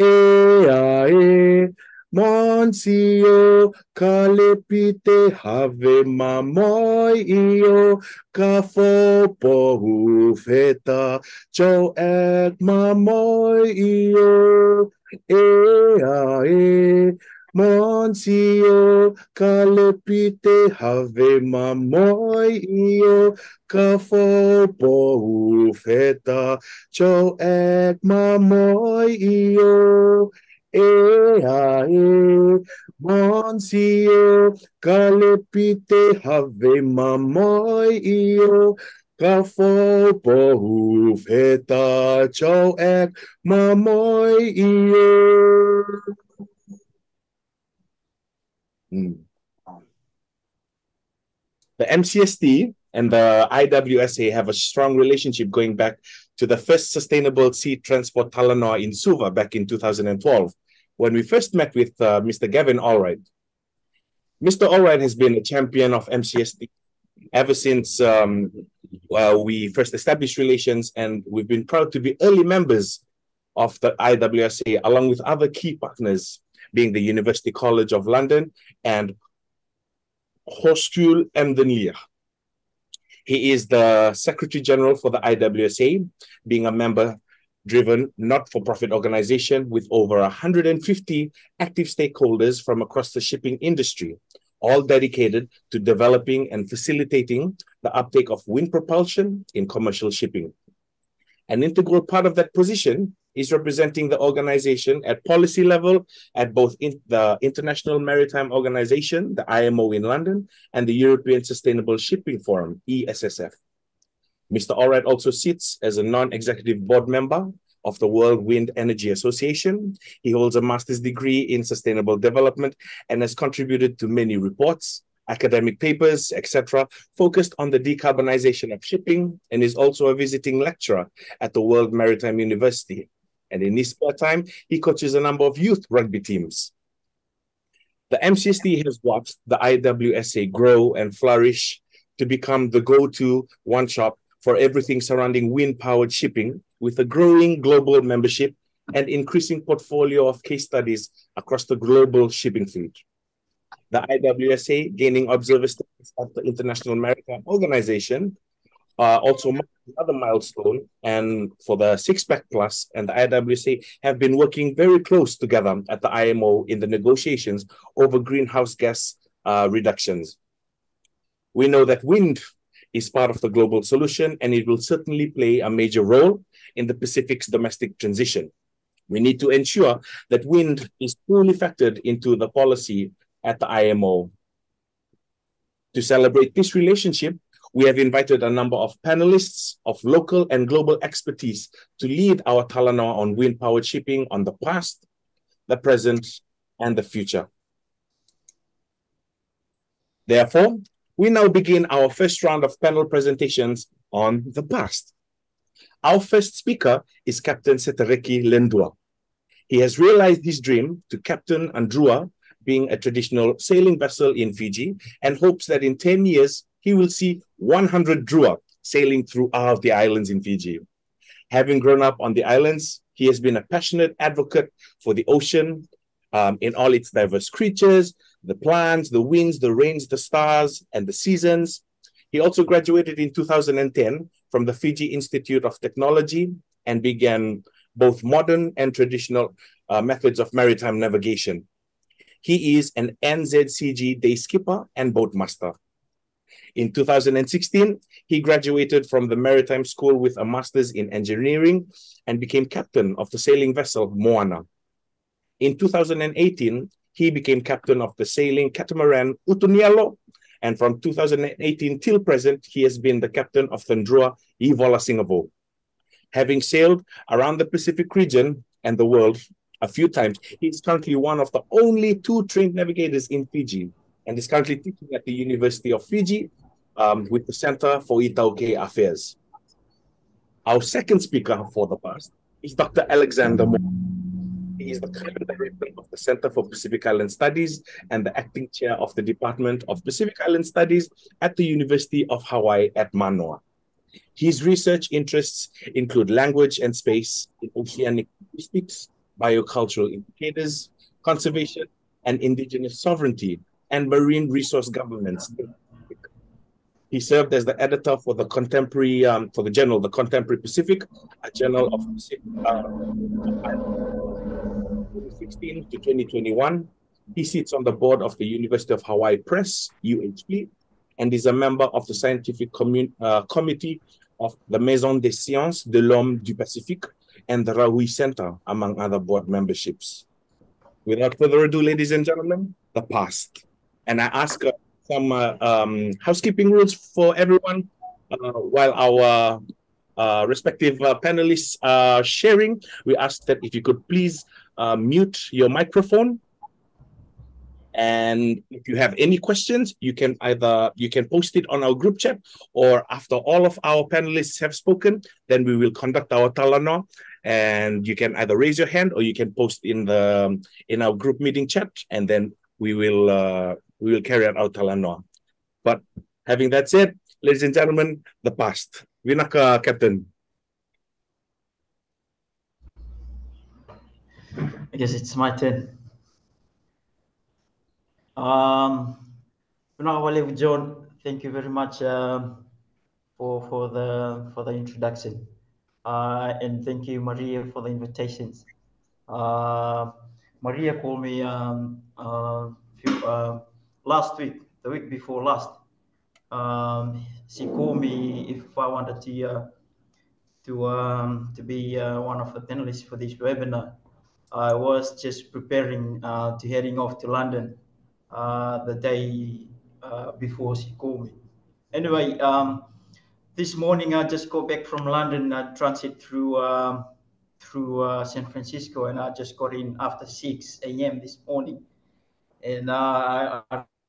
ea e, Monsio kalepite have mamoi io ka fopo hufeta cho ek mamoi io ea e Monsio kalepite have mamoi io ka fopo hufeta cho ek mamoi io ea e Monsio kalepite have mamoi io ka fopo hufeta cho ek mamoi io Mm. The MCST and the IWSA have a strong relationship going back to the first sustainable sea transport Talanoa in Suva back in 2012, when we first met with uh, Mr. Gavin Allwright. Mr. Allwright has been a champion of MCST ever since um, we first established relations, and we've been proud to be early members of the IWSA, along with other key partners being the University College of London and Hochschule Emden He is the Secretary General for the IWSA, being a member driven not for profit organization with over 150 active stakeholders from across the shipping industry, all dedicated to developing and facilitating the uptake of wind propulsion in commercial shipping. An integral part of that position is representing the organization at policy level at both in the International Maritime Organization, the IMO in London, and the European Sustainable Shipping Forum, ESSF. Mr. Allwright also sits as a non-executive board member of the World Wind Energy Association. He holds a master's degree in sustainable development and has contributed to many reports, academic papers, etc., focused on the decarbonization of shipping, and is also a visiting lecturer at the World Maritime University. And in his spare time, he coaches a number of youth rugby teams. The MCST has watched the IWSA grow and flourish to become the go to one shop for everything surrounding wind powered shipping, with a growing global membership and increasing portfolio of case studies across the global shipping fleet. The IWSA gaining observer status of the International Maritime Organization uh, also another milestone. And for the Six Pack Plus and the IWC have been working very close together at the IMO in the negotiations over greenhouse gas uh, reductions. We know that wind is part of the global solution and it will certainly play a major role in the Pacific's domestic transition. We need to ensure that wind is fully factored into the policy at the IMO. To celebrate this relationship, we have invited a number of panelists of local and global expertise to lead our Talanoa on wind powered shipping on the past, the present, and the future. Therefore, we now begin our first round of panel presentations on the past. Our first speaker is Captain Setareki Ledua. He has realized his dream to captain a drua, being a traditional sailing vessel in Fiji, and hopes that in 10 years he will see 100 drua sailing throughout the islands in Fiji. Having grown up on the islands, he has been a passionate advocate for the ocean um, in all its diverse creatures, the plants, the winds, the rains, the stars, and the seasons. He also graduated in 2010 from the Fiji Institute of Technology and began both modern and traditional uh, methods of maritime navigation. He is an NZCG day skipper and boatmaster. In 2016, he graduated from the Maritime School with a master's in engineering and became captain of the sailing vessel Moana. In 2018, he became captain of the sailing catamaran Uto ni Yalo, and from 2018 till present, he has been the captain of Thandrua Evola Singapore. Having sailed around the Pacific region and the world a few times, he is currently one of the only two trained navigators in Fiji and is currently teaching at the University of Fiji um, with the Center for iTaukei Affairs. Our second speaker for the past is Dr. Alexander Mawyer. He is the current director of the Center for Pacific Island Studies and the acting chair of the Department of Pacific Island Studies at the University of Hawaii at Manoa. His research interests include language and space in oceanic linguistics, biocultural indicators, conservation and indigenous sovereignty, and marine resource governance. He served as the editor for the contemporary, um, for the journal, the Contemporary Pacific, a journal of uh, 2016 to 2021. He sits on the board of the University of Hawaii Press, UHP, and is a member of the scientific uh, committee of the Maison des Sciences de l'Homme du Pacifique and the Rahui Center, among other board memberships. Without further ado, ladies and gentlemen, the past. And I ask uh, some uh, um, housekeeping rules for everyone uh, while our uh, respective uh, panelists are sharing. We ask that if you could please uh, mute your microphone. And if you have any questions, you can either you can post it on our group chat, or after all of our panelists have spoken, then we will conduct our talano, and you can either raise your hand or you can post in the in our group meeting chat, and then we will we will carry out our talanoa. But having that said, ladies and gentlemen, the past. Vinaka, Captain. I guess it's my turn. Um, John, thank you very much uh, for for the for the introduction, uh, and thank you, Maria, for the invitations. Uh, Maria called me um, uh, few, uh, last week, the week before last. Um, she called me if I wanted to uh, to um, to be uh, one of the panelists for this webinar. I was just preparing uh, to heading off to London uh, the day uh, before she called me. Anyway, um, this morning I just got back from London. I transit through um, through uh, San Francisco, and I just got in after 6 a.m. this morning and I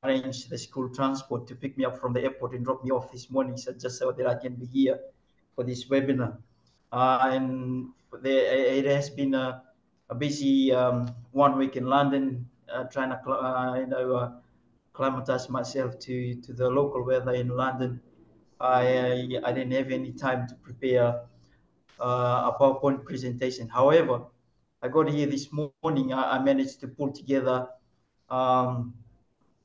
arranged the school transport to pick me up from the airport and drop me off this morning, so just so that I can be here for this webinar. Uh, and the, it has been a, a busy um, one week in London, uh, trying to uh, you know acclimatize myself to to the local weather in London. I I didn't have any time to prepare uh, a PowerPoint presentation. However, I got here this morning. I, I managed to pull together um,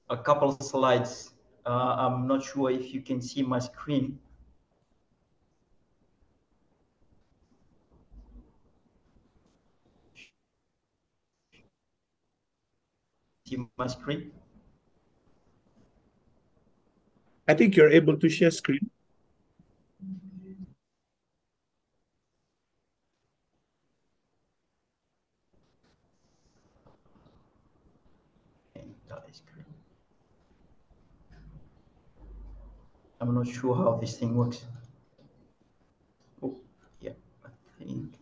a couple slides. Uh, I'm not sure if you can see my screen. See my screen? I think you're able to share screen. I'm not sure how this thing works. Oh, yeah, I think.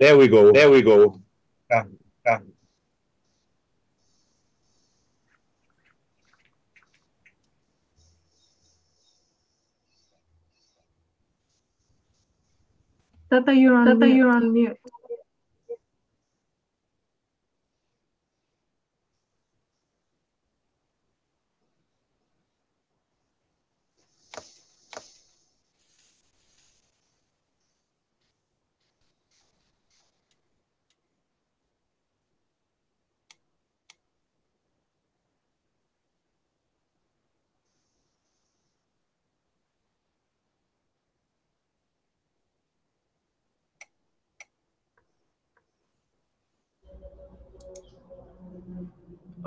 There we go. There we go. Yeah, yeah. Tata, you're on Tata, mute. you're on mute.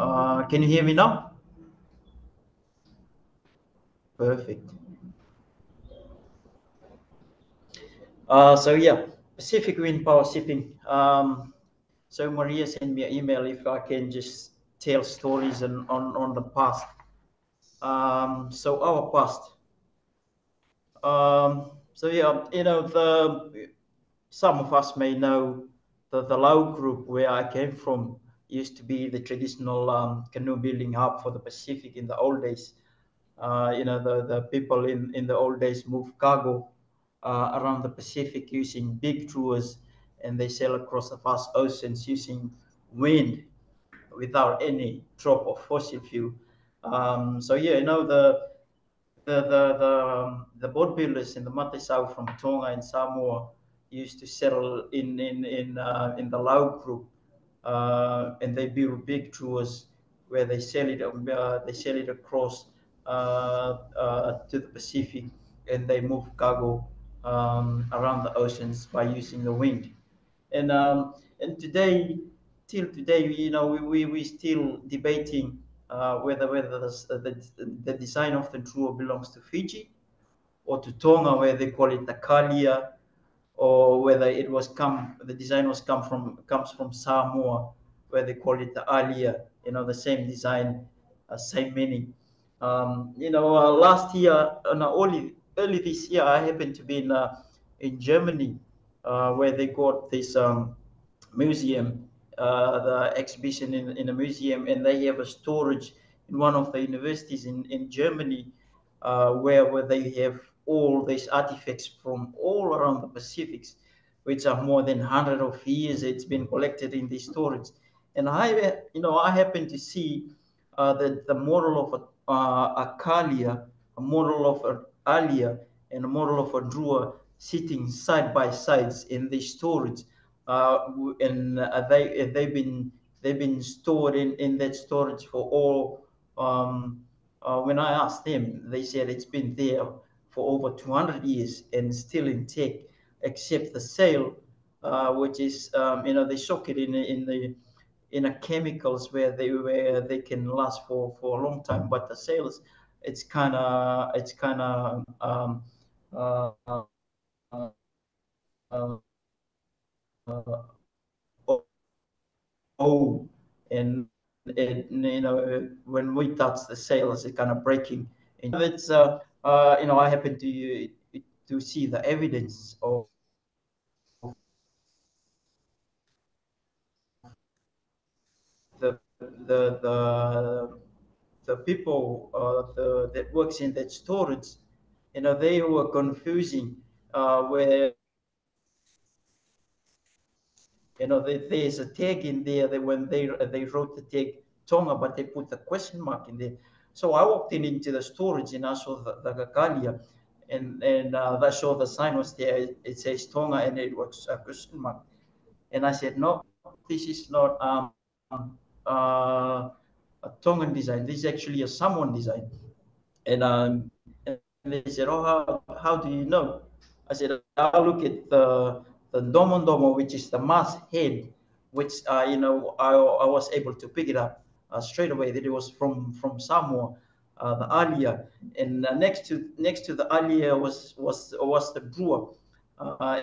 Uh, can you hear me now? Perfect. Uh, so yeah, Pacific Wind Power Shipping. Um, so Maria sent me an email if I can just tell stories on, on, on the past. Um, so our past. Um, so yeah, you know, the some of us may know the, the Lau group where I came from used to be the traditional um, canoe building hub for the Pacific in the old days. Uh, you know, the, the people in, in the old days moved cargo uh, around the Pacific using big druas and they sail across the vast oceans using wind without any drop of fossil fuel. Um, so yeah, you know the the the the, um, the boat builders in the Mataisau from Tonga and Samoa used to settle in in in uh, in the Lau group, and they build big tours where they sell it uh, they sell it across uh, uh, to the Pacific, and they move cargo um, around the oceans by using the wind. And um, and today, till today, you know, we we we still debating uh, whether whether the, the, design of the Drua belongs to Fiji or to Tonga, where they call it the Kalia, or whether it was come the design was come from comes from Samoa, where they call it the Alia. You know, the same design, uh, same meaning. Um, you know, uh, last year, uh, early early this year, I happened to be in uh, in Germany, uh, where they got this um, museum uh, the exhibition in, in a museum and they have a storage in one of the universities in, in Germany where, where they have all these artifacts from all around the Pacifics, which are more than 100 of years it's been collected in this storage. And I, you know, I happen to see uh, the, the model of a, uh, a Kalia, a model of an Alia, and a model of a Drua sitting side by sides in this storage uh, and uh, they they've been they've been stored in in that storage for all. Um, uh, when I asked them, they said it's been there for over 200 years and still intact, except the sail, uh, which is um, you know they soak it in in the in a chemicals where they where they can last for for a long time. But the sails, it's kind of it's kind of um, uh, uh, oh, and it, you know when we touch the sails, it's kind of breaking. And it's uh, uh, you know I happen to to see the evidence of the the the the people uh, the, that works in that storage, you know, they were confusing uh, where you know, there's a tag in there that when they they wrote the tag Tonga, but they put the question mark in there. So I walked in into the storage and I saw the, the Gagalia, and and uh, I saw the sign was there. It, says Tonga, and it was a question mark. And I said, no, this is not um, uh, a Tongan design. This is actually a Samoan design. And um, and they said, oh, how, how do you know? I said, I'll look at the the domo, which is the mast head, which uh, you know I, I was able to pick it up straight away that it was from from Samoa, uh, the alia, and uh, next to next to the alia was was was the uh,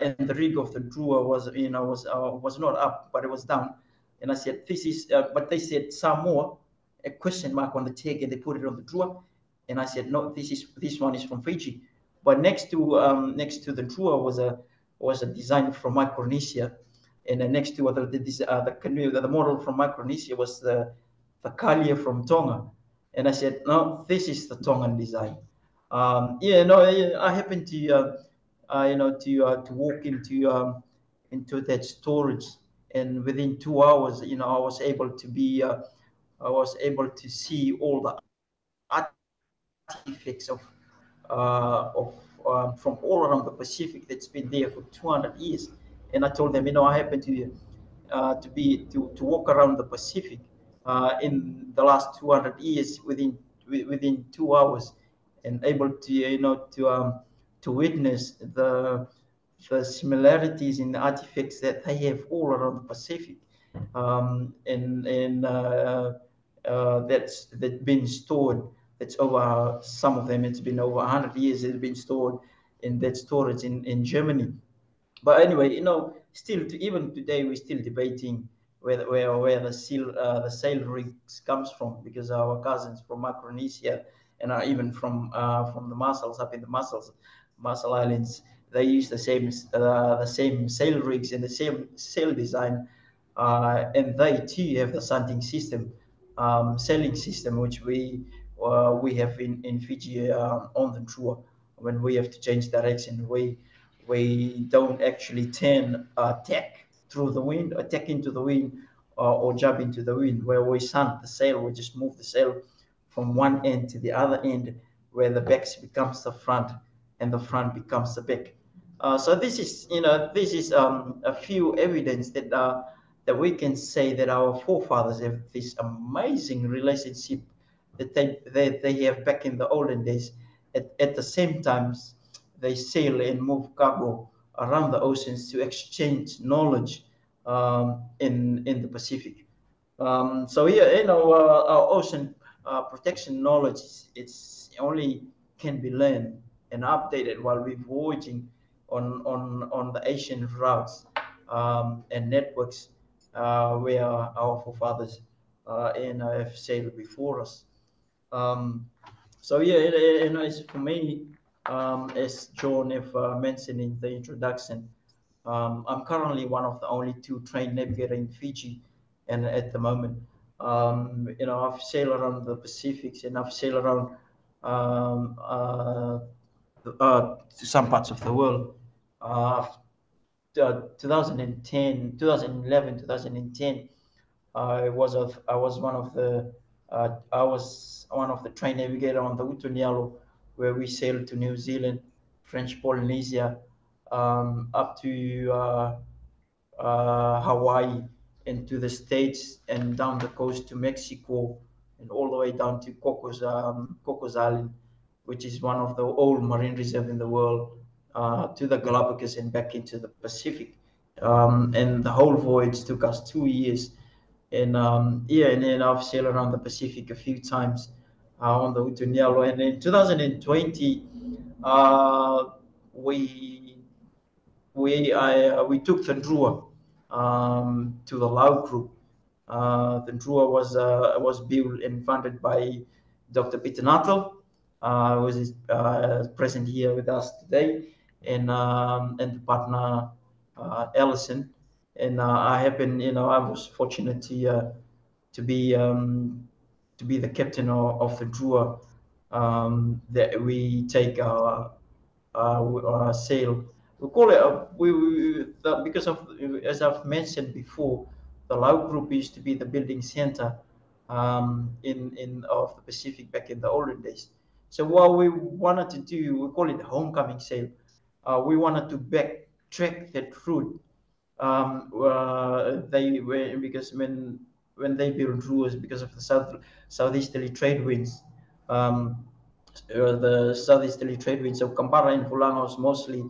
and the rig of the drua was you know was uh, was not up but it was down, and I said this is but they said Samoa, a question mark on the tag and they put it on the drua, and I said no this is this one is from Fiji, but next to um, next to the drua was a was a design from Micronesia, and then next to other the, uh, the canoe, the, the model from Micronesia was the the Kalia from Tonga, and I said, no, this is the Tongan design. Um, yeah, no, I happened to uh, uh, you know to uh, to walk into um, into that storage, and within two hours, you know, I was able to be uh, I was able to see all the artifacts of uh, of um, from all around the Pacific that's been there for 200 years. And I told them, you know, I happen to uh, to be to, to walk around the Pacific uh, in the last 200 years within within two hours, and able to you know to um, to witness the the similarities in the artifacts that they have all around the Pacific, um, and and uh, uh, that's that been stored. It's over some of them it's been over 100 years it's been stored in that storage in, in germany but anyway you know still to, even today we're still debating where where, where the seal uh, the sail rigs comes from because our cousins from micronesia and are even from uh, from the Marshalls up in the Marshalls Marshall Islands they use the same uh, the same sail rigs and the same sail design uh, and they too have the shunting system um, sailing system which we uh, we have in, in Fiji uh, on the tour when we have to change direction. We we don't actually turn uh, tack through the wind, attack into the wind, or jump into the wind. Where we sun the sail, we just move the sail from one end to the other end, where the back becomes the front and the front becomes the back. Uh, so this is, you know, this is um, a few evidence that uh, that we can say that our forefathers have this amazing relationship that they, they, they have back in the olden days. At, at the same time, they sail and move cargo around the oceans to exchange knowledge um, in, in the Pacific. Um, so here, you know, uh, our ocean uh, protection knowledge, it's only can be learned and updated while we're voyaging on, on, on the Asian routes um, and networks uh, where our forefathers uh, and have sailed before us. Um, so yeah, you know, it's for me, um, as have uh, mentioned in the introduction, um, I'm currently one of the only two trained navigator in Fiji, and at the moment, um, you know, I've sailed around the Pacifics and I've sailed around um, uh, uh, some parts of the world. Uh, uh, 2010, 2011, 2010, I was of I was one of the uh, I was one of the train navigator on the Uto ni Yalo, where we sailed to New Zealand, French Polynesia, um, up to uh, uh, Hawaii, and to the States, and down the coast to Mexico, and all the way down to Cocos, um, Cocos Island, which is one of the old marine reserve in the world, uh, to the Galapagos and back into the Pacific. Um, and the whole voyage took us two years and um, yeah, and then I've sailed around the Pacific a few times on the Uto ni Yalo. And in 2020, uh, we we I, uh, we took the Drua um, to the Lau group. Uh, the Drua was uh, was built and funded by Dr. Peter Nuttall, uh, who is uh, present here with us today, and um, and the partner uh, Ellison and I have been, you know, I was fortunate to to be um, to be the captain of, of the Drua um, that we take our, our, our sail. We call it a, we, we the, because of as I've mentioned before, the Lau Group used to be the building center um, in in of the Pacific back in the olden days. So what we wanted to do, we call it homecoming sail. Uh, we wanted to backtrack that route um, uh, they were because when when they rules because of the south southeasterly trade winds, um, uh, the southeasterly trade winds of Kambara and Vulanga was mostly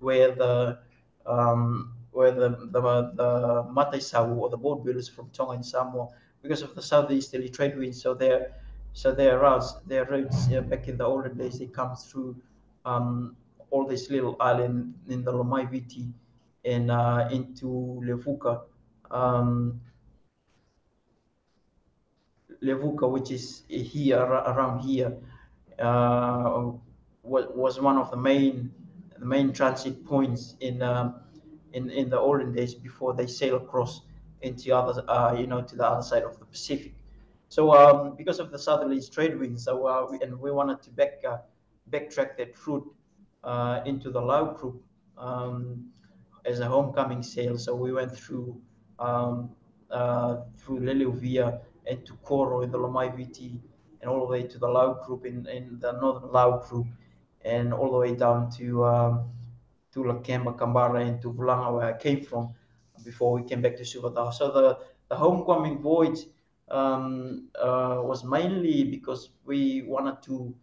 where the um, where the the, the Mataisau or the boat builders from Tonga and Samoa because of the southeasterly trade winds. So their so their routes their routes uh, back in the olden days they come through um, all these little island in the Lomaiviti and uh, into Levuka. Um, Levuka, which is here around here, uh, was, was one of the main the main transit points in um, in in the olden days before they sail across into other uh, you know to the other side of the Pacific. So um, because of the southerly trade winds, so uh, we, and we wanted to back uh, backtrack that route uh, into the Lau group. Um, as a homecoming sail. So we went through um, uh, through Leleuvia and to Koro in the Lomaiviti and all the way to the Lau group in, in the northern Lau group and all the way down to um, to Lakemba, Kambara and to Vulanga where I came from before we came back to Suvata. So the, the homecoming voyage um, uh, was mainly because we wanted to,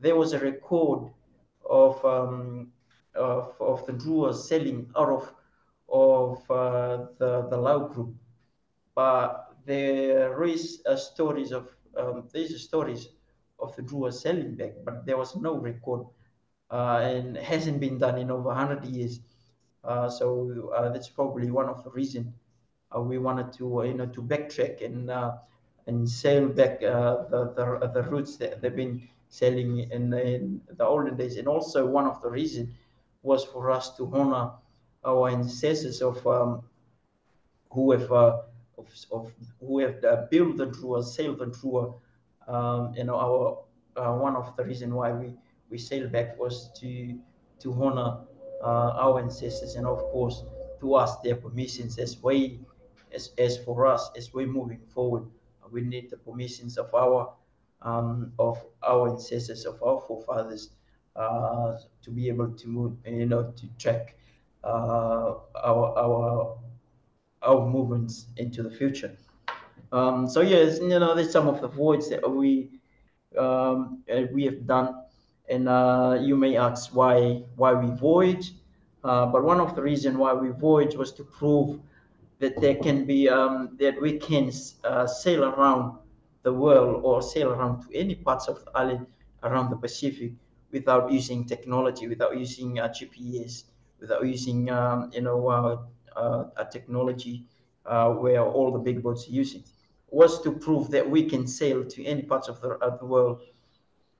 there was a record of um, of, of the brewers selling out of of uh, the the Lau group, but there is uh, stories of um, these stories of the brewers selling back, but there was no record, uh, and hasn't been done in over hundred years. Uh, so uh, that's probably one of the reasons uh, we wanted to you know to backtrack and and sail back the, the the routes that they've been selling in, in the olden days, and also one of the reasons was for us to honor our ancestors of um, who have uh, of, of, who have uh, built the Drua, sailed the Drua. Um, you know, our uh, one of the reason why we we sailed back was to to honor uh, our ancestors and of course to ask their permissions as way as, as for us as we're moving forward we need the permissions of our um, of our ancestors, of our forefathers, uh, to be able to move, you know, to track uh, our our our movements into the future. Um, so yes, you know, there's some of the voids that we um, we have done, and uh, you may ask why why we voyage. Uh, but one of the reasons why we voyage was to prove that there can be um, that we can uh, sail around the world or sail around to any parts of the island around the Pacific without using technology, without using uh, GPS, without using um, you know uh, a technology uh, where all the big boats are using, was to prove that we can sail to any parts of the, of the world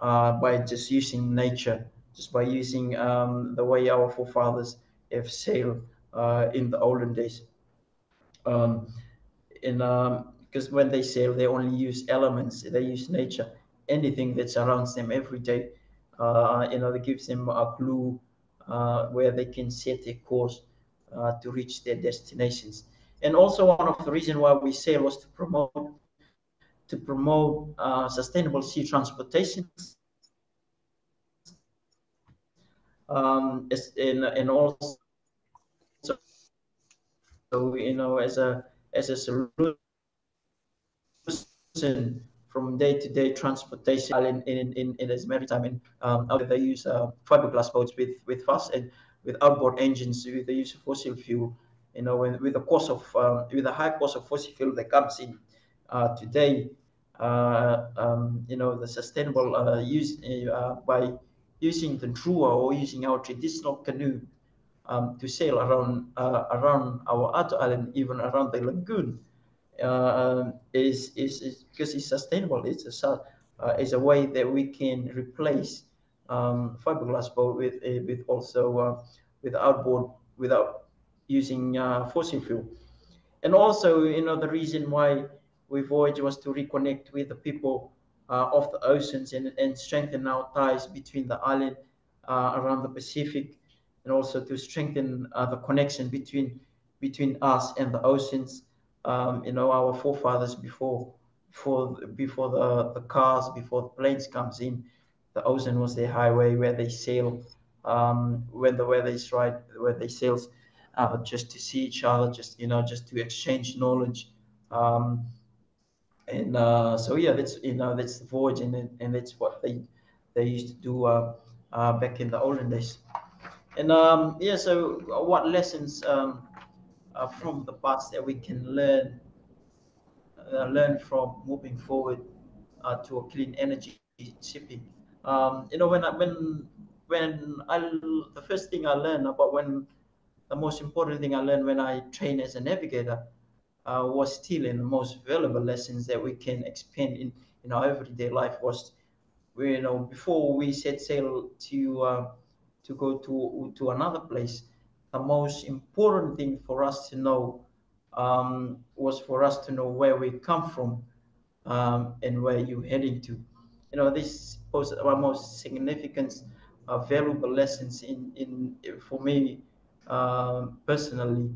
uh, by just using nature, just by using um, the way our forefathers have sailed uh, in the olden days. Um, um, because when they sail, they only use elements, they use nature, anything that surrounds them every day. Uh, you know, that gives them a clue uh, where they can set a course uh, to reach their destinations. And also one of the reasons why we sail was to promote to promote uh, sustainable sea transportation. Um, and, and also, so, you know, as a as a solution from day-to-day transportation in in in, in as maritime and um, they use uh, fiberglass boats with with fast and with outboard engines with the use of fossil fuel you know with, the cost of um, with the high cost of fossil fuel that comes in uh, today uh, um, you know the sustainable uh, use uh, by using the drua or using our traditional canoe um, to sail around uh, around our outer island even around the lagoon uh, is, is, is because it's sustainable. It's a is a way that we can replace um, fiberglass boat with uh, with also uh, with outboard without using uh, fossil fuel. And also, you know, the reason why we voyage was to reconnect with the people uh, of the oceans and, and strengthen our ties between the island around the Pacific, and also to strengthen the connection between between us and the oceans um, you know, our forefathers before, before, before the, the cars, before the planes comes in, the ocean was their highway where they sail um, when the weather is right, where they sail uh, just to see each other, just, you know, just to exchange knowledge. Um, and uh, so, yeah, that's, you know, that's the voyage and, and that's what they, they used to do uh, uh, back in the olden days. And um, yeah, so what lessons um, uh, from the past that we can learn uh, learn from moving forward to a clean energy shipping. Um, you know, when I, when when I the first thing I learned about when the most important thing I learned when I trained as a navigator uh, was still in the most valuable lessons that we can expand in in our everyday life was you know before we set sail to uh, to go to to another place the most important thing for us to know um, was for us to know where we come from um, and where you're heading to. You know, this was our most significant, uh, valuable lessons in, in for me uh, personally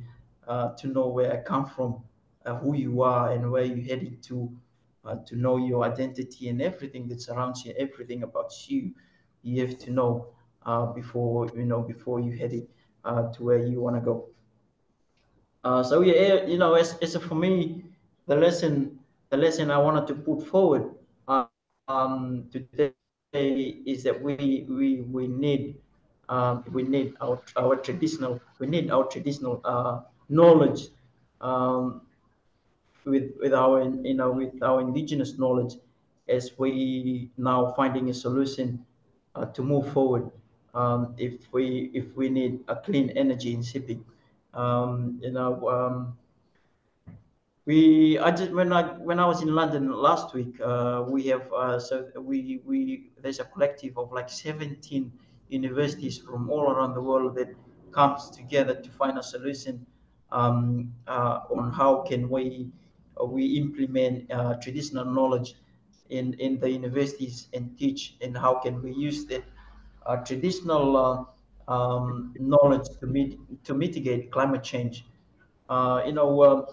to know where I come from, uh, who you are, and where you're heading to, uh, to know your identity and everything that surrounds you, everything about you. You have to know uh, before you know before you head it uh, to where you want to go. Uh, so yeah, you know, it's, it's for me the lesson the lesson I wanted to put forward um, today is that we we we need um, we need our our traditional we need our traditional uh, knowledge um, with with our you know with our indigenous knowledge as we now finding a solution uh, to move forward um, if we if we need a clean energy in shipping. Um, you know, um, we I just when I when I was in London last week, uh, we have uh, so we we there's a collective of like 17 universities from all around the world that comes together to find a solution um, uh, on how can we uh, we implement uh, traditional knowledge in in the universities and teach and how can we use that uh, traditional um, knowledge to, meet, to mitigate climate change. You know,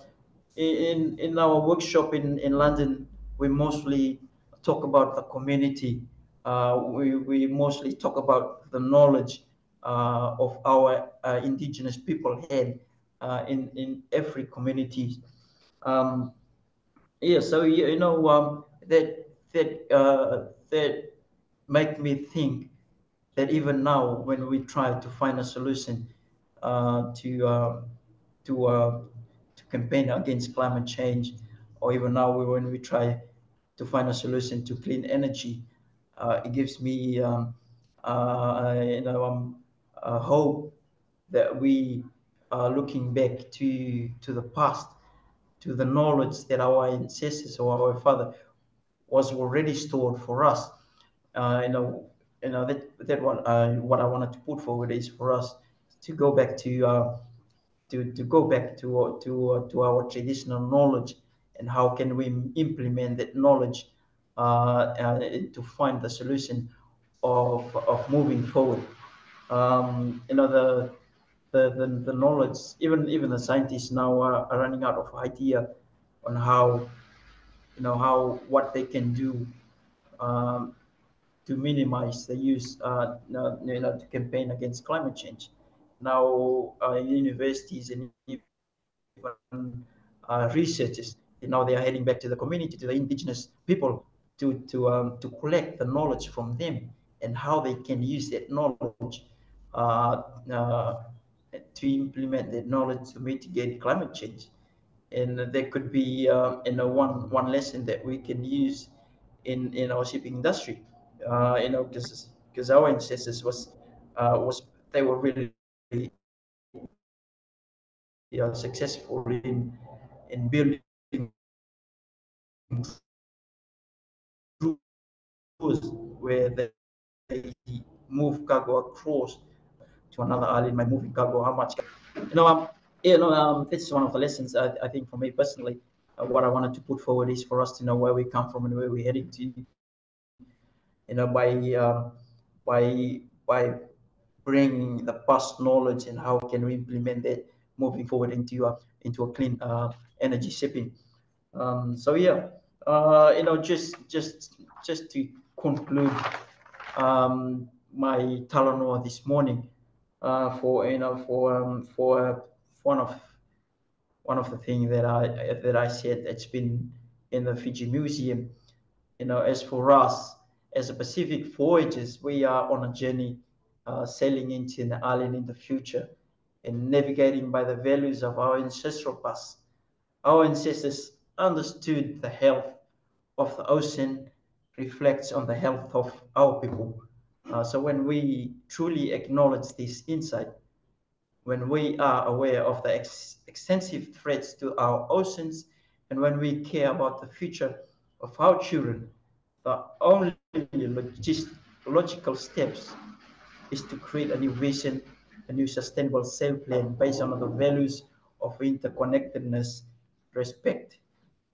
in, in our workshop in, in London, we mostly talk about the community. Uh, we, we mostly talk about the knowledge uh, of our uh, indigenous people had uh, in, in every community. Um, yeah, so you know um, that that uh, that make me think that even now, when we try to find a solution uh, to to campaign against climate change, or even now when we try to find a solution to clean energy, uh, it gives me um, uh, you know um, hope that we are looking back to to the past to the knowledge that our ancestors or our father was already stored for us. Uh, you know, you know that that what uh, what I wanted to put forward is for us to go back to uh, to to go back to to to our traditional knowledge and how can we implement that knowledge uh, uh, to find the solution of of moving forward. Um, you know the the, the, the knowledge, even even the scientists now are, are running out of idea on how, you know, how what they can do um, to minimize the use, uh, you know, to campaign against climate change. Now, uh, universities and even uh, researchers, know, they are heading back to the community, to the indigenous people, to to um, to collect the knowledge from them and how they can use that knowledge uh, uh, to implement that knowledge to mitigate climate change. And there could be uh, you know one one lesson that we can use in in our shipping industry. Uh, you know, because because our ancestors was was they were really you are successful in in building where they, they move cargo across to another island by moving cargo, how much, you know, um, you know, um, this is one of the lessons I, I think for me personally, uh, what I wanted to put forward is for us to know where we come from and where we're heading to, you know, by, um, by, by bringing the past knowledge and how can we implement that moving forward into a, into a clean uh, energy shipping. Um, so yeah, uh, you know, just, just, just to conclude, um, my Talanoa this morning uh, for you know for um, for one of one of the things that I that I said that's been in the Fiji Museum. You know, as for us as a Pacific voyagers, we are on a journey uh, sailing into an island in the future and navigating by the values of our ancestral past. Our ancestors understood the health of the ocean reflects on the health of our people. Uh, so when we truly acknowledge this insight, when we are aware of the ex extensive threats to our oceans, and when we care about the future of our children, the only logical steps is to create a new vision, a new sustainable sail plan based on the values of interconnectedness, respect,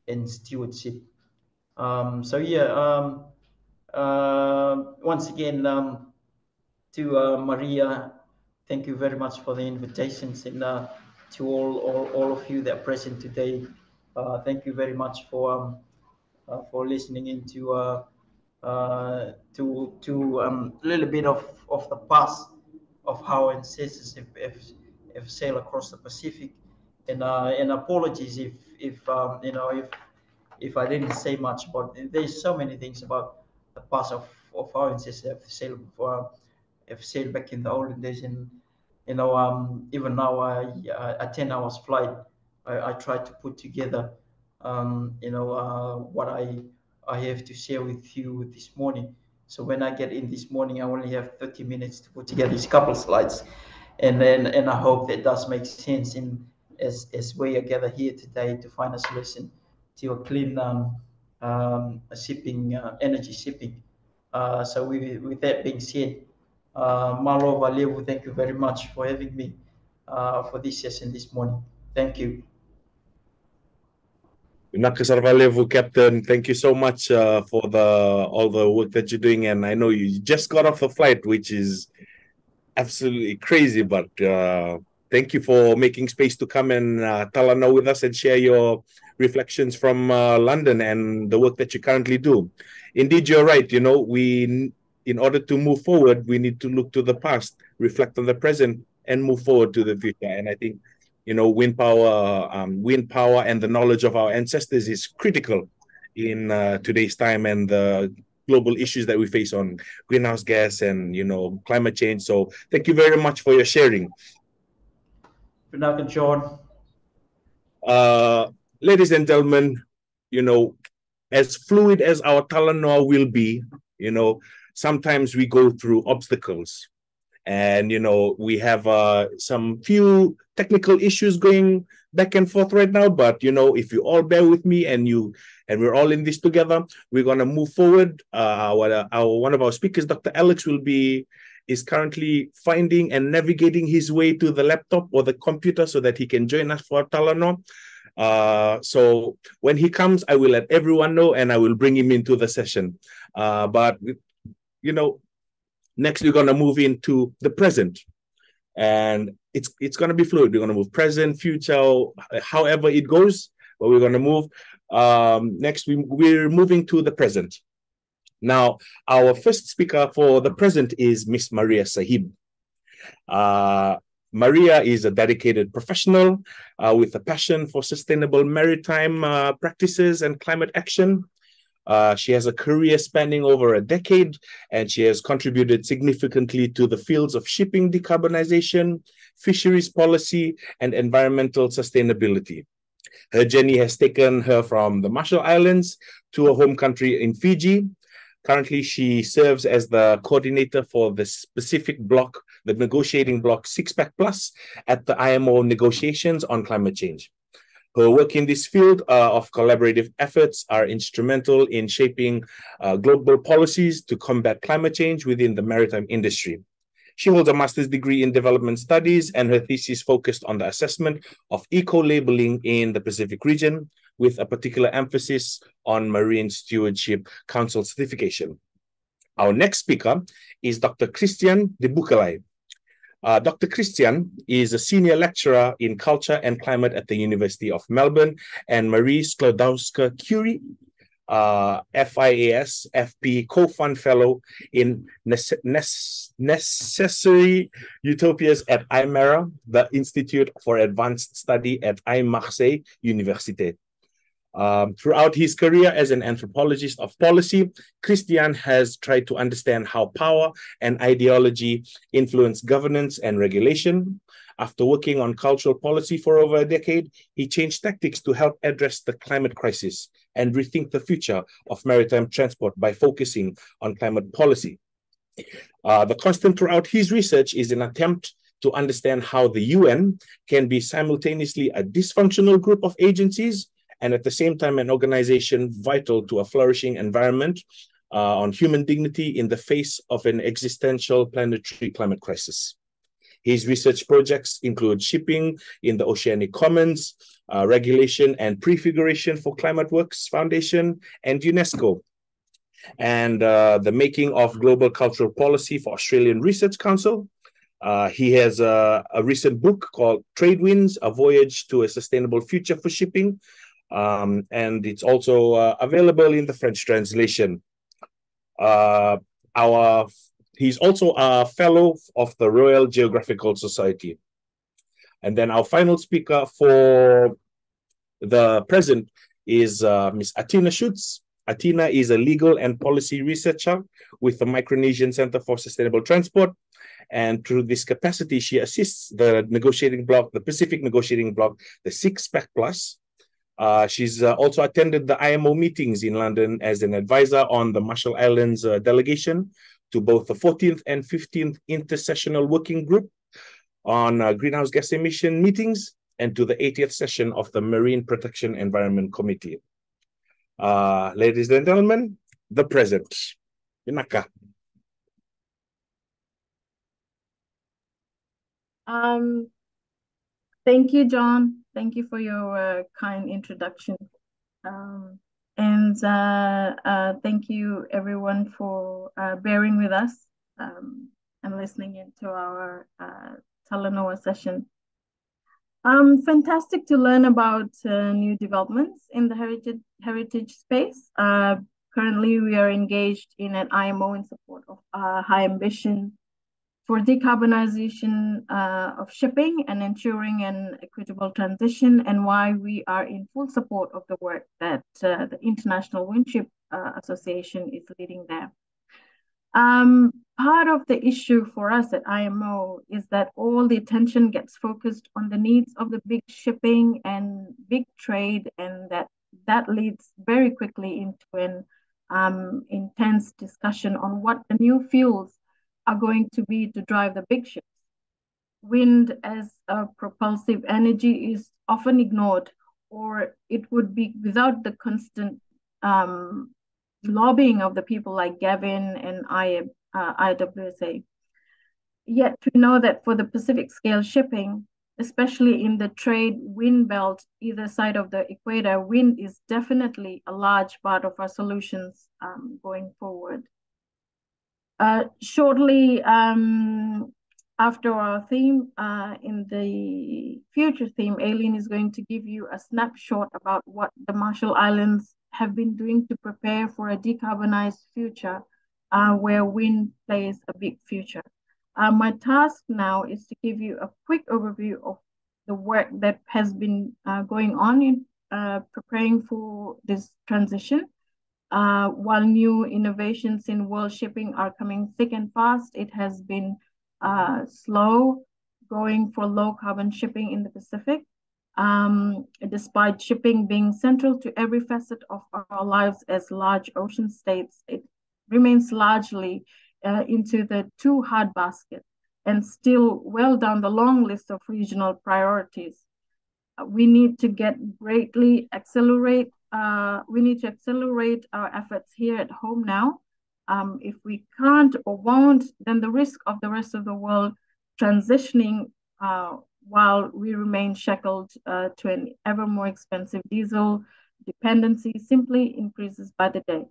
and stewardship. Um, so yeah, um, uh, once again, um, to uh, Maria, thank you very much for the invitations and uh, to all, all, all of you that are present today. Uh, thank you very much for um, uh, for listening into uh, to to um, a little bit of, of the past of how ancestors have, have, have sailed across the Pacific. And and apologies if if um, you know if if I didn't say much, but there's so many things about the past of, of our ancestors have sailed before, have sailed back in the olden days. And, you know, um, even now, I, a 10 hours flight, I, I try to put together, um, you know, uh, what I, I have to share with you this morning. So when I get in this morning, I only have 30 minutes to put together these couple slides. And then, and I hope that does make sense in as, as we are gathered here today to find a solution to a clean um, um, shipping, uh, energy shipping. Uh, so with, with that being said, uh, Malo thank you very much for having me uh, for this session this morning. Thank you. Nakasar Valevu, Captain, thank you so much uh, for the all the work that you're doing. And I know you just got off a flight, which is absolutely crazy, but uh, thank you for making space to come and uh, Talanoa with us and share your reflections from uh, London and the work that you currently do. Indeed, you're right. You know, we, in order to move forward, we need to look to the past, reflect on the present, and move forward to the future. And I think, you know, wind power, um, wind power, and the knowledge of our ancestors is critical in uh, today's time and the global issues that we face on greenhouse gas and you know climate change. So thank you very much for your sharing. Good John. Uh, ladies and gentlemen, you know, as fluid as our Talanoa will be, you know, sometimes we go through obstacles. And, you know, we have uh, some few technical issues going back and forth right now. But, you know, if you all bear with me and you and we're all in this together, we're going to move forward. Uh, our, our, one of our speakers, Dr. Alex, will be is currently finding and navigating his way to the laptop or the computer so that he can join us for Talanoa. Uh, so when he comes, I will let everyone know and I will bring him into the session. Uh, but, you know, next we're going to move into the present. And it's it's going to be fluid. We're going to move present, future, however it goes, but we're going to move. Um, next, we, we're moving to the present. Now, our first speaker for the present is Miss Maria Sahib. Uh, Maria is a dedicated professional uh, with a passion for sustainable maritime uh, practices and climate action. Uh, she has a career spanning over a decade, and she has contributed significantly to the fields of shipping decarbonization, fisheries policy, and environmental sustainability. Her journey has taken her from the Marshall Islands to a home country in Fiji. Currently, she serves as the coordinator for the specific block the negotiating bloc Six Pack Plus at the IMO negotiations on climate change. Her work in this field uh, of collaborative efforts are instrumental in shaping uh, global policies to combat climate change within the maritime industry. She holds a master's degree in development studies, and her thesis focused on the assessment of eco labeling in the Pacific region, with a particular emphasis on Marine Stewardship Council certification. Our next speaker is Dr. Christian de Beukelaer. Uh, Dr. Christian is a senior lecturer in culture and climate at the University of Melbourne and Marie Sklodowska Curie, uh, FIAS FP co-fund fellow in Necessary Utopias at IMERA, the Institute for Advanced Study at Aix-Marseille Université. Um, throughout his career as an anthropologist of policy, Christian has tried to understand how power and ideology influence governance and regulation. After working on cultural policy for over a decade, he changed tactics to help address the climate crisis and rethink the future of maritime transport by focusing on climate policy. Uh, the constant throughout his research is an attempt to understand how the UN can be simultaneously a dysfunctional group of agencies and at the same time an organization vital to a flourishing environment uh, on human dignity in the face of an existential planetary climate crisis. His research projects include shipping in the oceanic commons, uh, regulation and prefiguration for Climate Works Foundation and UNESCO, and uh, the making of global cultural policy for Australian Research Council. Uh, he has a, a, recent book called Trade Winds, A Voyage to a Sustainable Future for Shipping, um, and it's also uh, available in the French translation. Uh, our he's also a fellow of the Royal Geographical Society. And then our final speaker for the present is uh, Ms. Atina Schutz. Atina is a legal and policy researcher with the Micronesian Center for Sustainable Transport. And through this capacity, she assists the negotiating bloc, the Pacific negotiating bloc, the Six Pack Plus, uh, she's uh, also attended the IMO meetings in London as an advisor on the Marshall Islands uh, delegation to both the 14th and 15th Intersessional Working Group on uh, greenhouse gas emission meetings and to the 80th session of the Marine Protection Environment Committee. Uh, ladies and gentlemen, the present. Inaka. Um, thank you, John. Thank you for your uh, kind introduction. Um, and uh, uh, thank you everyone for uh, bearing with us um, and listening into our uh, Talanoa session. Um, fantastic to learn about uh, new developments in the heritage heritage space. Currently, we are engaged in an IMO in support of high ambition for decarbonization uh, of shipping and ensuring an equitable transition, and why we are in full support of the work that uh, the International Windship uh, Association is leading there. Um, part of the issue for us at IMO is that all the attention gets focused on the needs of the big shipping and big trade, and that that leads very quickly into an um, intense discussion on what the new fuels are going to be to drive the big ships. Wind as a propulsive energy is often ignored, or it would be without the constant um, lobbying of the people like Gavin and I, uh, IWSA. Yet we know that for the Pacific scale shipping, especially in the trade wind belt, either side of the equator, wind is definitely a large part of our solutions um, going forward. Uh, shortly um, after our theme, uh, in the future theme, Aileen is going to give you a snapshot about what the Marshall Islands have been doing to prepare for a decarbonized future uh, where wind plays a big future. Uh, my task now is to give you a quick overview of the work that has been uh, going on in uh, preparing for this transition. Uh, while new innovations in world shipping are coming thick and fast, it has been uh, slow going for low carbon shipping in the Pacific um, despite shipping being central to every facet of our lives as large ocean states, it remains largely uh, into the too hard basket and still well down the long list of regional priorities. We need to get greatly accelerate. Uh, we need to accelerate our efforts here at home now. Um, if we can't or won't, then the risk of the rest of the world transitioning uh, while we remain shackled uh, to an ever more expensive diesel dependency simply increases by the day.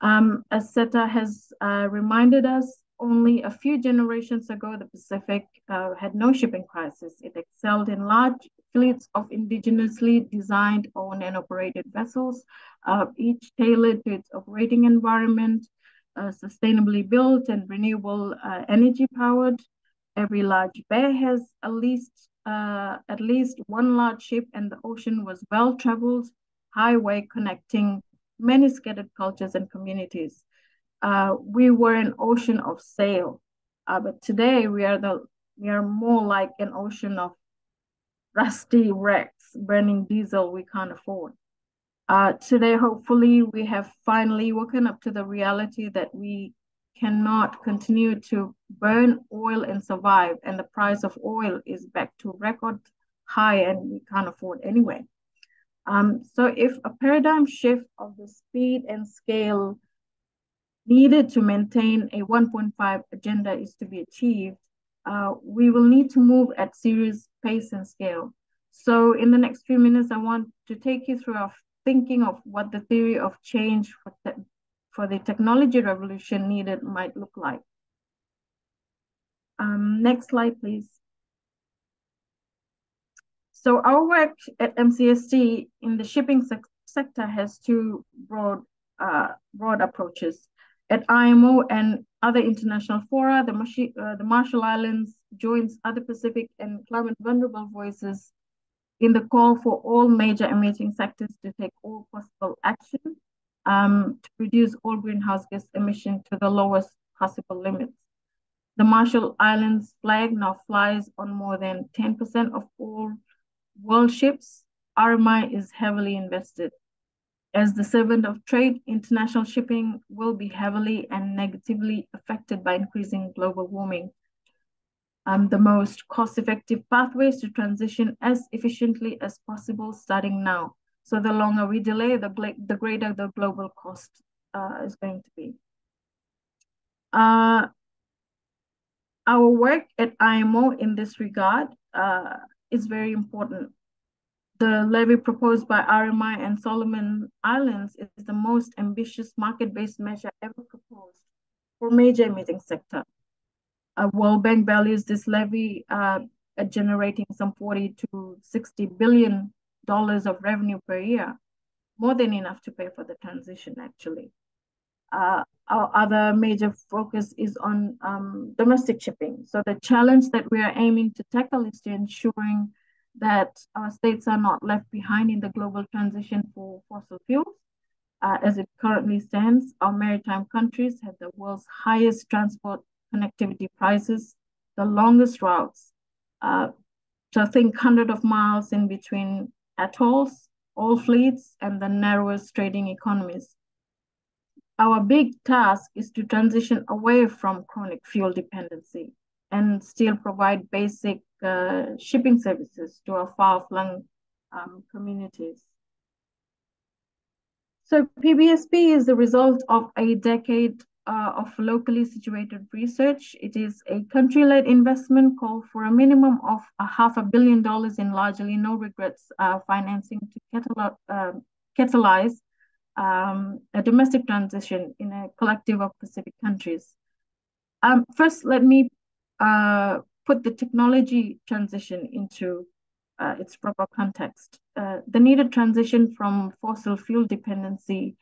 Um, as SETA has uh, reminded us, only a few generations ago, the Pacific uh, had no shipping crisis. It excelled in large fleets of indigenously designed, owned, and operated vessels, uh, each tailored to its operating environment, uh, sustainably built and renewable uh, energy powered, Every large bay has at least uh, at least one large ship, and the ocean was well-traveled highway connecting many scattered cultures and communities. Uh, we were an ocean of sail, uh, but today we are the we are more like an ocean of rusty wrecks burning diesel we can't afford. Uh, today, hopefully, we have finally woken up to the reality that we cannot continue to burn oil and survive, and the price of oil is back to record high, and we can't afford anyway. Um, so if a paradigm shift of the speed and scale needed to maintain a 1.5 agenda is to be achieved, uh, we will need to move at serious pace and scale. So in the next few minutes, I want to take you through our thinking of what the theory of change for for the technology revolution needed might look like. Um, next slide, please. So our work at MCST in the shipping se sector has two broad, uh, broad approaches. At IMO and other international fora, the, uh, the Marshall Islands joins other Pacific and climate vulnerable voices in the call for all major emitting sectors to take all possible action um, to reduce all greenhouse gas emission to the lowest possible limits. The Marshall Islands flag now flies on more than 10% of all world ships. RMI is heavily invested. As the servant of trade, international shipping will be heavily and negatively affected by increasing global warming. Um, the most cost-effective pathways to transition as efficiently as possible starting now. So the longer we delay, the, the greater the global cost uh, is going to be. Uh, our work at IMO in this regard uh, is very important. The levy proposed by RMI and Solomon Islands is the most ambitious market-based measure ever proposed for major emitting sector. Uh, World Bank values this levy uh, at generating some 40 to 60 billion dollars of revenue per year, more than enough to pay for the transition, actually. Uh, our other major focus is on um, domestic shipping. So the challenge that we are aiming to tackle is to ensuring that our states are not left behind in the global transition for fossil fuels. Uh, as it currently stands, our maritime countries have the world's highest transport connectivity prices, the longest routes, uh, think hundred of miles in between atolls, all fleets, and the narrowest trading economies. Our big task is to transition away from chronic fuel dependency and still provide basic uh, shipping services to our far-flung um, communities. So PBSP is the result of a decade uh, of locally situated research. It is a country-led investment call for a minimum of a half a billion dollars in largely no regrets uh, financing to uh, catalyze um, a domestic transition in a collective of Pacific countries. Um, first, let me uh, put the technology transition into uh, its proper context. Uh, the needed transition from fossil fuel dependency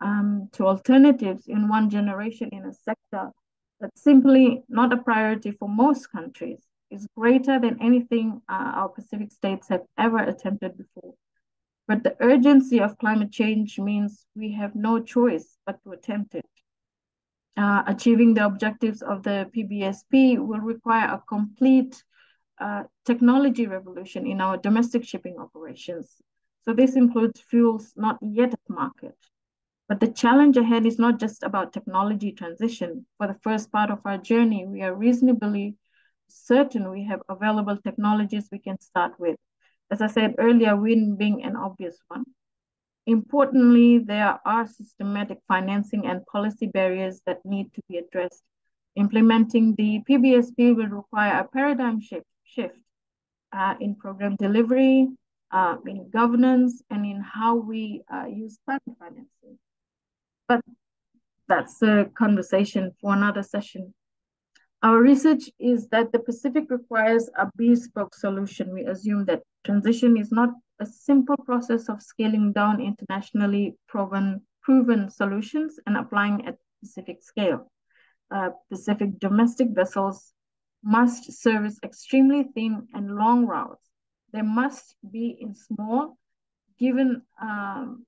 um, to alternatives in one generation in a sector that's simply not a priority for most countries is greater than anything uh, our Pacific states have ever attempted before. But the urgency of climate change means we have no choice but to attempt it. Uh, achieving the objectives of the PBSP will require a complete uh, technology revolution in our domestic shipping operations. So this includes fuels not yet at market, but the challenge ahead is not just about technology transition. For the first part of our journey, we are reasonably certain we have available technologies we can start with. As I said earlier, wind being an obvious one. Importantly, there are systematic financing and policy barriers that need to be addressed. Implementing the PBSP will require a paradigm shift, shift uh, in program delivery, uh, in governance, and in how we uh, use fund financing. But that's a conversation for another session. Our research is that the Pacific requires a bespoke solution. We assume that transition is not a simple process of scaling down internationally proven, proven solutions and applying at Pacific scale. Uh, Pacific domestic vessels must service extremely thin and long routes. They must be in small, given um,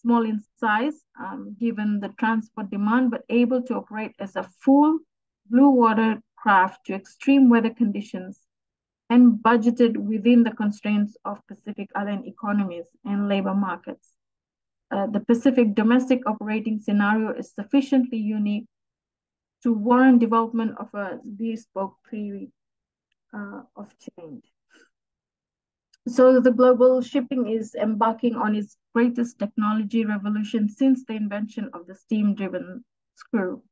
small in size, um, given the transport demand, but able to operate as a full blue water craft to extreme weather conditions and budgeted within the constraints of Pacific Island economies and labor markets. Uh, the Pacific domestic operating scenario is sufficiently unique to warrant development of a bespoke theory uh, of change. So the global shipping is embarking on its greatest technology revolution since the invention of the steam-driven screw.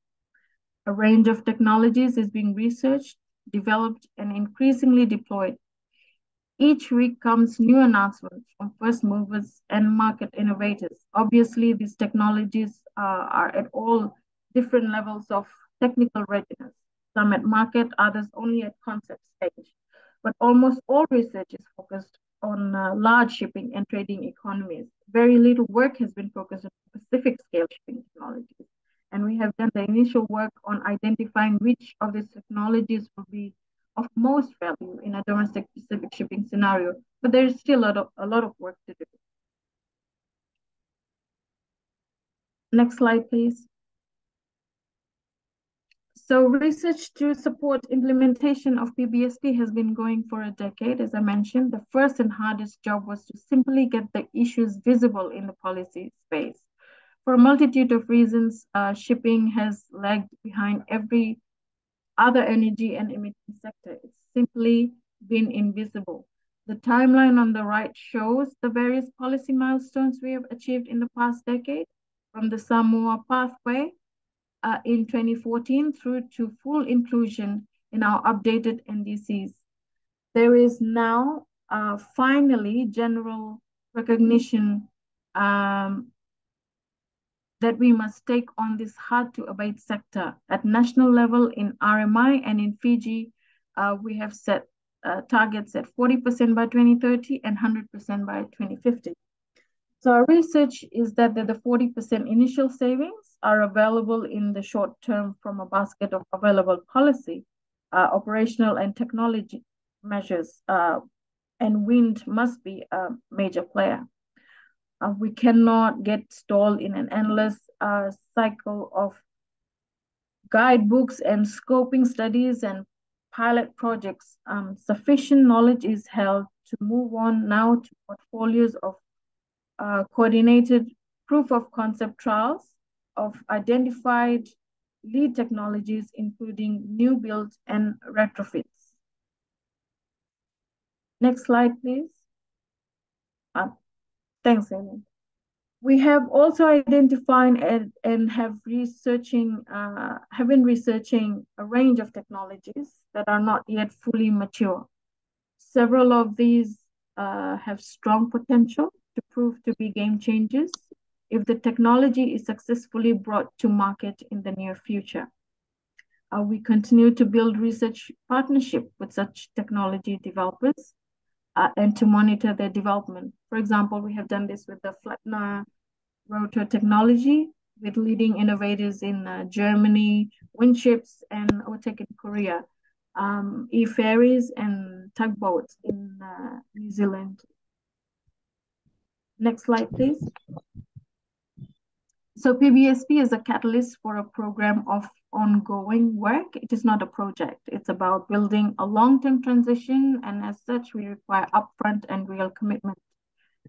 A range of technologies is being researched, developed, and increasingly deployed. Each week comes new announcements from first movers and market innovators. Obviously, these technologies uh, are at all different levels of technical readiness, some at market, others only at concept stage. But almost all research is focused on uh, large shipping and trading economies. Very little work has been focused on specific scale shipping technologies. And we have done the initial work on identifying which of these technologies will be of most value in a domestic Pacific shipping scenario. But there is still a lot of, a lot of work to do. Next slide, please. So research to support implementation of PBSP has been going for a decade. As I mentioned, the first and hardest job was to simply get the issues visible in the policy space. For a multitude of reasons, uh, shipping has lagged behind every other energy and emitting sector. It's simply been invisible. The timeline on the right shows the various policy milestones we have achieved in the past decade, from the Samoa pathway uh, in 2014 through to full inclusion in our updated NDCs. There is now uh, finally general recognition um, that we must take on this hard to abate sector. At national level in RMI and in Fiji, uh, we have set uh, targets at 40% by 2030 and 100% by 2050. So our research is that the, the 40% initial savings are available in the short term from a basket of available policy, uh, operational and technology measures, uh, and wind must be a major player. Uh, we cannot get stalled in an endless uh, cycle of guidebooks and scoping studies and pilot projects. Um, sufficient knowledge is held to move on now to portfolios of uh, coordinated proof of concept trials of identified lead technologies, including new builds and retrofits. Next slide, please. Thanks, Ellen. We have also identified and, and have researching, uh, have been researching a range of technologies that are not yet fully mature. Several of these uh, have strong potential to prove to be game changers if the technology is successfully brought to market in the near future. Uh, we continue to build research partnership with such technology developers uh, and to monitor their development. For example, we have done this with the Flettner rotor technology with leading innovators in uh, Germany, Windships, and Otec in Korea, um, e-ferries and tugboats in uh, New Zealand. Next slide, please. So PBSP is a catalyst for a program of ongoing work. It is not a project. It's about building a long-term transition, and as such, we require upfront and real commitment.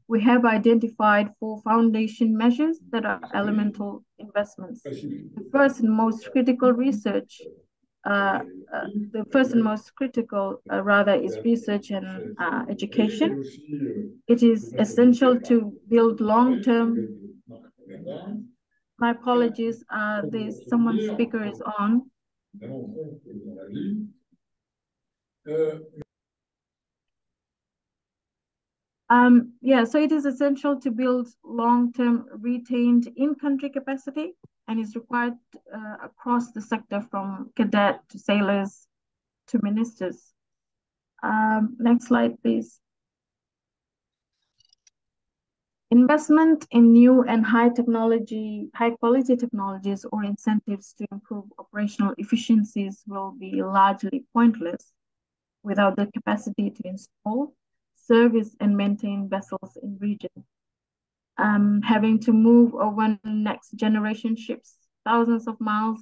We have identified four foundation measures that are elemental investments. The first and most critical research, uh, uh, the first and most critical, uh, rather, is research and uh, education. It is essential to build long-term my apologies, uh, there's speaker is on. Um, yeah, so it is essential to build long-term retained in-country capacity and is required uh, across the sector from cadet to sailors to ministers. Um, next slide, please. Investment in new and high technology, high quality technologies or incentives to improve operational efficiencies will be largely pointless without the capacity to install, service and maintain vessels in region. Um, having to move over next generation ships thousands of miles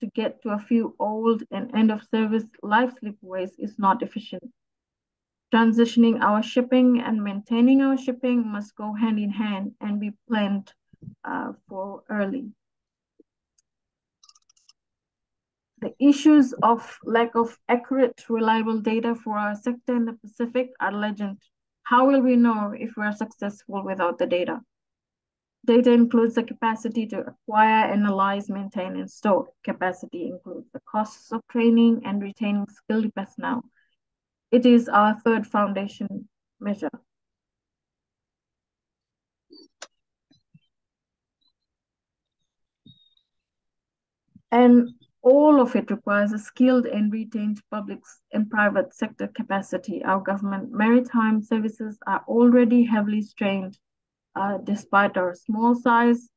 to get to a few old and end of service life slipways is not efficient. Transitioning our shipping and maintaining our shipping must go hand in hand and be planned uh, for early. The issues of lack of accurate, reliable data for our sector in the Pacific are legend. How will we know if we are successful without the data? Data includes the capacity to acquire, analyze, maintain, and store. Capacity includes the costs of training and retaining skilled personnel it is our third foundation measure. And all of it requires a skilled and retained public and private sector capacity. Our government maritime services are already heavily strained uh, despite our small size.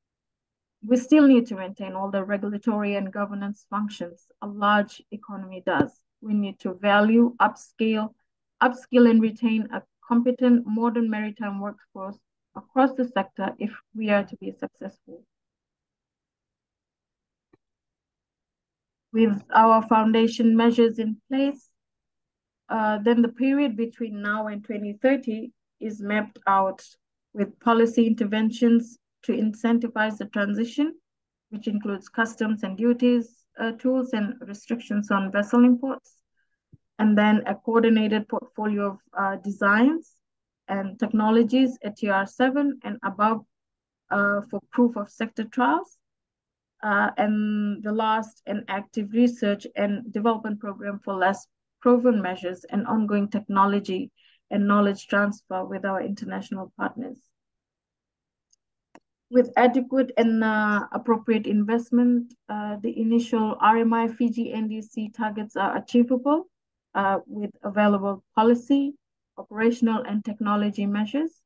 We still need to maintain all the regulatory and governance functions a large economy does we need to value, upscale, upskill and retain a competent modern maritime workforce across the sector if we are to be successful. With our foundation measures in place, uh, then the period between now and 2030 is mapped out with policy interventions to incentivize the transition, which includes customs and duties, tools and restrictions on vessel imports, and then a coordinated portfolio of uh, designs and technologies at TR7 and above uh, for proof of sector trials. Uh, and the last, an active research and development program for less proven measures and ongoing technology and knowledge transfer with our international partners. With adequate and uh, appropriate investment, uh, the initial RMI Fiji NDC targets are achievable uh, with available policy, operational and technology measures.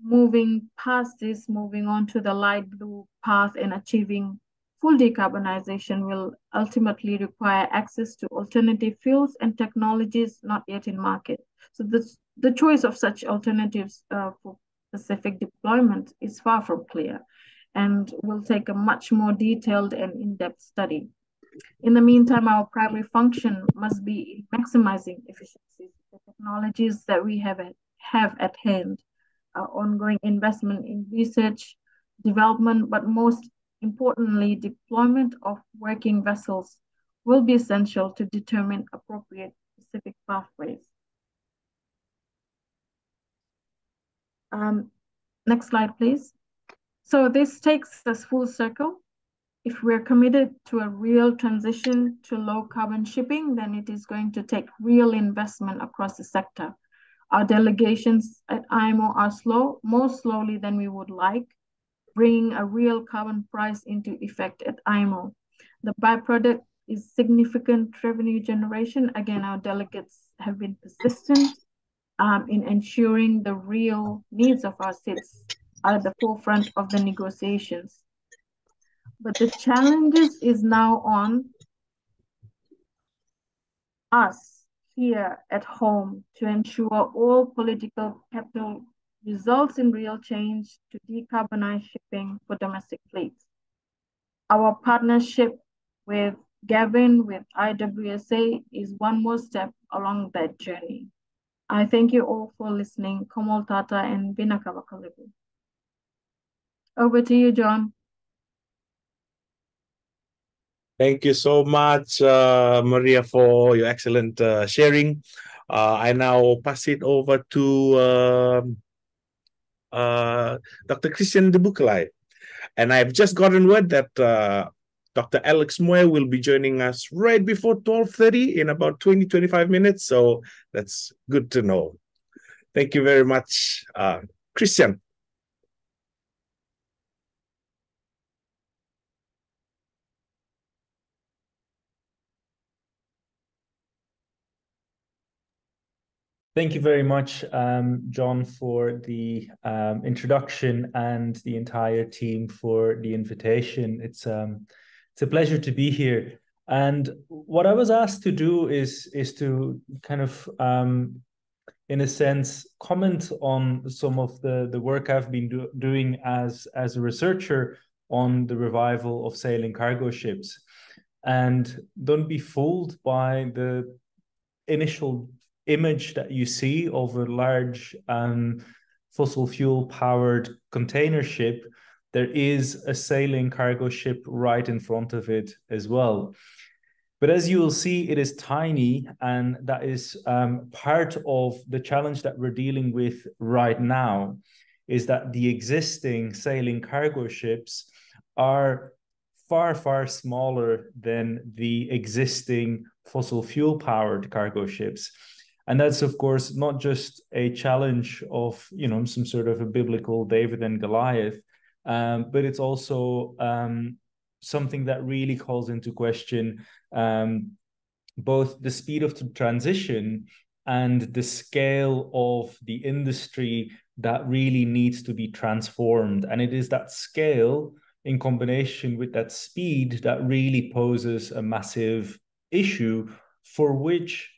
Moving past this, moving on to the light blue path and achieving full decarbonization will ultimately require access to alternative fuels and technologies not yet in market. So the, the choice of such alternatives uh, for specific deployment is far from clear and will take a much more detailed and in-depth study. In the meantime, our primary function must be maximizing efficiencies, the technologies that we have at, have at hand, our ongoing investment in research, development, but most importantly, deployment of working vessels will be essential to determine appropriate specific pathways. Um, next slide, please. So this takes us full circle if we're committed to a real transition to low carbon shipping, then it is going to take real investment across the sector. Our delegations at IMO are slow, more slowly than we would like, bringing a real carbon price into effect at IMO. The byproduct is significant revenue generation. Again, our delegates have been persistent um, in ensuring the real needs of our SIDS are at the forefront of the negotiations. But the challenges is now on us here at home to ensure all political capital results in real change to decarbonize shipping for domestic fleets. Our partnership with Gavin, with IWSA, is one more step along that journey. I thank you all for listening. Komol Tata and Vinaka vakalevu. Over to you, John. Thank you so much, uh, Maria, for your excellent uh, sharing. Uh, I now pass it over to um, uh, Dr. Christian de Beukelaer. And I've just gotten word that uh, Dr. Alex Mawyer will be joining us right before 12.30 in about 20, 25 minutes. So that's good to know. Thank you very much, uh, Christian. Thank you very much, um, John, for the um, introduction and the entire team for the invitation. It's um, it's a pleasure to be here. And what I was asked to do is is to kind of, um, in a sense, comment on some of the the work I've been do doing as as a researcher on the revival of sailing cargo ships. And don't be fooled by the initial image that you see of a large um, fossil fuel powered container ship, there is a sailing cargo ship right in front of it as well. But as you will see, it is tiny, and that is um, part of the challenge that we're dealing with right now. Is that the existing sailing cargo ships are far, far smaller than the existing fossil fuel powered cargo ships and that's of course not just a challenge of you know some sort of a biblical david and goliath um, but it's also um, something that really calls into question um, both the speed of the transition and the scale of the industry that really needs to be transformed. And it is that scale in combination with that speed that really poses a massive issue for which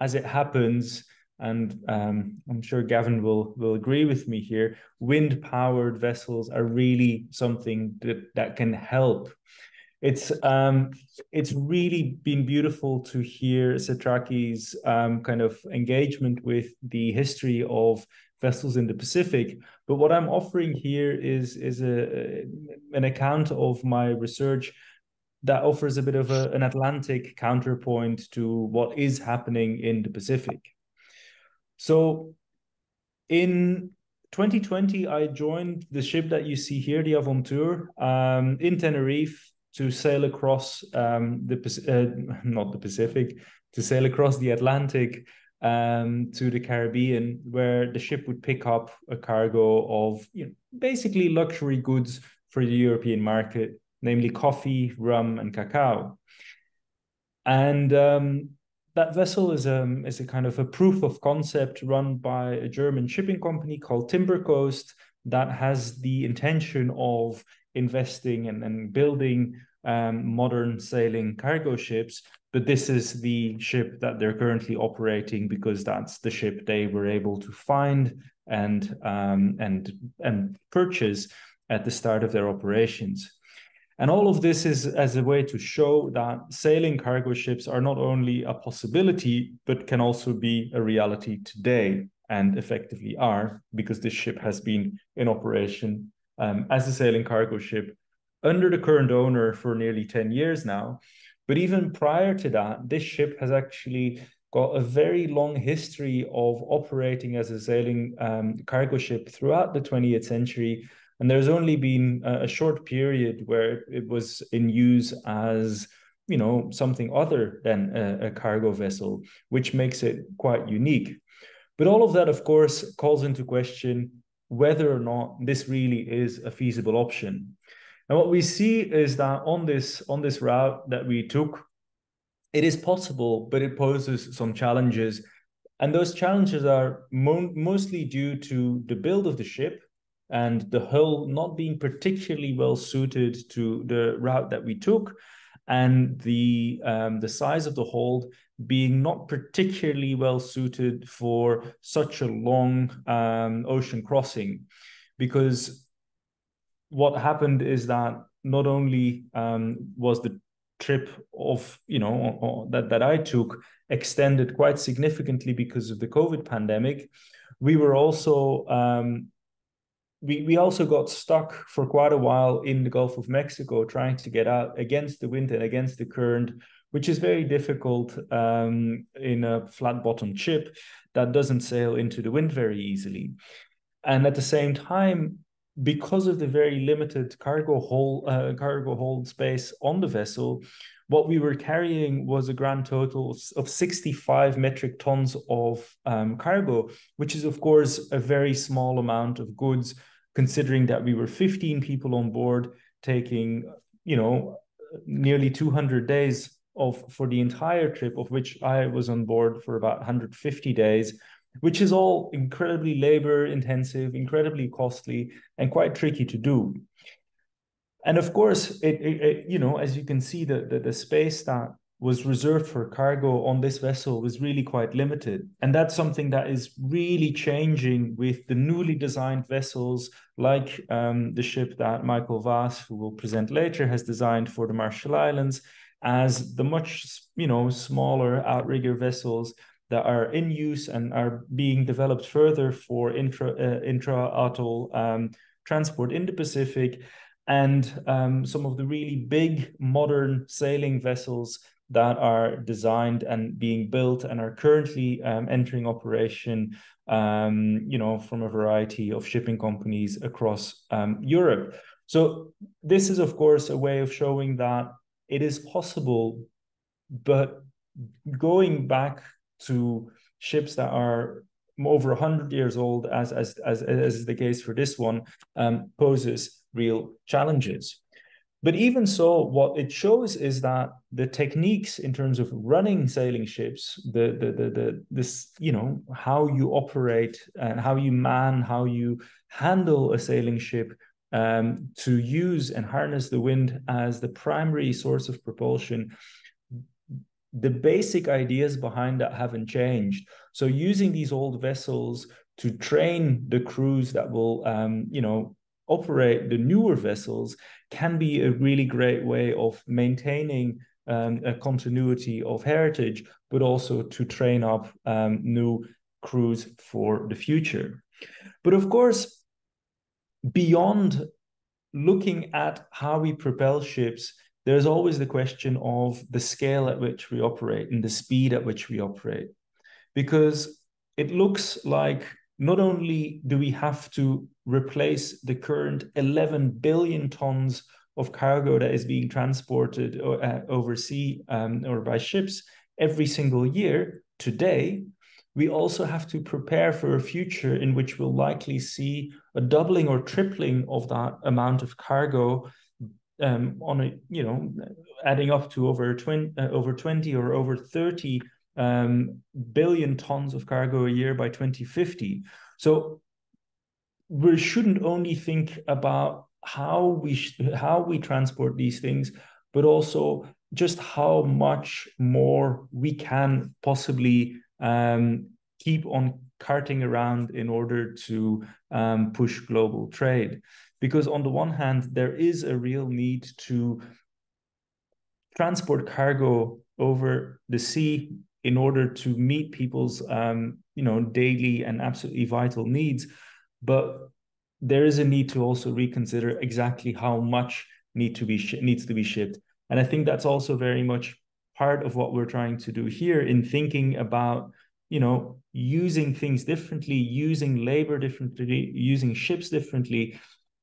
as it happens, and um, I'm sure Gavin will will agree with me here. Wind powered vessels are really something that that can help. It's um, it's really been beautiful to hear Setareki's um, kind of engagement with the history of vessels in the Pacific. But what I'm offering here is is a an account of my research that offers a bit of a, an Atlantic counterpoint to what is happening in the Pacific. So in 2020, I joined the ship that you see here, the Avontuur, um, in Tenerife to sail across um, the uh, not the Pacific, to sail across the Atlantic um, to the Caribbean, where the ship would pick up a cargo of you know, basically luxury goods for the European market namely coffee, rum, and cacao. And um, that vessel is um is a kind of a proof of concept run by a German shipping company called Timbercoast that has the intention of investing and, and building um, modern sailing cargo ships. But this is the ship that they're currently operating because that's the ship they were able to find and um, and and purchase at the start of their operations. And all of this is as a way to show that sailing cargo ships are not only a possibility, but can also be a reality today and effectively are, because this ship has been in operation um, as a sailing cargo ship under the current owner for nearly 10 years now. But even prior to that, this ship has actually got a very long history of operating as a sailing um, cargo ship throughout the 20th century and there's only been a short period where it was in use as you know something other than a, a, cargo vessel which makes it quite unique. But all of that of course calls into question whether or not this really is a feasible option. And what we see is that on this on this route that we took it is possible but it poses some challenges. And those challenges are mo- mostly due to the build of the ship and the hull not being particularly well suited to the route that we took and the um, the size of the hold being not particularly well suited for such a long um, ocean crossing. Because what happened is that not only um, was the trip of you know that that I took extended quite significantly because of the COVID pandemic, we were also um, we, we also got stuck for quite a while in the Gulf of Mexico trying to get out against the wind and against the current, which is very difficult um, in a flat bottom ship that doesn't sail into the wind very easily. And at the same time, because of the very limited cargo hold, uh, cargo hold space on the vessel, what we were carrying was a grand total of 65 metric tons of um, cargo, which is, of course, a very small amount of goods, considering that we were 15 people on board, taking, you know, nearly 200 days of for the entire trip, of which I was on board for about 150 days, which is all incredibly labor intensive, incredibly costly, and quite tricky to do. And of course, it, it, it, you know, as you can see, the, the, the space that was reserved for cargo on this vessel was really quite limited. And that's something that is really changing with the newly designed vessels, like um, the ship that Michael Vahs, who will present later, has designed for the Marshall Islands, as the much you know smaller outrigger vessels that are in use and are being developed further for intra uh, intra atoll um, transport in the Pacific and um, some of the really big modern sailing vessels that are designed and being built and are currently um, entering operation um, you know from a variety of shipping companies across um, Europe so this is of course a way of showing that it is possible but going back to ships that are over 100 years old as as as, as is the case for this one um, poses real challenges. But even so, what it shows is that the techniques in terms of running sailing ships, the the the, the this you know how you operate and how you man, how you handle a sailing ship um, to use and harness the wind as the primary source of propulsion. The basic ideas behind that haven't changed. So using these old vessels to train the crews that will, um, you know, operate the newer vessels can be a really great way of maintaining um, a continuity of heritage, but also to train up um, new crews for the future. But of course, beyond looking at how we propel ships, there's always the question of the scale at which we operate and the speed at which we operate. Because it looks like not only do we have to replace the current 11 billion tons of cargo that is being transported uh, over sea um, or by ships every single year today, we also have to prepare for a future in which we'll likely see a doubling or tripling of that amount of cargo um, on a, you know, adding up to over 20, uh, over 20 or over 30 um, billion tons of cargo a year by 2050. So we shouldn't only think about how we how we transport these things, but also just how much more we can possibly um, keep on carting around in order to um, push global trade. Because on the one hand, there is a real need to transport cargo over the sea in order to meet people's um, you know daily and absolutely vital needs. But there is a need to also reconsider exactly how much need to be needs to be shipped. And i think that's also very much part of what we're trying to do here in thinking about you know using things differently using labor differently using ships differently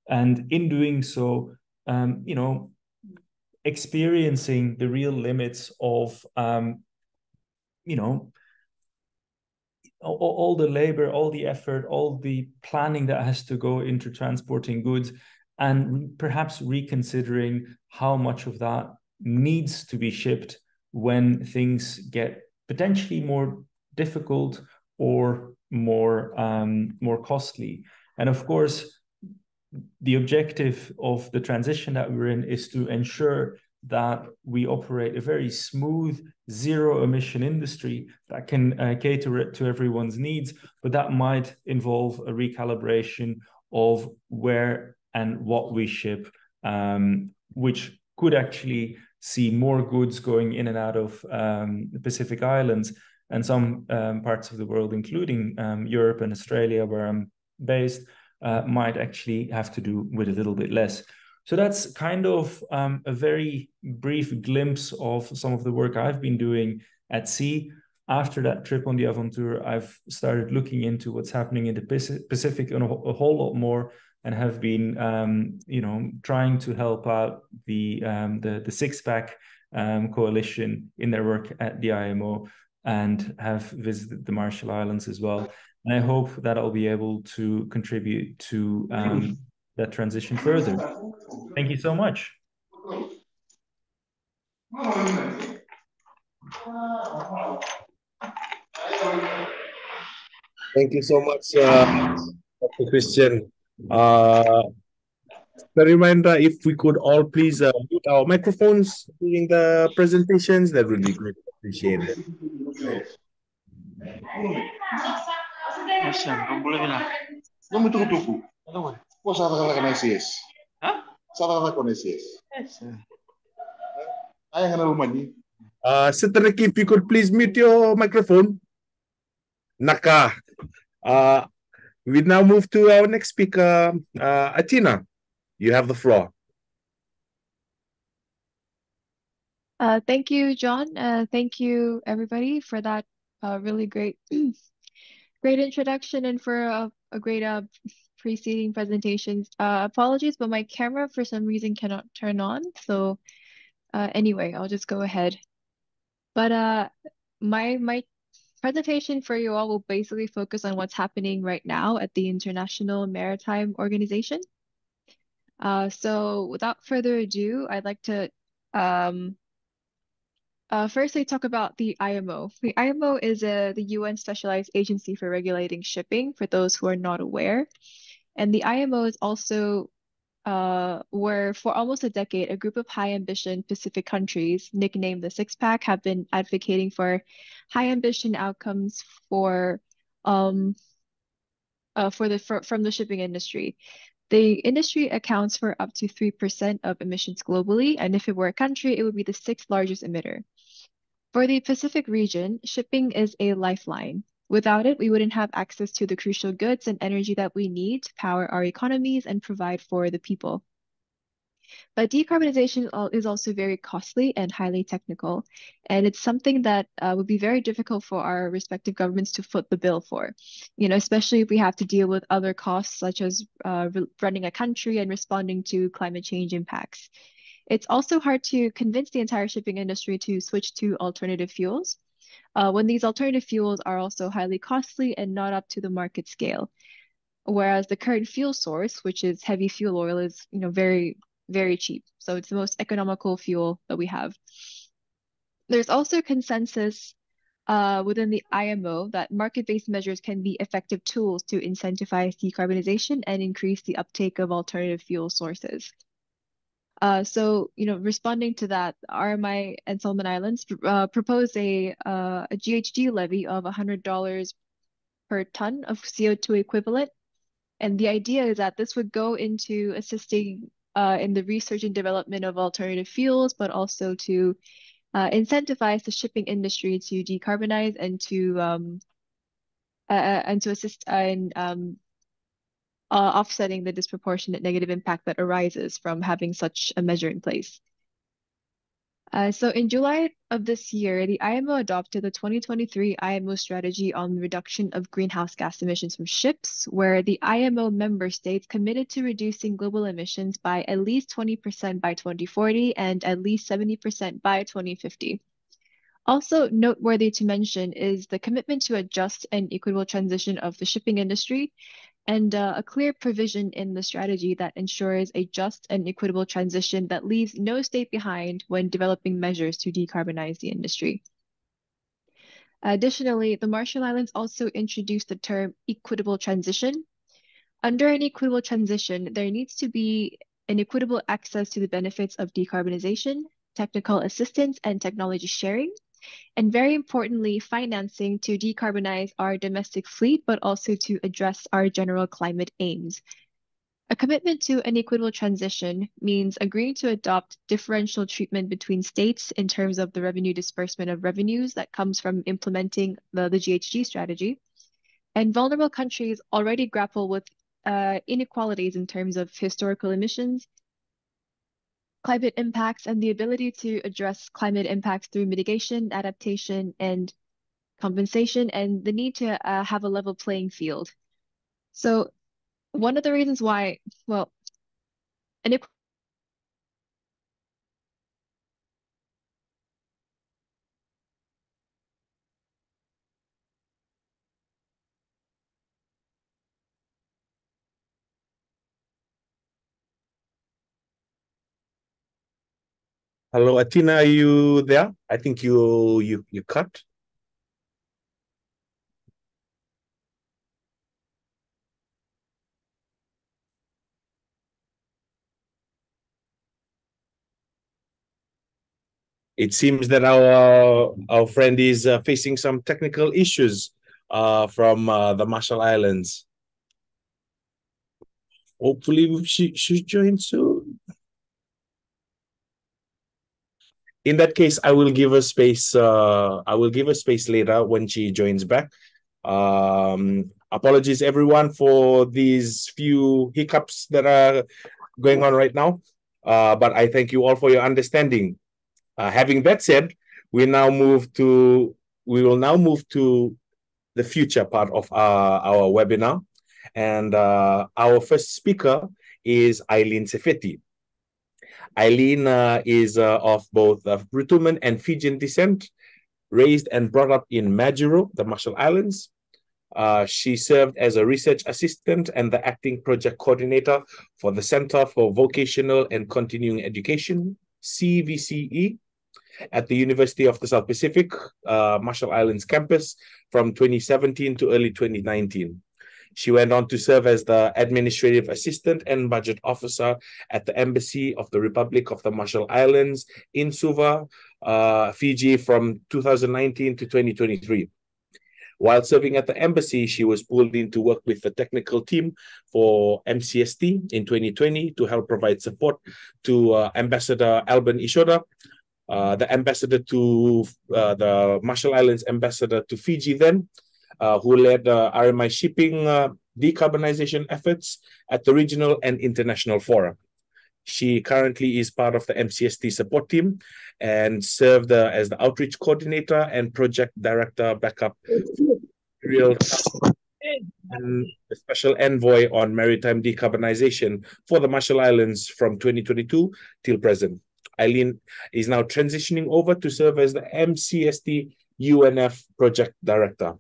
and in doing so um, you know experiencing the real limits of um, you know all, all, the labor all the effort all the planning that has to go into transporting goods and perhaps reconsidering how much of that needs to be shipped when things get potentially more difficult or more um, more costly. And of course the objective of the transition that we're in is to ensure that we operate a very smooth zero emission industry that can uh, cater to everyone's needs but that might involve a recalibration of where and what we ship um, which could actually see more goods going in and out of um, the pacific islands and some um, parts of the world including um, europe and australia where i'm based uh, might actually have to do with a little bit less. So that's kind of um, a very brief glimpse of some of the work I've been doing at sea. After that trip on the Avontuur, I've started looking into what's happening in the Pacific a, a whole lot more, and have been, um, you know, trying to help out the um, the, the Six Pack um, coalition in their work at the IMO, and have visited the Marshall Islands as well. And I hope that I'll be able to contribute to um, that transition further. Thank you so much. Thank you so much, uh, Dr. Christian. Uh, the reminder, if we could all please uh, mute our microphones during the presentations, that would be great. Appreciated. Masya, kamu boleh bilang. Kamu itu kutuku. Apa? Kau salah kala kena SIS. Hah? Salah kala kena SIS. Ayah kena rumah ni. Uh, Senator if you could please mute your microphone. Naka. Uh, we now move to our next speaker, uh, Atina. You have the floor. Uh, thank you, John. Uh, thank you, everybody, for that uh, really great great introduction and for a, a great uh, preceding presentations. Uh, apologies, but my camera for some reason cannot turn on. So uh, anyway, I'll just go ahead. But uh, my my presentation for you all will basically focus on what's happening right now at the International Maritime Organization. Uh, so without further ado, I'd like to um, uh, firstly, talk about the IMO. The IMO is a, the UN specialized agency for regulating shipping, for those who are not aware. And the IMO is also uh, where for almost a decade, a group of high ambition Pacific countries, nicknamed the Six Pack, have been advocating for high ambition outcomes for um, uh, for the for, from the shipping industry. The industry accounts for up to 3% of emissions globally, and if it were a country, it would be the sixth largest emitter. For the Pacific region, shipping is a lifeline. Without it, we wouldn't have access to the crucial goods and energy that we need to power our economies and provide for the people. But decarbonization is also very costly and highly technical, and it's something that uh, would be very difficult for our respective governments to foot the bill for. You know, especially if we have to deal with other costs such as uh, running a country and responding to climate change impacts. It's also hard to convince the entire shipping industry to switch to alternative fuels uh, when these alternative fuels are also highly costly and not up to the market scale. Whereas the current fuel source, which is heavy fuel oil, is you know very very cheap. So it's the most economical fuel that we have. There's also consensus uh, within the IMO that market-based measures can be effective tools to incentivize decarbonization and increase the uptake of alternative fuel sources. Uh, so, you know, responding to that, RMI and Solomon Islands uh, propose a, uh, a GHG levy of $100 per ton of CO2 equivalent. And the idea is that this would go into assisting uh, in the research and development of alternative fuels, but also to uh, incentivize the shipping industry to decarbonize and to um, uh, uh and to assist in um, uh, offsetting the disproportionate negative impact that arises from having such a measure in place. Uh, so in July of this year, the IMO adopted the 2023 IMO strategy on reduction of greenhouse gas emissions from ships, where the IMO member states committed to reducing global emissions by at least 20% by 2040 and at least 70% by 2050. Also noteworthy to mention is the commitment to a just and equitable transition of the shipping industry and uh, a clear provision in the strategy that ensures a just and equitable transition that leaves no state behind when developing measures to decarbonize the industry. Additionally, the Marshall Islands also introduced the term equitable transition. Under an equitable transition, there needs to be an equitable access to the benefits of decarbonization, technical assistance, and technology sharing, and very importantly, financing to decarbonize our domestic fleet, but also to address our general climate aims. A commitment to an equitable transition means agreeing to adopt differential treatment between states in terms of the revenue disbursement of revenues that comes from implementing the, the GHG strategy. And vulnerable countries already grapple with uh, inequalities in terms of historical emissions, climate impacts and the ability to address climate impacts through mitigation, adaptation, and compensation, and the need to uh, have a level playing field. So one of the reasons why, well, an Hello, Atina, are you there? I think you you you cut. It seems that our our friend is uh, facing some technical issues uh, from uh, the Marshall Islands. Hopefully, she should join soon in that case, I will give her space. Uh, I will give her space later when she joins back. Um, apologies, everyone, for these few hiccups that are going on right now. Uh, but I thank you all for your understanding. Uh, having that said, we now move to we will now move to the future part of our, our webinar, and uh, our first speaker is Eileen Sefeti. Eileen is uh, of both uh, Rotuman and Fijian descent, raised and brought up in Majuro, the Marshall Islands. Uh, she served as a research assistant and the acting project coordinator for the Center for Vocational and Continuing Education, CVCE, at the University of the South Pacific, uh, Marshall Islands campus from 2017 to early 2019. She went on to serve as the administrative assistant and budget officer at the Embassy of the Republic of the Marshall Islands in Suva, uh, Fiji from 2019 to 2023. While serving at the embassy, she was pulled in to work with the technical team for MCST in 2020 to help provide support to uh, Ambassador Albon Ishoda, uh, the ambassador to uh, the Marshall Islands ambassador to Fiji then, who led uh, RMI shipping uh, decarbonization efforts at the regional and international forum. She currently is part of the MCST support team and served uh, as the outreach coordinator and project director backup real and special envoy on maritime decarbonization for the Marshall Islands from 2022 till present. Eileen is now transitioning over to serve as the MCST UNF project director.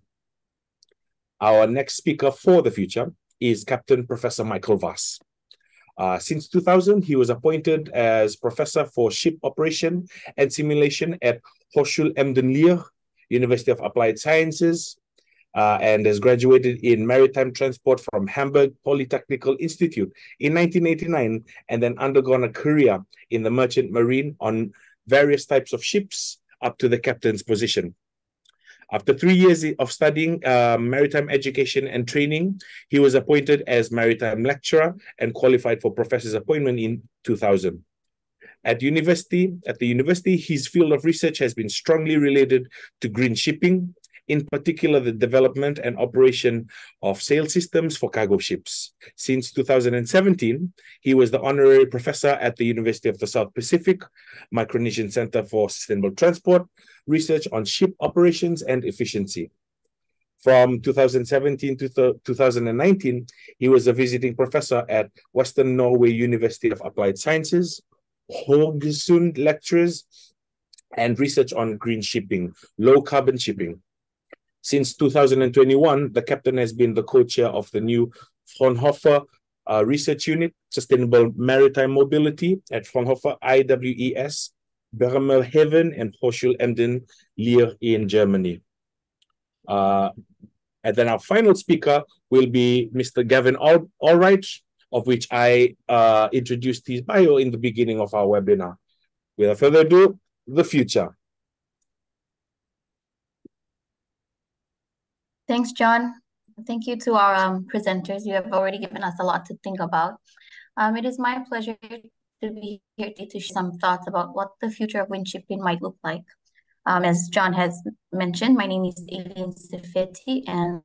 Our next speaker for the future is Captain Professor Michael Vahs. Uh, since 2000, he was appointed as professor for ship operation and simulation at Hochschule Emden Leer University of Applied Sciences, uh, and has graduated in maritime transport from Hamburg Polytechnical Institute in 1989, and then undergone a career in the merchant marine on various types of ships up to the captain's position. After three years of studying uh, maritime education and training, he was appointed as maritime lecturer and qualified for professor's appointment in 2000. At university, at the university, his field of research has been strongly related to green shipping, in particular the development and operation of sail systems for cargo ships. Since 2017, he was the honorary professor at the University of the South Pacific, Micronesian Center for Sustainable Transport, research on ship operations and efficiency. From 2017 to 2019, he was a visiting professor at Western Norway University of Applied Sciences, Haugesund lectures, and research on green shipping, low carbon shipping. Since 2021, the captain has been the co-chair of the new Fraunhofer uh, Research Unit, Sustainable Maritime Mobility at Fraunhofer IWES, Bremerhaven and Hochschule Emden Leer in Germany. Uh, and then our final speaker will be Mr. Gavin All Allwright, of which I uh, introduced his bio in the beginning of our webinar. Without further ado, the future. Thanks, John. Thank you to our um, presenters. You have already given us a lot to think about. Um, it is my pleasure to be here to share some thoughts about what the future of wind shipping might look like. Um, as John has mentioned, my name is Aileen Sifeti, and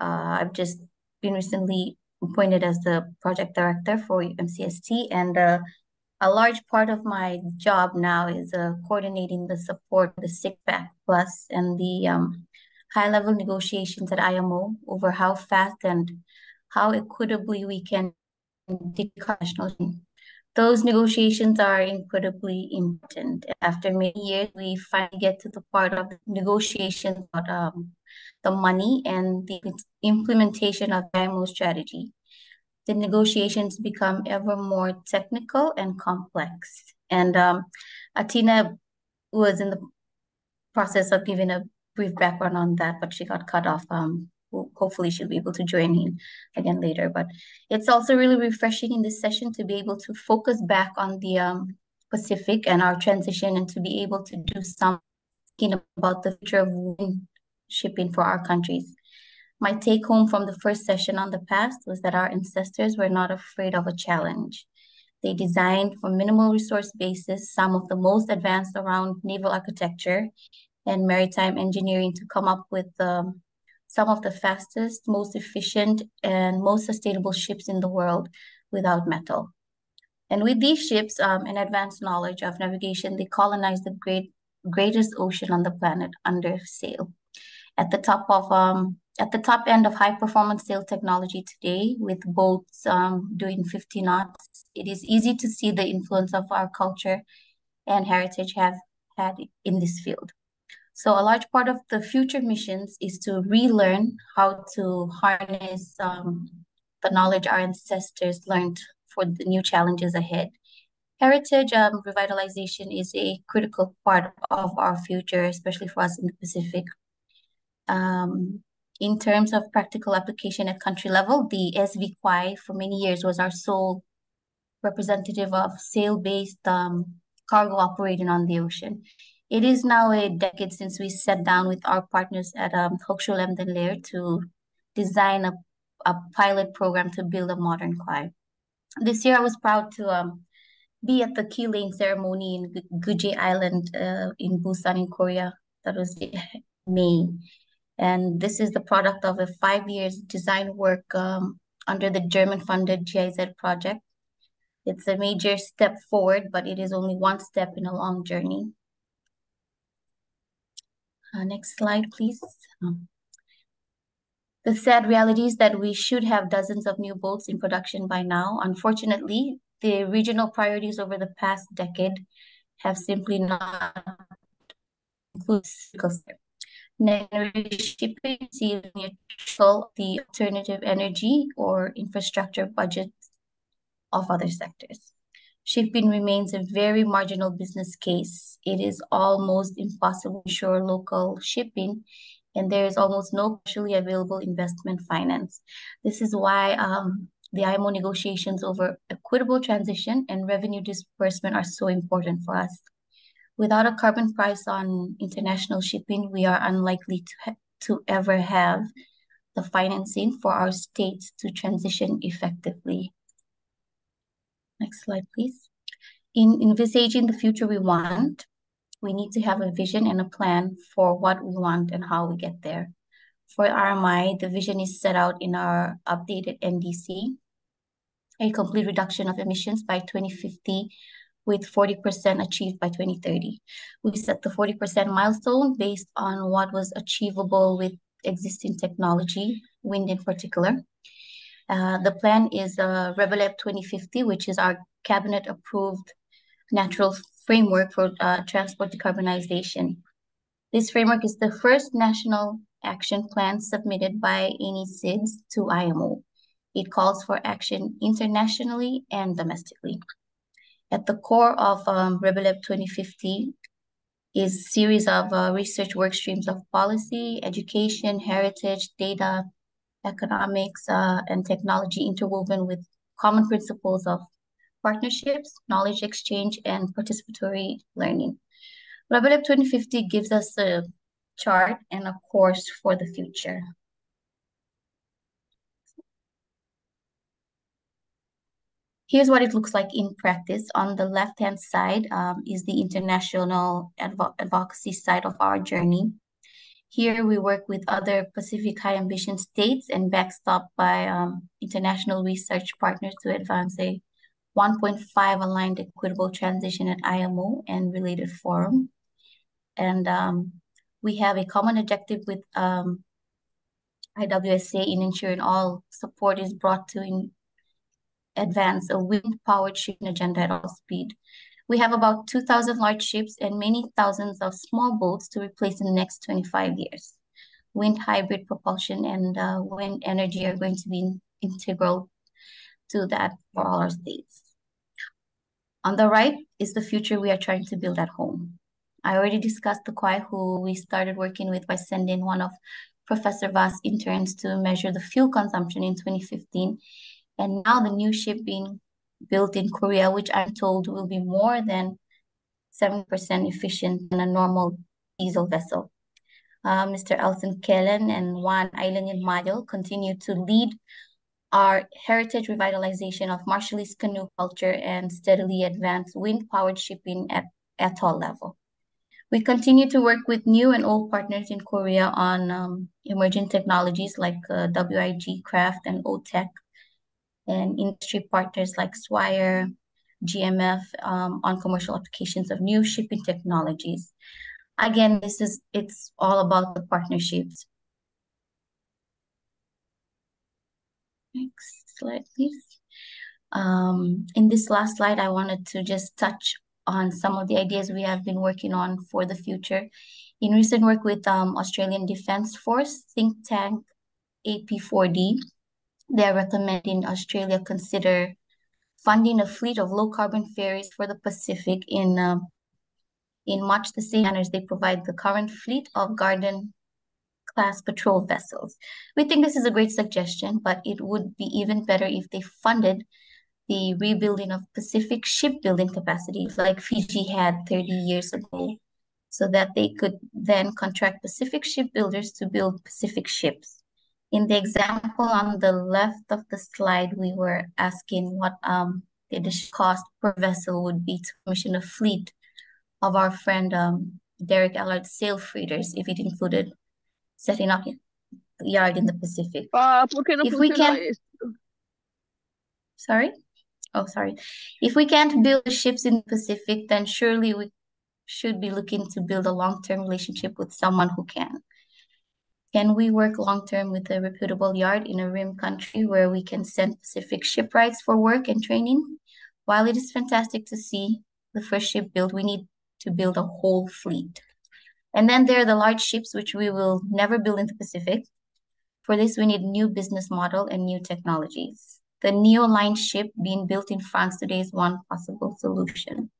uh, I've just been recently appointed as the project director for MCST, and uh, a large part of my job now is uh, coordinating the support, the Six Pack Plus, and the um, high-level negotiations at IMO over how fast and how equitably we can decarbonize. Those negotiations are incredibly important. After many years, we finally get to the part of the negotiations about um, the money and the implementation of IMO strategy. The negotiations become ever more technical and complex. And um, Atina was in the process of giving a brief background on that, but she got cut off. Um, hopefully she'll be able to join in again later. But it's also really refreshing in this session to be able to focus back on the um, Pacific and our transition and to be able to do something about the future of shipping for our countries. My take home from the first session on the past was that our ancestors were not afraid of a challenge. They designed for minimal resource basis some of the most advanced around naval architecture and maritime engineering to come up with um, some of the fastest, most efficient, and most sustainable ships in the world without metal. And with these ships um, and advanced knowledge of navigation, they colonized the great, greatest ocean on the planet under sail. At the top of um, at the top end of high performance sail technology today, with boats um, doing 50 knots, it is easy to see the influence of our culture and heritage have had in this field. So a large part of the future missions is to relearn how to harness um, the knowledge our ancestors learned for the new challenges ahead. Heritage um, revitalization is a critical part of our future, especially for us in the Pacific. Um, in terms of practical application at country level, the SV Kwai for many years was our sole representative of sail-based um, cargo operating on the ocean. It is now a decade since we sat down with our partners at um, Hochschule Emden Leer to design a, a pilot program to build a modern Kwai. This year, I was proud to um, be at the keel laying ceremony in Geoje Island uh, in Busan in Korea. That was May. And this is the product of a five years design work um, under the German-funded GIZ project. It's a major step forward, but it is only one step in a long journey. Uh, next slide, please. Um, the sad reality is that we should have dozens of new boats in production by now. Unfortunately, the regional priorities over the past decade have simply not included shipping neutral the alternative energy or infrastructure budgets of other sectors. Shipping remains a very marginal business case. It is almost impossible to ensure local shipping, and there is almost no actually available investment finance. This is why um, the IMO negotiations over equitable transition and revenue disbursement are so important for us. Without a carbon price on international shipping, we are unlikely to, to ever have the financing for our states to transition effectively. Next slide, please. In envisaging the future we want, we need to have a vision and a plan for what we want and how we get there. For RMI, the vision is set out in our updated NDC, a complete reduction of emissions by 2050 with 40% achieved by 2030. We set the 40% milestone based on what was achievable with existing technology, wind in particular. Uh, the plan is uh, REVELEP 2050, which is our cabinet approved natural framework for uh, transport decarbonization. This framework is the first national action plan submitted by any SIDS to IMO. It calls for action internationally and domestically. At the core of um, REVELEP 2050 is series of uh, research work streams of policy, education, heritage, data, economics, uh, and technology interwoven with common principles of partnerships, knowledge exchange, and participatory learning. REVELEP 2050 gives us a chart and a course for the future. Here's what it looks like in practice. On the left-hand side um, is the international advo advocacy side of our journey. Here we work with other Pacific High Ambition states and backstop by um, international research partners to advance a 1.5 aligned equitable transition at IMO and related forum. And um, we have a common objective with um, IWSA in ensuring all support is brought to in, advance a wind-powered shipping agenda at all speed. We have about 2,000 large ships and many thousands of small boats to replace in the next 25 years. Wind hybrid propulsion and uh, wind energy are going to be integral to that for all our states. On the right is the future we are trying to build at home. I already discussed the Kwai, who we started working with by sending one of Professor Vahs' interns to measure the fuel consumption in 2015 and now the new ship being built in Korea, which I'm told will be more than 7% efficient than a normal diesel vessel. Uh, Mr. Alson Kelen and Juan Aileen Mayo continue to lead our heritage revitalization of Marshallese canoe culture and steadily advance wind-powered shipping at atoll level. We continue to work with new and old partners in Korea on um, emerging technologies like uh, WIG Craft and OTEC and industry partners like Swire, GMF um, on commercial applications of new shipping technologies. Again, this is it's all about the partnerships. Next slide, please. Um, in this last slide, I wanted to just touch on some of the ideas we have been working on for the future. In recent work with um, Australian Defence Force think tank AP4D, they're recommending Australia consider funding a fleet of low carbon ferries for the Pacific in um, in much the same manner as they provide the current fleet of Guardian class patrol vessels. We think this is a great suggestion, but it would be even better if they funded the rebuilding of Pacific shipbuilding capacity like Fiji had 30 years ago, so that they could then contract Pacific shipbuilders to build Pacific ships. In the example on the left of the slide, we were asking what um, the additional cost per vessel would be to commission a fleet of our friend um, Derek Allard sail freighters if it included setting up a yard in the Pacific. Uh, if we can, sorry, oh sorry, if we can't build ships in the Pacific, then surely we should be looking to build a long-term relationship with someone who can. Can we work long-term with a reputable yard in a rim country where we can send Pacific shipwrights for work and training? While it is fantastic to see the first ship built, we need to build a whole fleet. And then there are the large ships, which we will never build in the Pacific. For this, we need new business model and new technologies. the Neoline ship being built in France today is one possible solution.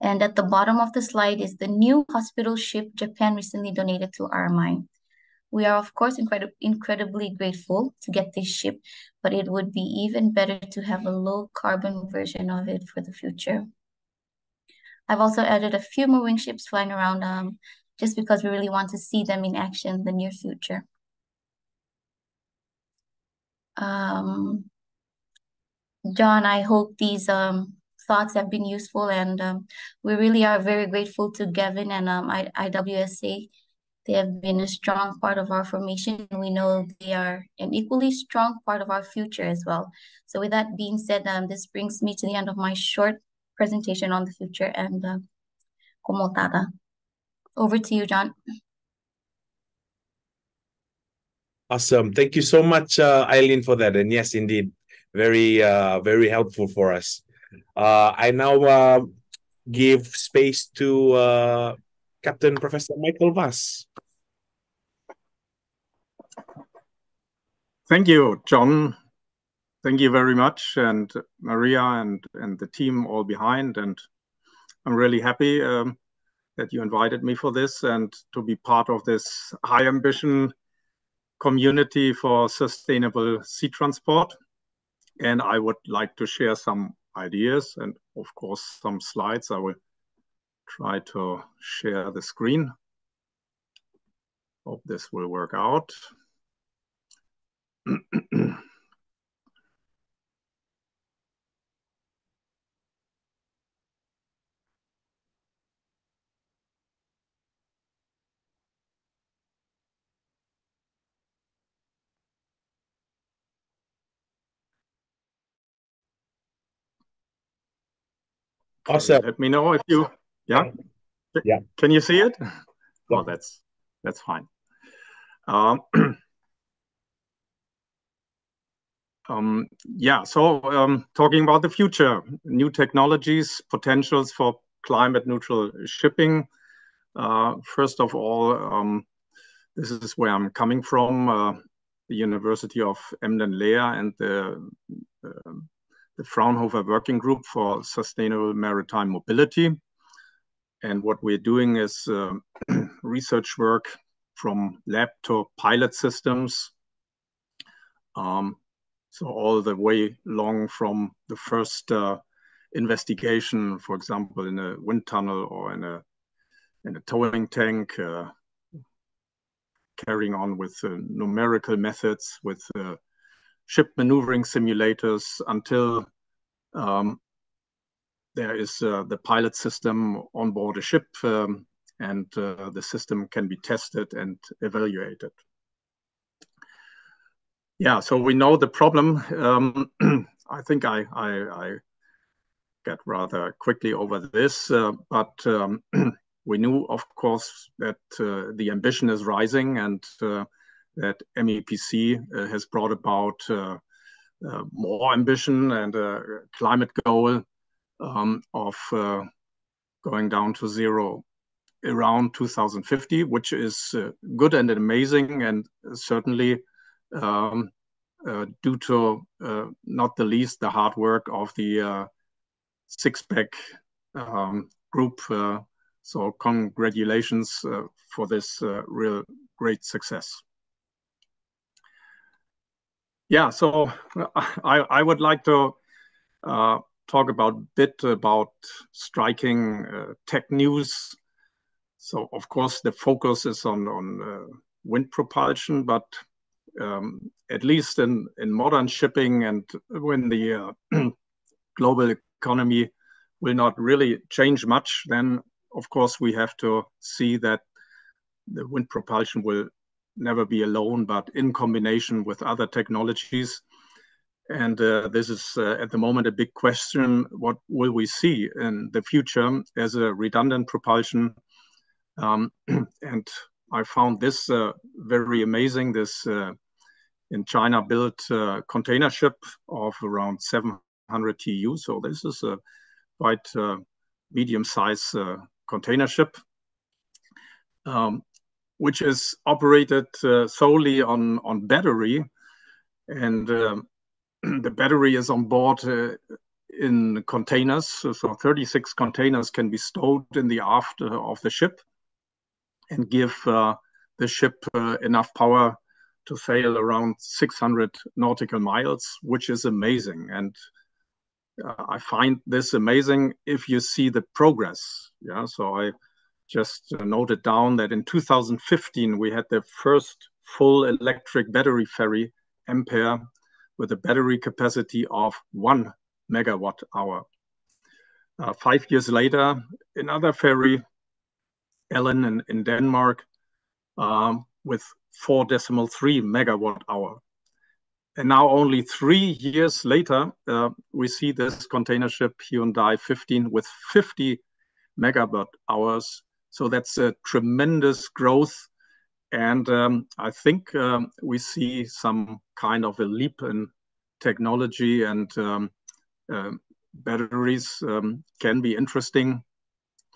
And at the bottom of the slide is the new hospital ship Japan recently donated to RMI. We are, of course, incredi- incredibly grateful to get this ship, but it would be even better to have a low carbon version of it for the future. I've also added a few more wing ships flying around um, just because we really want to see them in action in the near future. Um, John, I hope these um, thoughts have been useful, and um, we really are very grateful to Gavin and um, I IWSA. They have been a strong part of our formation. We know they are an equally strong part of our future as well. So, with that being said, um, this brings me to the end of my short presentation on the future and uh, Kommol tata. Over to you, John. Awesome. Thank you so much, uh, Eileen, for that. And yes, indeed, very, uh, very helpful for us. Uh, I now uh, give space to uh, Captain Professor Michael Vahs. Thank you, John. Thank you very much, and Maria and and the team all behind. And I'm really happy um, that you invited me for this and to be part of this high ambition community for sustainable sea transport. And I would like to share some ideas and, of course, some slides. I will try to share the screen. Hope this will work out. Awesome. Let me know if you, yeah, yeah. Can you see it? Oh, that's that's fine. Um, um, yeah. So um, talking about the future, new technologies, potentials for climate neutral shipping. Uh, first of all, um, this is where I'm coming from, uh, the University of Emden-Leer and the uh, the Fraunhofer Working Group for Sustainable Maritime Mobility. And what we're doing is uh, research work from lab to pilot systems. Um, so all the way along from the first uh, investigation, for example, in a wind tunnel or in a in a towing tank, uh, carrying on with uh, numerical methods, with uh, ship maneuvering simulators until um, there is uh, the pilot system on board a ship um, and uh, the system can be tested and evaluated. Yeah, so we know the problem. Um, I think I, I, I, get rather quickly over this, uh, but um, we knew, of course, that uh, the ambition is rising and uh, that MEPC uh, has brought about uh, uh, more ambition and a climate goal um, of going down to zero around 2050, which is good and amazing, and certainly um, uh, due to uh, not the least the hard work of the uh, six-pack um, group. so congratulations for this real great success. Yeah, so I, I would like to uh, talk about a bit about striking uh, tech news. So of course the focus is on, on uh, wind propulsion, but um, at least in, in modern shipping and when the uh, global economy will not really change much, then of course we have to see that the wind propulsion will never be alone, but in combination with other technologies. And uh, this is uh, at the moment a big question. What will we see in the future as a redundant propulsion? Um, and I found this uh, very amazing. This uh, in China built uh, container ship of around 700 TEU. So this is a quite uh, medium size container ship. Um, which is operated uh, solely on on battery, and um, the battery is on board uh, in containers. So 36 containers can be stowed in the aft of the ship and give uh, the ship uh, enough power to sail around 600 nautical miles, which is amazing. And uh, I find this amazing if you see the progress. Yeah, so I just noted down that in 2015 we had the first full electric battery ferry, Ampere, with a battery capacity of one megawatt hour. Uh, five years later, another ferry, Ellen in, in Denmark, um, with 4.3 megawatt hour. And now only three years later, uh, we see this container ship Hyundai 15 with 50 megawatt hours. So that's a tremendous growth. And um, I think um, we see some kind of a leap in technology and um, uh, batteries um, can be interesting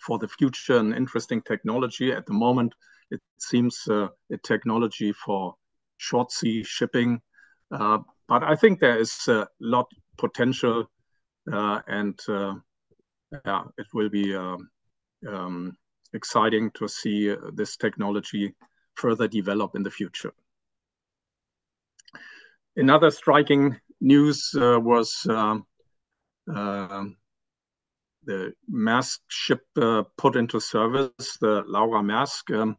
for the future and interesting technology. At the moment, it seems uh, a technology for short sea shipping uh, but I think there is a lot potential, uh, and uh, yeah, it will be um, um, exciting to see this technology further develop in the future. Another striking news was um, the Maersk ship uh, put into service, the Laura Maersk, um,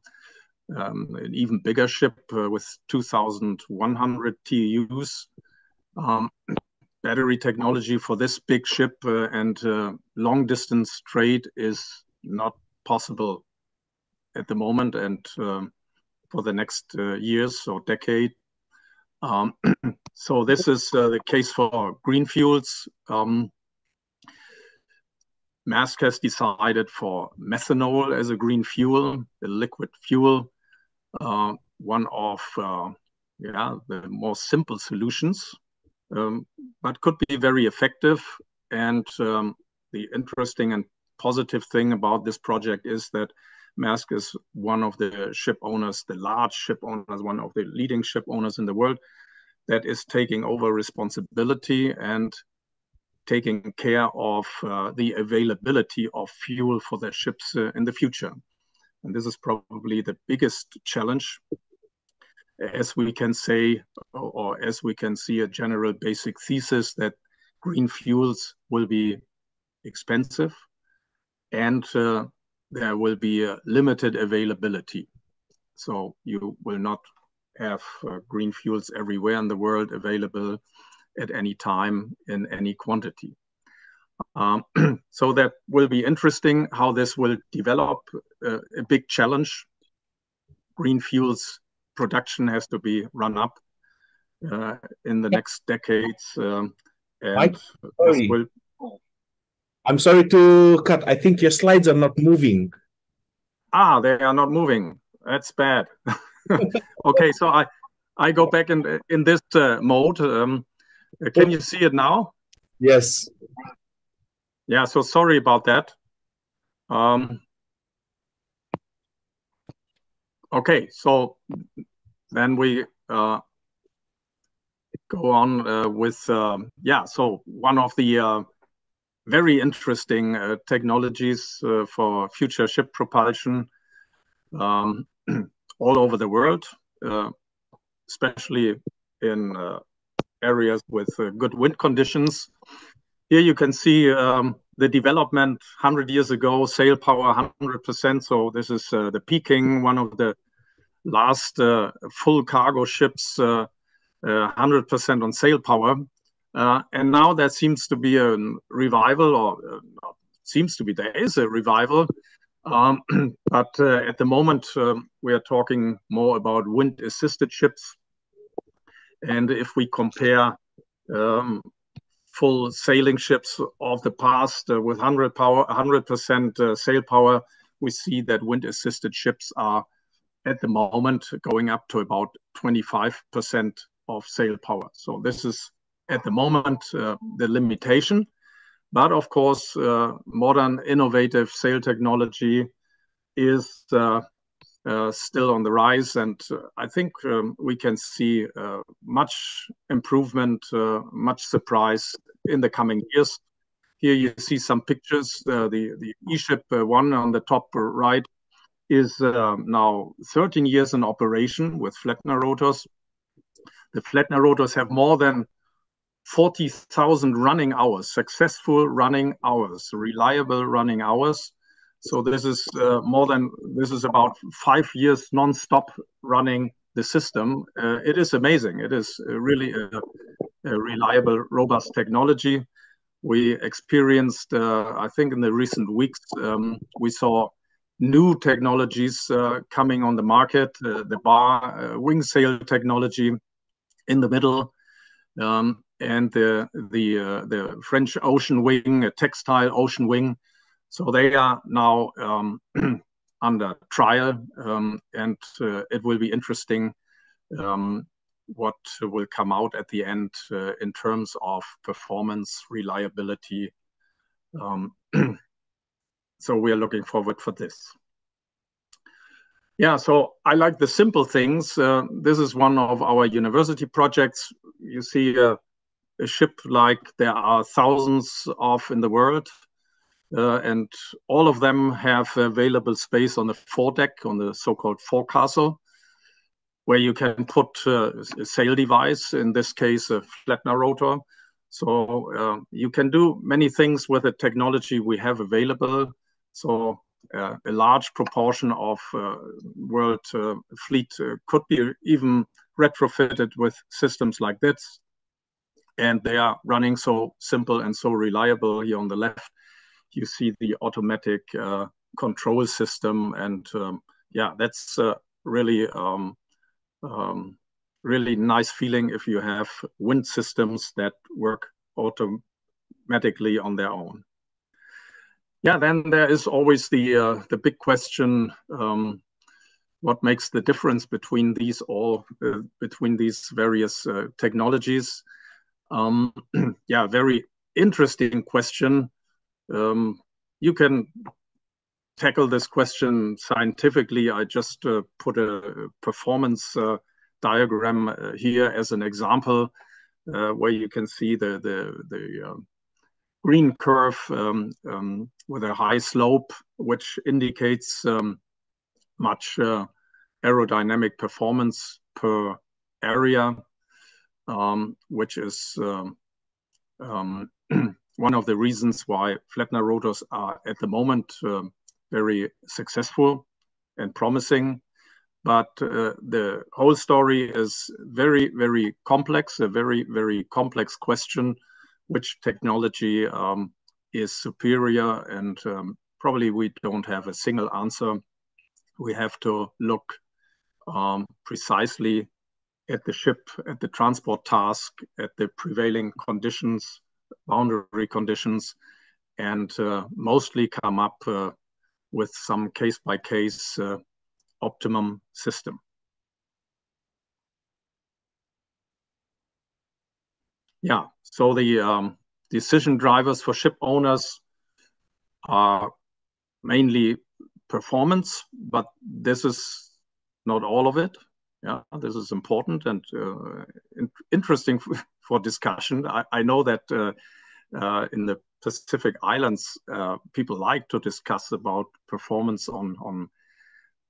um, an even bigger ship uh, with 2,100 TEUs. Um, battery technology for this big ship uh, and uh, long distance trade is not possible at the moment and um, for the next uh, years or decade. Um, so this is uh, the case for green fuels. Um, has decided for methanol as a green fuel, a liquid fuel. Uh, one of uh, yeah the more simple solutions, um, but could be very effective. And um, the interesting and positive thing about this project is that Maersk is one of the ship owners, the large ship owners, one of the leading ship owners in the world that is taking over responsibility and taking care of uh, the availability of fuel for their ships uh, in the future. And this is probably the biggest challenge as we can say, or as we can see a general basic thesis that green fuels will be expensive and uh, there will be a limited availability. So you will not have uh, green fuels everywhere in the world available at any time in any quantity. Um, so that will be interesting how this will develop. Uh, a big challenge. Green fuels production has to be run up uh, in the next decades. Um, and sorry. Will... I'm sorry to cut. I think your slides are not moving. Ah, they are not moving. That's bad. okay, so I I go back in in this uh, mode. Um, can you see it now? Yes. Yeah, so sorry about that. Um, okay, so then we uh, go on uh, with, um, yeah, so one of the uh, very interesting uh, technologies uh, for future ship propulsion um, all over the world, uh, especially in areas with good wind conditions. Here you can see um, the development 100 years ago, sail power 100%. So this is uh, the Peking, one of the last uh, full cargo ships, 100% uh, uh, on sail power. Uh, and now there seems to be a revival, or seems to be, there is a revival. Um, but at the moment, um, we are talking more about wind-assisted ships. And if we compare um, full sailing ships of the past uh, with 100 power, 100% uh, sail power, we see that wind-assisted ships are at the moment going up to about 25% of sail power. So this is at the moment uh, the limitation. But of course, uh, modern innovative sail technology is uh, still on the rise, and I think um, we can see much improvement, much surprise in the coming years. Here you see some pictures. the the eShip one on the top right is now 13 years in operation with Flettner rotors. The Flettner rotors have more than 40,000 running hours, successful running hours, reliable running hours. So this is uh, more than this is about five years non-stop running the system. Uh, it is amazing. It is really a, a reliable, robust technology. We experienced, uh, I think, in the recent weeks, um, we saw new technologies uh, coming on the market. Uh, the bar uh, wing sail technology in the middle. Um, and the the uh, the French Ocean Wing, a textile Ocean Wing. So they are now um, under trial, um, and uh, it will be interesting um, what will come out at the end uh, in terms of performance, reliability. Um, so we are looking forward for this. Yeah, so I like the simple things. Uh, this is one of our university projects. You see uh, a ship like there are thousands of in the world, uh, and all of them have available space on the foredeck, on the so-called forecastle, where you can put uh, a sail device, in this case, a Flettner rotor. So uh, you can do many things with the technology we have available. So uh, a large proportion of uh, world uh, fleet could be even retrofitted with systems like this and they are running so simple and so reliable. Here on the left, you see the automatic uh, control system, and um, yeah, that's uh, really um, um, really nice feeling if you have wind systems that work automatically on their own. Yeah, then there is always the uh, the big question. Um, what makes the difference between these all uh, between these various uh, technologies um, yeah, very interesting question. Um, you can tackle this question scientifically. I just uh, put a performance uh, diagram uh, here as an example, uh, where you can see the the the um, green curve um, um, with a high slope, which indicates um, much uh, aerodynamic performance per area um, which is um, um one of the reasons why Flettner rotors are at the moment um, very successful and promising. But uh, the whole story is very, very complex, a very, very complex question which technology um, is superior and um, probably we don't have a single answer. We have to look um, precisely at the ship, at the transport task, at the prevailing conditions, boundary conditions, and uh, mostly come up uh, with some case-by-case uh, optimum system. Yeah, so the um, decision drivers for ship owners are mainly performance, but this is not all of it. Yeah, this is important and uh, in interesting for discussion. I, I know that uh, uh, in the Pacific Islands, uh, people like to discuss about performance on on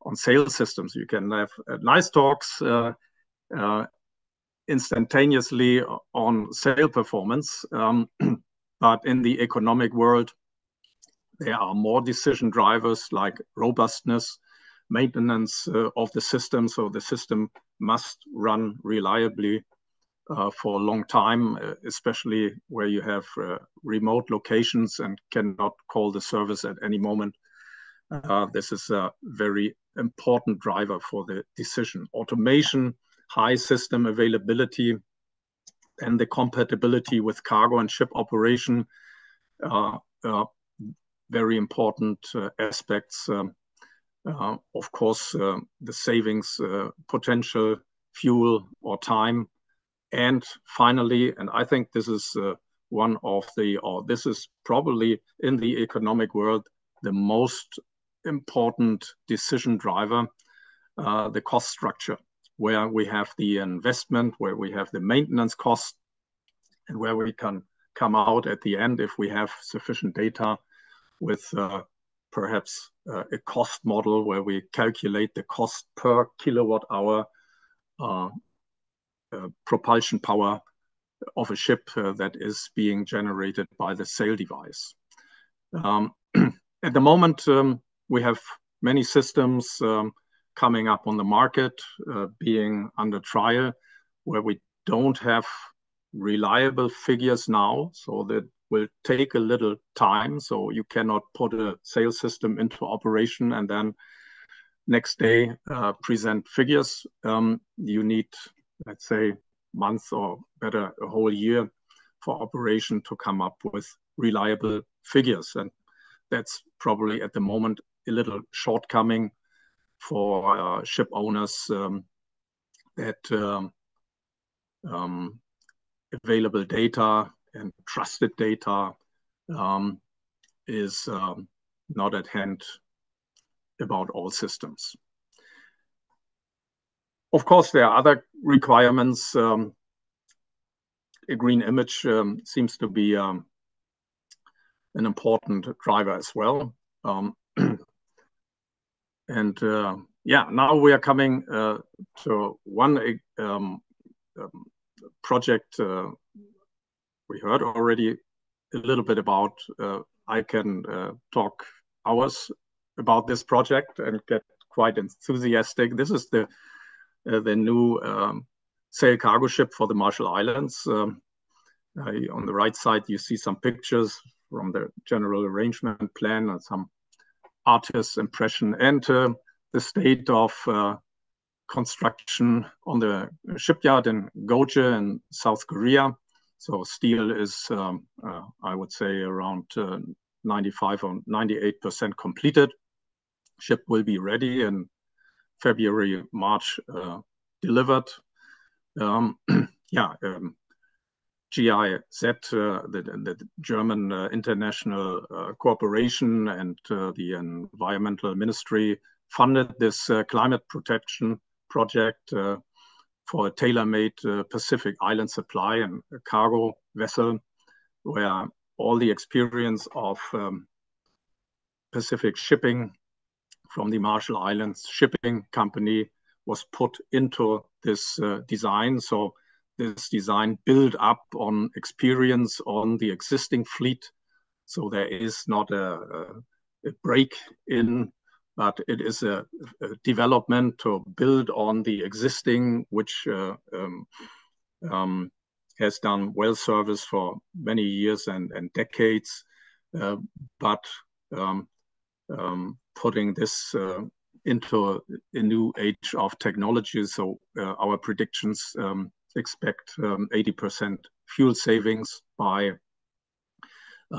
on sail systems. You can have nice talks instantaneously on sail performance, um, but in the economic world, there are more decision drivers like robustness, maintenance uh, of the system. So the system must run reliably uh, for a long time, uh, especially where you have uh, remote locations and cannot call the service at any moment. Uh, this is a very important driver for the decision. Automation, high system availability, and the compatibility with cargo and ship operation uh, very important aspects um, uh, of course, uh, the savings uh, potential, fuel or time. And finally, and I think this is one of the, or this is probably in the economic world, the most important decision driver. the cost structure, where we have the investment, where we have the maintenance cost, and where we can come out at the end if we have sufficient data with perhaps uh, a cost model where we calculate the cost per kilowatt hour uh, uh, propulsion power of a ship that is being generated by the sail device. Um, at the moment, um, we have many systems um, coming up on the market, being under trial, where we don't have reliable figures now, so that will take a little time. So you cannot put a sail system into operation and then next day uh, present figures. Um, you need, let's say, months or better, a whole year for operation to come up with reliable figures. And that's probably at the moment a little shortcoming for uh, ship owners um, that um, available data and trusted data um, is um, not at hand about all systems. Of course, there are other requirements. Um, a green image seems to be an important driver as well. And uh, yeah, now we are coming uh, to one project uh, we heard already a little bit about. Uh, I can uh, talk hours about this project and get quite enthusiastic. This is the uh, the new um, sail cargo ship for the Marshall Islands. Um, on the right side, you see some pictures from the general arrangement plan and some artist's impression, and the state of construction on the shipyard in Geoje in South Korea. So steel is, um, uh, I would say, around uh, 95 or 98% completed. Ship will be ready in February, March, uh, delivered. Um, yeah, um, GIZ, the German international corporation and the environmental ministry funded this climate protection project for a tailor-made uh, Pacific Island supply and a cargo vessel, where all the experience of um, Pacific Shipping from the Marshall Islands Shipping Company was put into this uh, design. So this design build up on experience on the existing fleet. So there is not a break in, but it is a development to build on the existing, which uh, um, um, has done well service for many years and and decades. Uh, but um, putting this uh, into a new age of technology. So our predictions expect 80% fuel savings by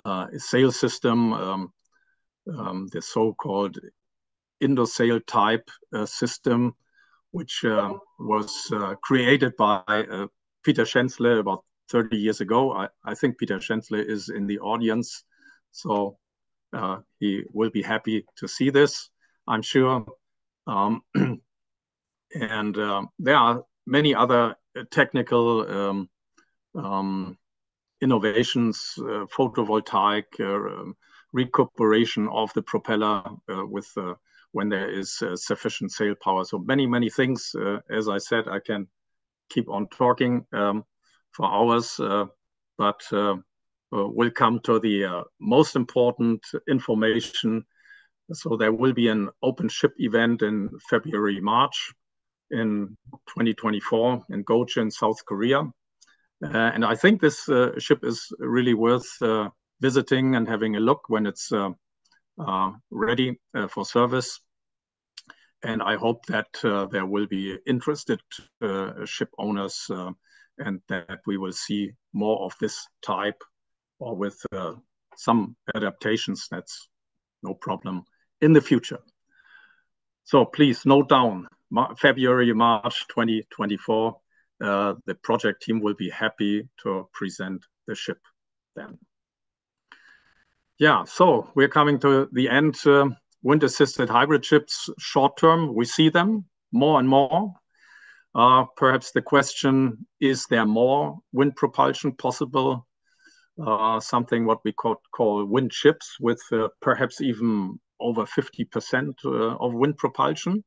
a sail system, the so-called Indosail type uh, system, which uh, was uh, created by Peter Schenzle about 30 years ago. I think Peter Schenzle is in the audience, so he will be happy to see this, I'm sure. Um, and there are many other technical um, um, innovations, photovoltaic recuperation of the propeller with when there is uh, sufficient sail power. So many, many things. Uh, as I said, I can keep on talking um, for hours, uh, but we'll come to the most important information. So there will be an open ship event in February, March in 2024 in Geoje, South Korea. And I think this ship is really worth visiting and having a look when it's ready for service. I hope that uh, there will be interested uh, ship owners uh, and that we will see more of this type or with some adaptations, that's no problem, in the future. So please note down February, March 2024, the project team will be happy to present the ship then. Yeah, so we're coming to the end. Wind-assisted hybrid ships, short term, we see them. more and more. Uh, perhaps the question, is there more wind propulsion possible? Uh, something what we call, call wind ships with uh, perhaps even over 50% uh, of wind propulsion.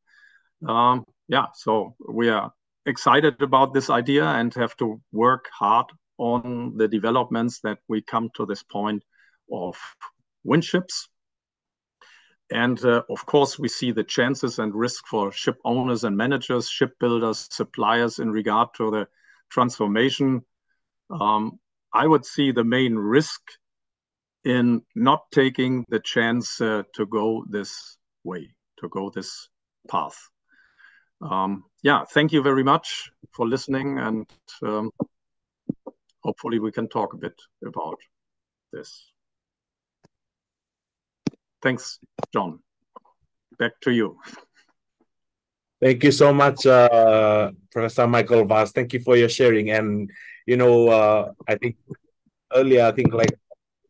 Um, yeah, so we are excited about this idea and have to work hard on the developments that we come to this point of wind ships. And uh, of course, we see the chances and risk for ship owners and managers, shipbuilders, suppliers in regard to the transformation. Um, I would see the main risk in not taking the chance uh, to go this way, to go this path. Um, yeah, thank you very much for listening, and um, hopefully we can talk a bit about this. Thanks, John. Back to you. Thank you so much, uh, Professor Michael Vahs. Thank you for your sharing. And, you know, uh, I think earlier, I think like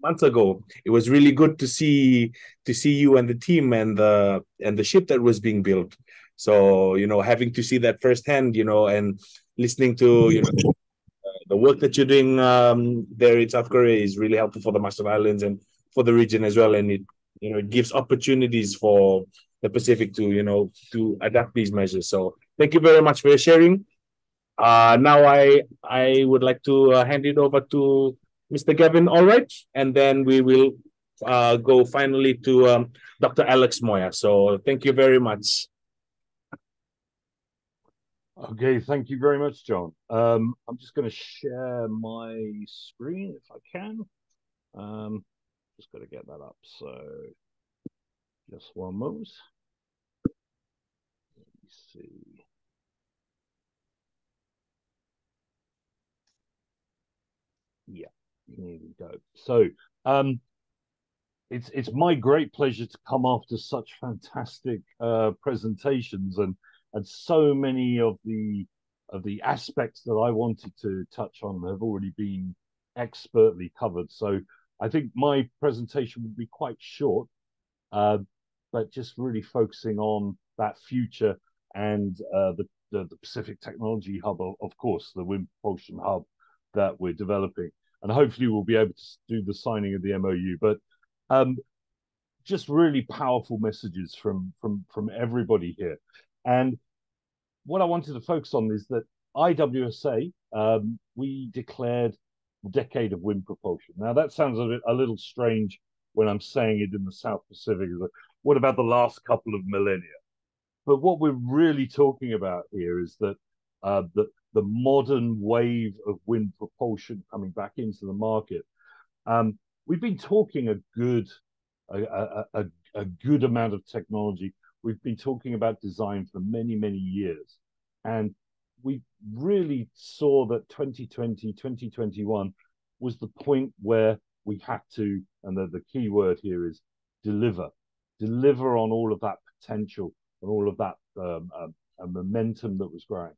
months ago, it was really good to see to see you and the team and the and the ship that was being built. So, you know, having to see that firsthand, you know, and listening to, you know, the work that you're doing um, there in South Korea is really helpful for the Marshall Islands and for the region as well. And it you know it gives opportunities for the Pacific to you know to adapt these measures. So thank you very much for sharing. Uh, now I I would like to uh, hand it over to Mr. Gavin Allwright, and then we will uh, go finally to um, Dr. Alex Mawyer. So thank you very much. Okay, thank you very much, John. Um, I'm just going to share my screen if I can. Um, just got to get that up. So just one moment. Let me see. Yeah, here we go. So um, it's it's my great pleasure to come after such fantastic uh, presentations and and so many of the of the aspects that I wanted to touch on have already been expertly covered. So I think my presentation will be quite short, uh, but just really focusing on that future and uh, the, the, the Pacific Technology Hub, of, of, course, the wind propulsion hub that we're developing, and hopefully we'll be able to do the signing of the MOU. But um, just really powerful messages from from from everybody here, and what I wanted to focus on is that IWSA um, we declared decade of wind propulsion. Now that sounds a, bit, a little strange when I'm saying it in the South Pacific. What about the last couple of millennia? But what we're really talking about here is that uh, the the modern wave of wind propulsion coming back into the market. Um, we've been talking a good a, a, a, a good amount of technology. We've been talking about design for many many years, and we really saw that 2020, 2021 was the point where we had to, and the, the key word here is deliver, deliver on all of that potential and all of that um, uh, momentum that was growing.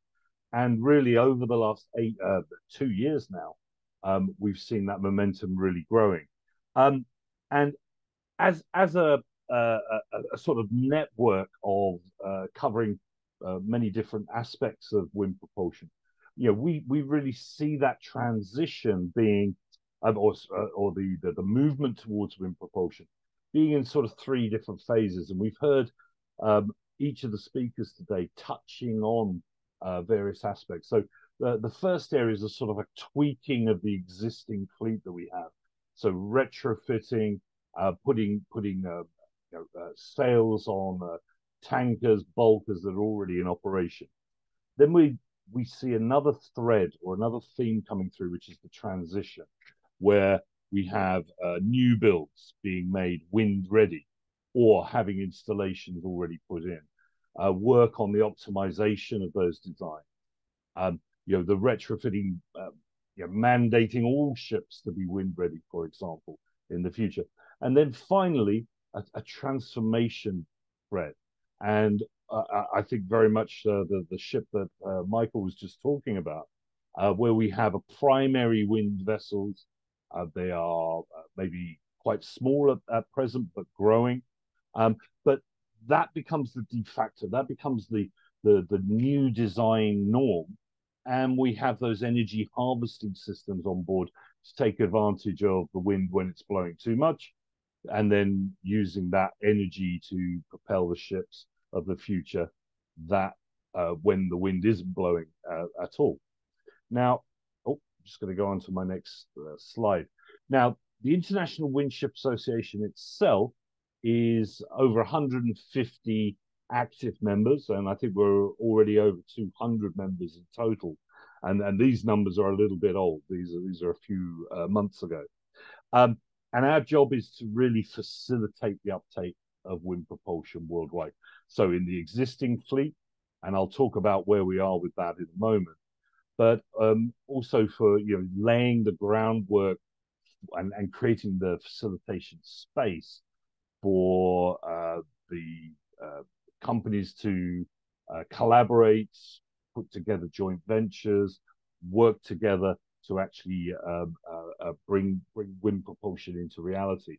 And really, over the last eight, uh, two years now, um, we've seen that momentum really growing. Um, and as as a, a, a, sort of network of uh, covering uh, many different aspects of wind propulsion. You know, we we really see that transition being, um, or uh, or the, the the movement towards wind propulsion being in sort of three different phases, and we've heard um, each of the speakers today touching on uh, various aspects. So the the first area is a sort of a tweaking of the existing fleet that we have. So retrofitting, uh, putting putting uh, you know, sails on tankers, bulkers that are already in operation. Then we we see another thread or another theme coming through, which is the transition, where we have uh, new builds being made wind ready or having installations already put in, uh, work on the optimization of those designs. Um, you know, the retrofitting, uh, you know, mandating all ships to be wind ready, for example, in the future. And then finally, a, a transformation thread and uh, I think very much uh, the the ship that uh, Michael was just talking about, uh, where we have a primary wind vessels. Uh, they are uh, maybe quite small at, at present, but growing. Um, but that becomes the de facto. That becomes the the, the new design norm. And we have those energy harvesting systems on board to take advantage of the wind when it's blowing too much, and then using that energy to propel the ships of the future that uh, when the wind isn't blowing uh, at all. Now, oh, I'm just going to go on to my next uh, slide. Now, the International Windship Association itself is over 150 active members, and I think we're already over 200 members in total. And, and these numbers are a little bit old. These are these are a few uh, months ago. Um, and our job is to really facilitate the uptake of wind propulsion worldwide. So in the existing fleet, and I'll talk about where we are with that in a moment, but um, also for you know laying the groundwork and, and creating the facilitation space for uh, the uh, companies to uh, collaborate, put together joint ventures, work together to actually um, uh, uh, bring bring wind propulsion into reality.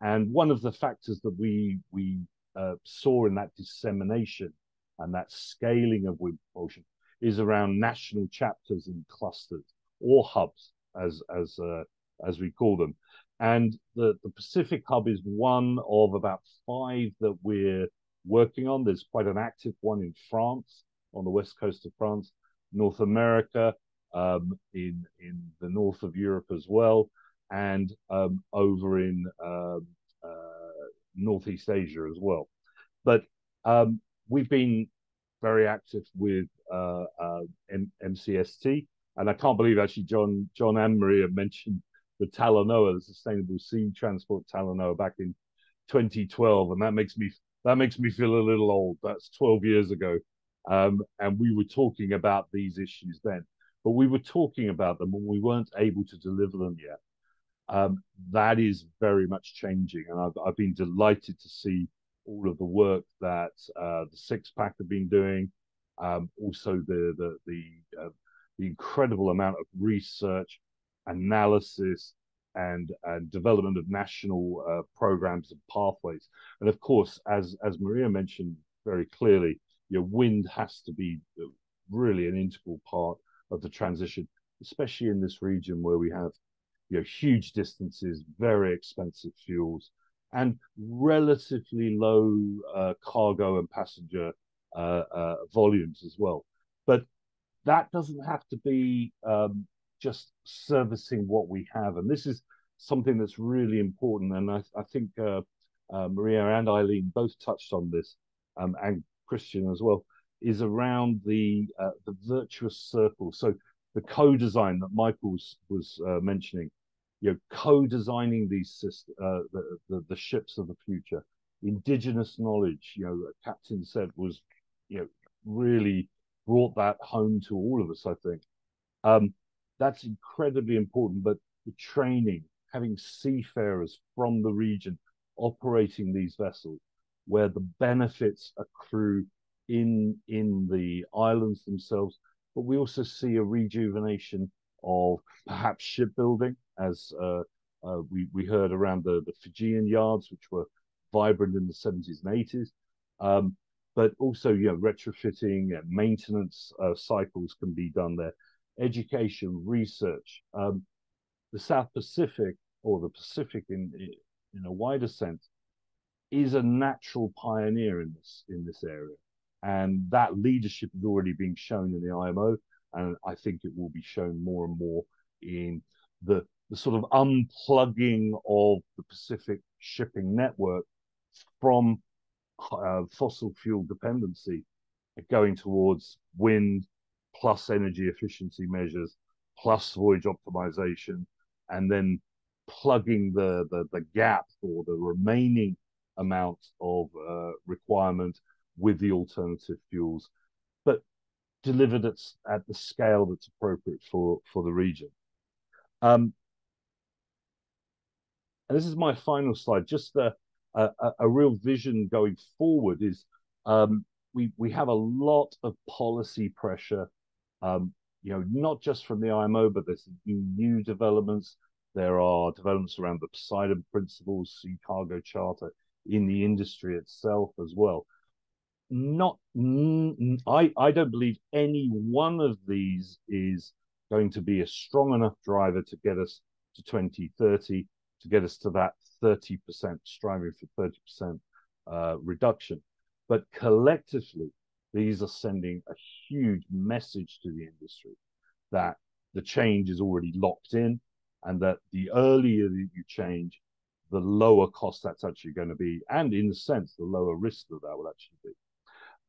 And one of the factors that we we uh, saw in that dissemination and that scaling of wind propulsion is around national chapters and clusters or hubs, as as as we call them. And the, the Pacific Hub is one of about five that we're working on. There's quite an active one in France, on the west coast of France, North America, um, in in the north of Europe as well, and um, over in um, uh, Northeast Asia as well. But um, we've been very active with uh, uh, M- MCST, and I can't believe actually John John and Maria mentioned the Talanoa, the Sustainable Sea Transport Talanoa, back in 2012, and that makes me that makes me feel a little old. That's 12 years ago, um, and we were talking about these issues then, but we were talking about them and we weren't able to deliver them yet. Um, that is very much changing, and I've, I've been delighted to see all of the work that uh, the Six Pack have been doing, um, also the the the, uh, the incredible amount of research analysis, and, and development of national uh, programs and pathways. And of course, as, as Maria mentioned very clearly, your wind has to be uh, really an integral part of the transition, especially in this region where we have you know, huge distances, very expensive fuels, and relatively low uh, cargo and passenger uh, uh, volumes as well. But that doesn't have to be um, just servicing what we have. And this is something that's really important. And I, I think uh, uh, Maria and Eileen both touched on this, um, and Christian as well, is around the uh, the virtuous circle. So the co-design that Michael's was uh, mentioning, you know, co-designing these systems, uh, the, the, the ships of the future, indigenous knowledge. You know, Captain said was, you know, really brought that home to all of us. I think. Um, that's incredibly important. But the training, having seafarers from the region operating these vessels, where the benefits accrue in in the islands themselves, but we also see a rejuvenation of perhaps shipbuilding, as uh, uh, we we heard around the the Fijian yards, which were vibrant in the 70s and 80s. Um, but also, you know, retrofitting and maintenance uh, cycles can be done there education, research. Um, the South Pacific, or the Pacific in in a wider sense, is a natural pioneer in this in this area, and that leadership is already being shown in the IMO, and I think it will be shown more and more in the the sort of unplugging of the Pacific shipping network from uh, fossil fuel dependency, going towards wind, plus energy efficiency measures, plus voyage optimization, and then plugging the, the, the gap or the remaining amount of uh, requirement with the alternative fuels, but delivered at, at the scale that's appropriate for, for the region. Um, and this is my final slide, just a, a, a real vision going forward is um, we, we have a lot of policy pressure um, you know, not just from the IMO, but there's EU developments. There are developments around the Poseidon Principles, Sea Cargo Charter in the industry itself as well. Not I I don't believe any one of these is going to be a strong enough driver to get us to 2030 to get us to that 30% striving for 30% uh, reduction. But collectively, these are sending a huge message to the industry that the change is already locked in and that the earlier that you change, the lower cost that's actually going to be, and in a sense, the lower risk that that will actually be.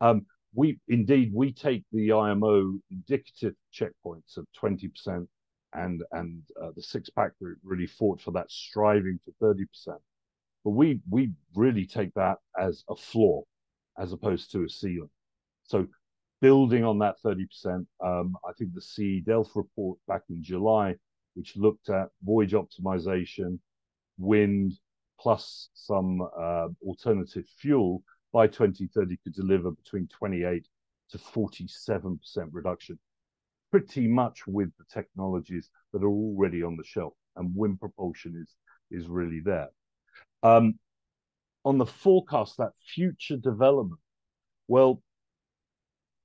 Um, we indeed we take the IMO indicative checkpoints of 20% and and uh, the six pack group really fought for that striving for 30%. But we we really take that as a floor as opposed to a ceiling. So building on that 30%, um, I think the CE Delft report back in July, which looked at voyage optimization, wind, plus some uh, alternative fuel by 2030 could deliver between 28 to 47% reduction, pretty much with the technologies that are already on the shelf, and wind propulsion is is really there. Um, on the forecast, that future development, well,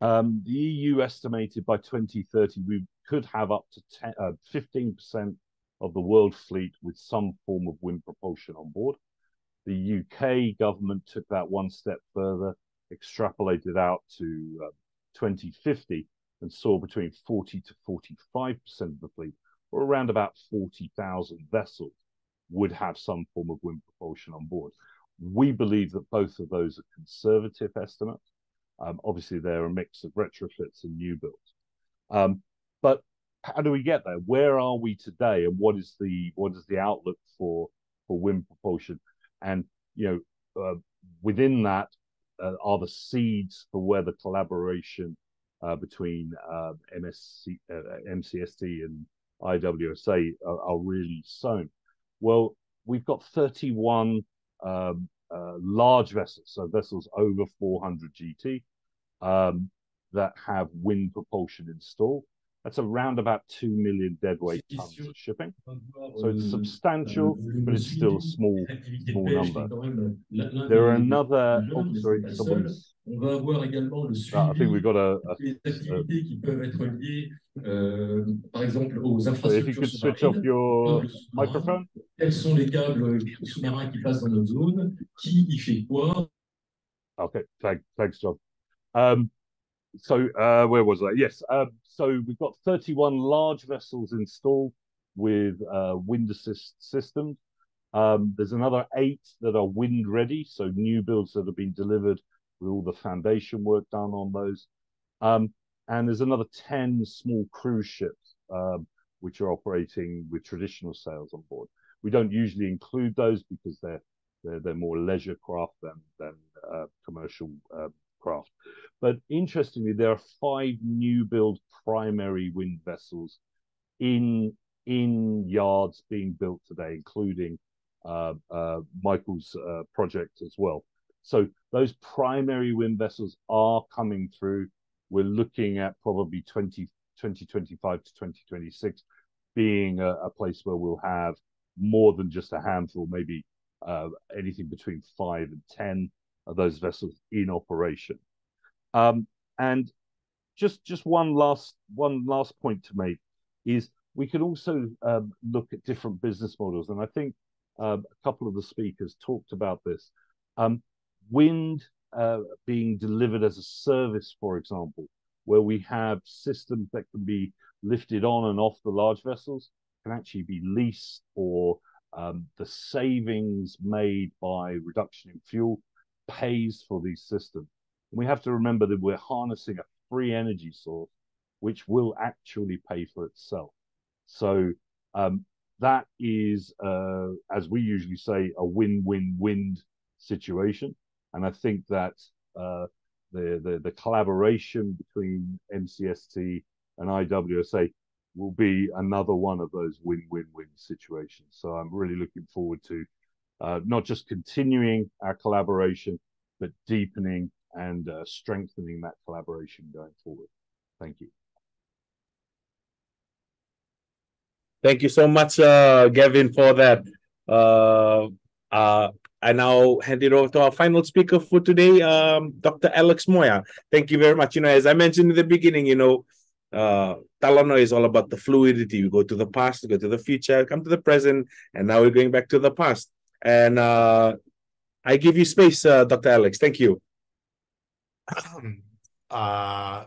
um, the EU estimated by 2030 we could have up to 10, uh, 15% of the world fleet with some form of wind propulsion on board. The UK government took that one step further, extrapolated out to uh, 2050, and saw between 40 to 45% of the fleet, or around about 40,000 vessels, would have some form of wind propulsion on board. We believe that both of those are conservative estimates. Um, obviously, they're a mix of retrofits and new builds. Um, but how do we get there? Where are we today, and what is the what is the outlook for for wind propulsion? And you know, uh, within that uh, are the seeds for where the collaboration uh, between um, MSC, uh, MCST and IWSA are, are, really sown. Well, we've got 31 um, uh, large vessels, so vessels over 400 GT, um, that have wind propulsion installed. That's around about 2 million deadweight tons of shipping. So it's substantial, but it's still a small, small number. There are another. Oh, sorry, someone's. On va avoir également le ah, I think we've got a, a, a, qui peuvent être liées, euh, par exemple, aux infrastructures so if you could switch off your microphone. Quels sont les câbles sous-marins qui passent dans notre zone Qui y fait quoi Okay, thanks, thanks, John. Um, so uh, where was I? Yes. Um, so we've got 31 large vessels installed with uh, wind assist systems. Um, there's another eight that are wind ready, so new builds that have been delivered with all the foundation work done on those. Um, and there's another 10 small cruise ships um, which are operating with traditional sails on board. We don't usually include those because they're they're, they're more leisure craft than than uh, commercial uh, craft. But interestingly, there are five new build primary wind vessels in in yards being built today, including uh, uh, Michael's uh, project as well. So those primary wind vessels are coming through. We're looking at probably 20, 2025 to 2026 being a, a place where we'll have more than just a handful, maybe uh, anything between five and 10 of those vessels in operation. Um, and just just one last one last point to make is we can also um, look at different business models, and I think uh, a couple of the speakers talked about this. Um, wind uh, being delivered as a service, for example, where we have systems that can be lifted on and off the large vessels, can actually be leased, or um, the savings made by reduction in fuel pays for these systems. And we have to remember that we're harnessing a free energy source, which will actually pay for itself. So um, that is, uh, as we usually say, a win-win-win situation. And I think that uh, the, the, the collaboration between MCST and IWSA will be another one of those win-win-win situations. So I'm really looking forward to uh, not just continuing our collaboration, but deepening and uh, strengthening that collaboration going forward. Thank you. Thank you so much, uh, Gavin, for that uh, uh, I now hand it over to our final speaker for today, um, Dr. Alex Mawyer. Thank you very much. You know, as I mentioned in the beginning, you know, uh, Talanoa is all about the fluidity. We go to the past, we go to the future, come to the present, and now we're going back to the past. And uh, I give you space, uh, Dr. Alex. Thank you. uh,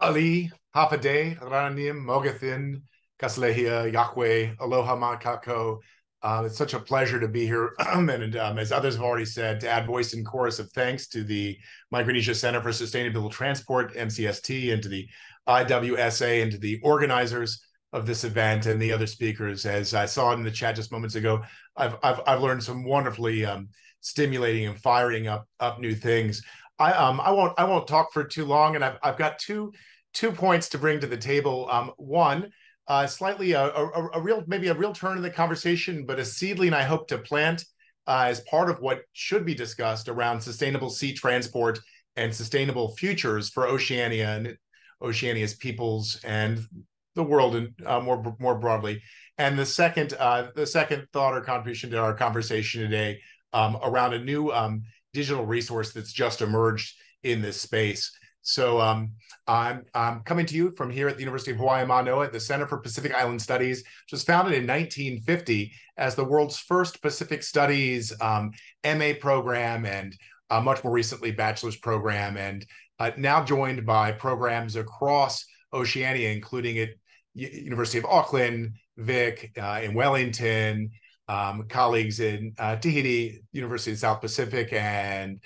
Ali, Hafade, Ranim, Mogathin, Kaselehlie, Yahweh, Aloha Makako. Uh, it's such a pleasure to be here. and um, as others have already said, to add voice and chorus of thanks to the Micronesia Center for Sustainable Transport, MCST, and to the IWSA, and to the organizers of this event and the other speakers. As I saw in the chat just moments ago, I've I've, I've learned some wonderfully um, stimulating and firing up up new things. I um I won't I won't talk for too long, and I've I've got two two points to bring to the table. Um, one, uh, slightly a, a, a, real maybe a real turn in the conversation, but a seedling I hope to plant uh, as part of what should be discussed around sustainable sea transport and sustainable futures for Oceania and Oceania's peoples and the world and uh, more more broadly. And the second uh, the second thought or contribution to our conversation today um, around a new um, digital resource that's just emerged in this space. So um, I'm, I'm coming to you from here at the University of Hawaii Manoa at the Center for Pacific Island Studies, which was founded in 1950 as the world's first Pacific Studies um, MA program and uh, much more recently bachelor's program, and uh, now joined by programs across Oceania, including at University of Auckland, Vic, uh, in Wellington, um, colleagues in uh, Tahiti, University of South Pacific, and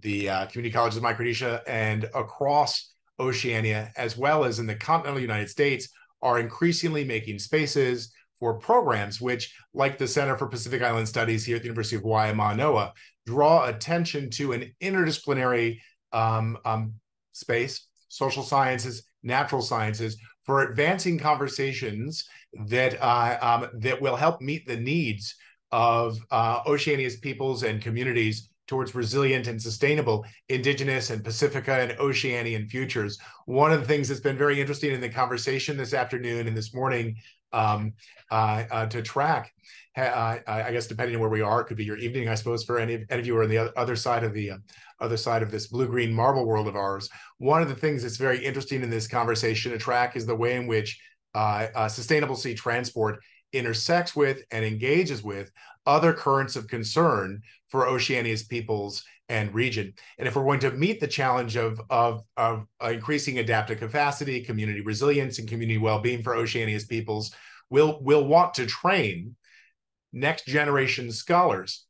the uh, community colleges of Micronesia and across Oceania, as well as in the continental United States, are increasingly making spaces for programs which, like the Center for Pacific Island Studies here at the University of Hawaii Manoa, draw attention to an interdisciplinary um, um, space, social sciences, natural sciences, for advancing conversations that uh, um, that will help meet the needs of uh, Oceania's peoples and communities towards resilient and sustainable indigenous and Pacifica and Oceanian futures. One of the things that's been very interesting in the conversation this afternoon and this morning um, uh, uh, to track, uh, I guess depending on where we are, it could be your evening, I suppose, for any, any of you who are on the other side of the uh, other side of this blue-green marble world of ours. One of the things that's very interesting in this conversation to track is the way in which uh, uh, sustainable sea transport intersects with and engages with other currents of concern for Oceania's peoples and region. And if we're going to meet the challenge of, of, of increasing adaptive capacity, community resilience, and community well-being for Oceania's peoples, we'll, we'll want to train next generation scholars,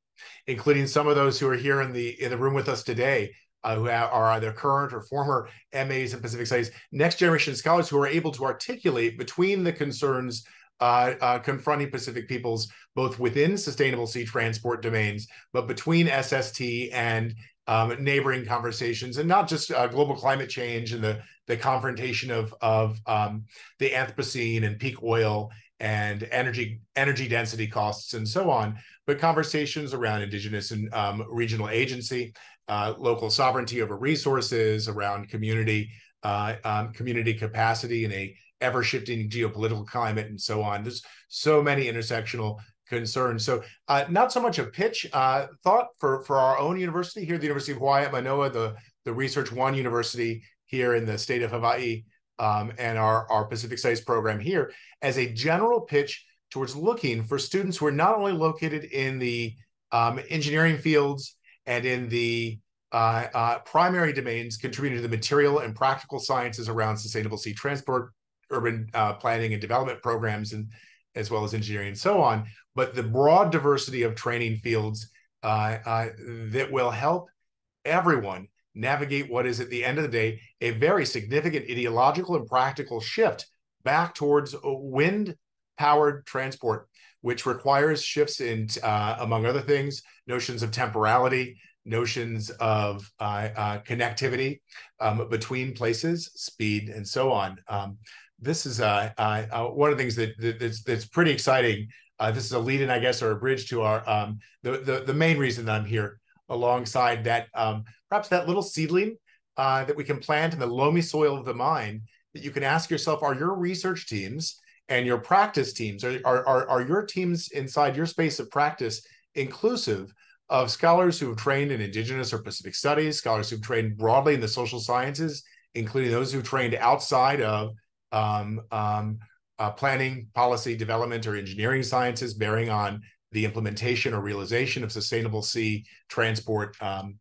including some of those who are here in the, in the room with us today, uh, who are either current or former MAs in Pacific Studies, next generation scholars who are able to articulate between the concerns uh, uh, confronting Pacific peoples, both within sustainable sea transport domains, but between SST and um, neighboring conversations, and not just uh, global climate change and the the confrontation of of um, the Anthropocene and peak oil and energy energy density costs and so on, but conversations around indigenous and um, regional agency, uh, local sovereignty over resources, around community uh, um, community capacity in a ever shifting geopolitical climate and so on. There's so many intersectional concerns. So uh, not so much a pitch uh, thought for, for our own university here at the University of Hawaii at Manoa, the, the Research One University here in the state of Hawaii, um, and our, our Pacific Studies program here as a general pitch towards looking for students who are not only located in the um, engineering fields and in the uh, uh, primary domains contributing to the material and practical sciences around sustainable sea transport, urban uh, planning and development programs, and as well as engineering and so on. But the broad diversity of training fields uh, uh, that will help everyone navigate what is at the end of the day a very significant ideological and practical shift back towards wind powered transport which requires shifts in uh, among other things notions of temporality notions of uh, uh, connectivity um, between places speed and so on um, this is uh, uh, uh, one of the things that, that that's, that's pretty exciting. This is a lead-in, I guess, or a bridge to our um, the, the the main reason that I'm here, alongside that um, perhaps that little seedling uh, that we can plant in the loamy soil of the mind. That you can ask yourself: Are your research teams and your practice teams are are are, your teams inside your space of practice inclusive of scholars who have trained in Indigenous or Pacific studies, scholars who've trained broadly in the social sciences, including those who trained outside of um, um, uh, planning, policy, development, or engineering sciences bearing on the implementation or realization of sustainable sea transport um,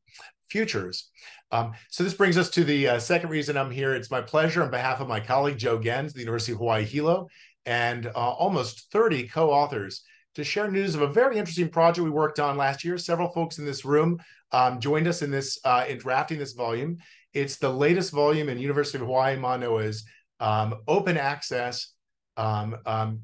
futures. Um, so this brings us to the uh, second reason I'm here. It's my pleasure on behalf of my colleague Joe Genz, the University of Hawaii Hilo, and uh, almost 30 co-authors to share news of a very interesting project we worked on last year. Several folks in this room um, joined us in this uh, in drafting this volume. It's the latest volume in University of Hawaii Manoa's um, open access um, um,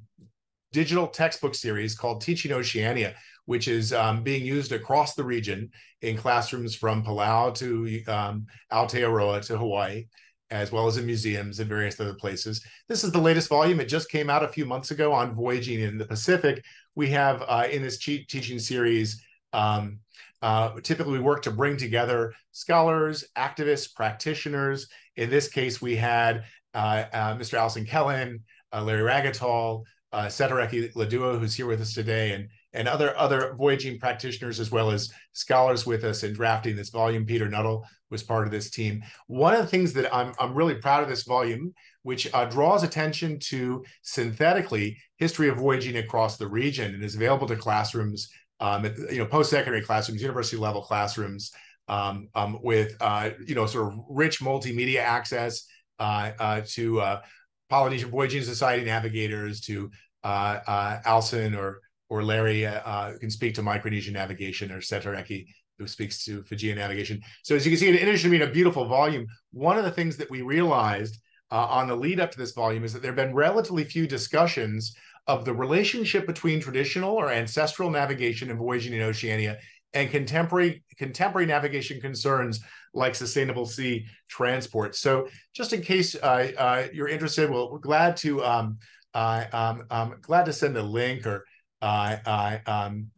digital textbook series called Teaching Oceania, which is um, being used across the region in classrooms from Palau to um, Aotearoa to Hawaii, as well as in museums and various other places. This is the latest volume. It just came out a few months ago on voyaging in the Pacific. We have uh, in this teaching series, um, uh, typically we work to bring together scholars, activists, practitioners. In this case, we had uh, uh Mr. Alson Kelen, uh, Larry Raigetal, uh, Setareki Ledua, who's here with us today, and and other other voyaging practitioners as well as scholars with us in drafting this volume. Peter Nuttall was part of this team. One of the things that I'm I'm really proud of this volume, which uh, draws attention to synthetically history of voyaging across the region and is available to classrooms, um, you know, post-secondary classrooms, university level classrooms, um, um, with uh, you know sort of rich multimedia access uh, uh to uh, Polynesian Voyaging Society navigators to uh, uh, Alson or or Larry uh, uh, can speak to Micronesian navigation or Setareki who speaks to Fijian navigation. So as you can see, in addition to being a beautiful volume, one of the things that we realized uh, on the lead up to this volume is that there have been relatively few discussions of the relationship between traditional or ancestral navigation and voyaging in Oceania and contemporary contemporary navigation concerns like sustainable sea transport. So just in case uh, uh, you're interested, well, we're glad to um, uh, um, um, glad to send a link or uh, um,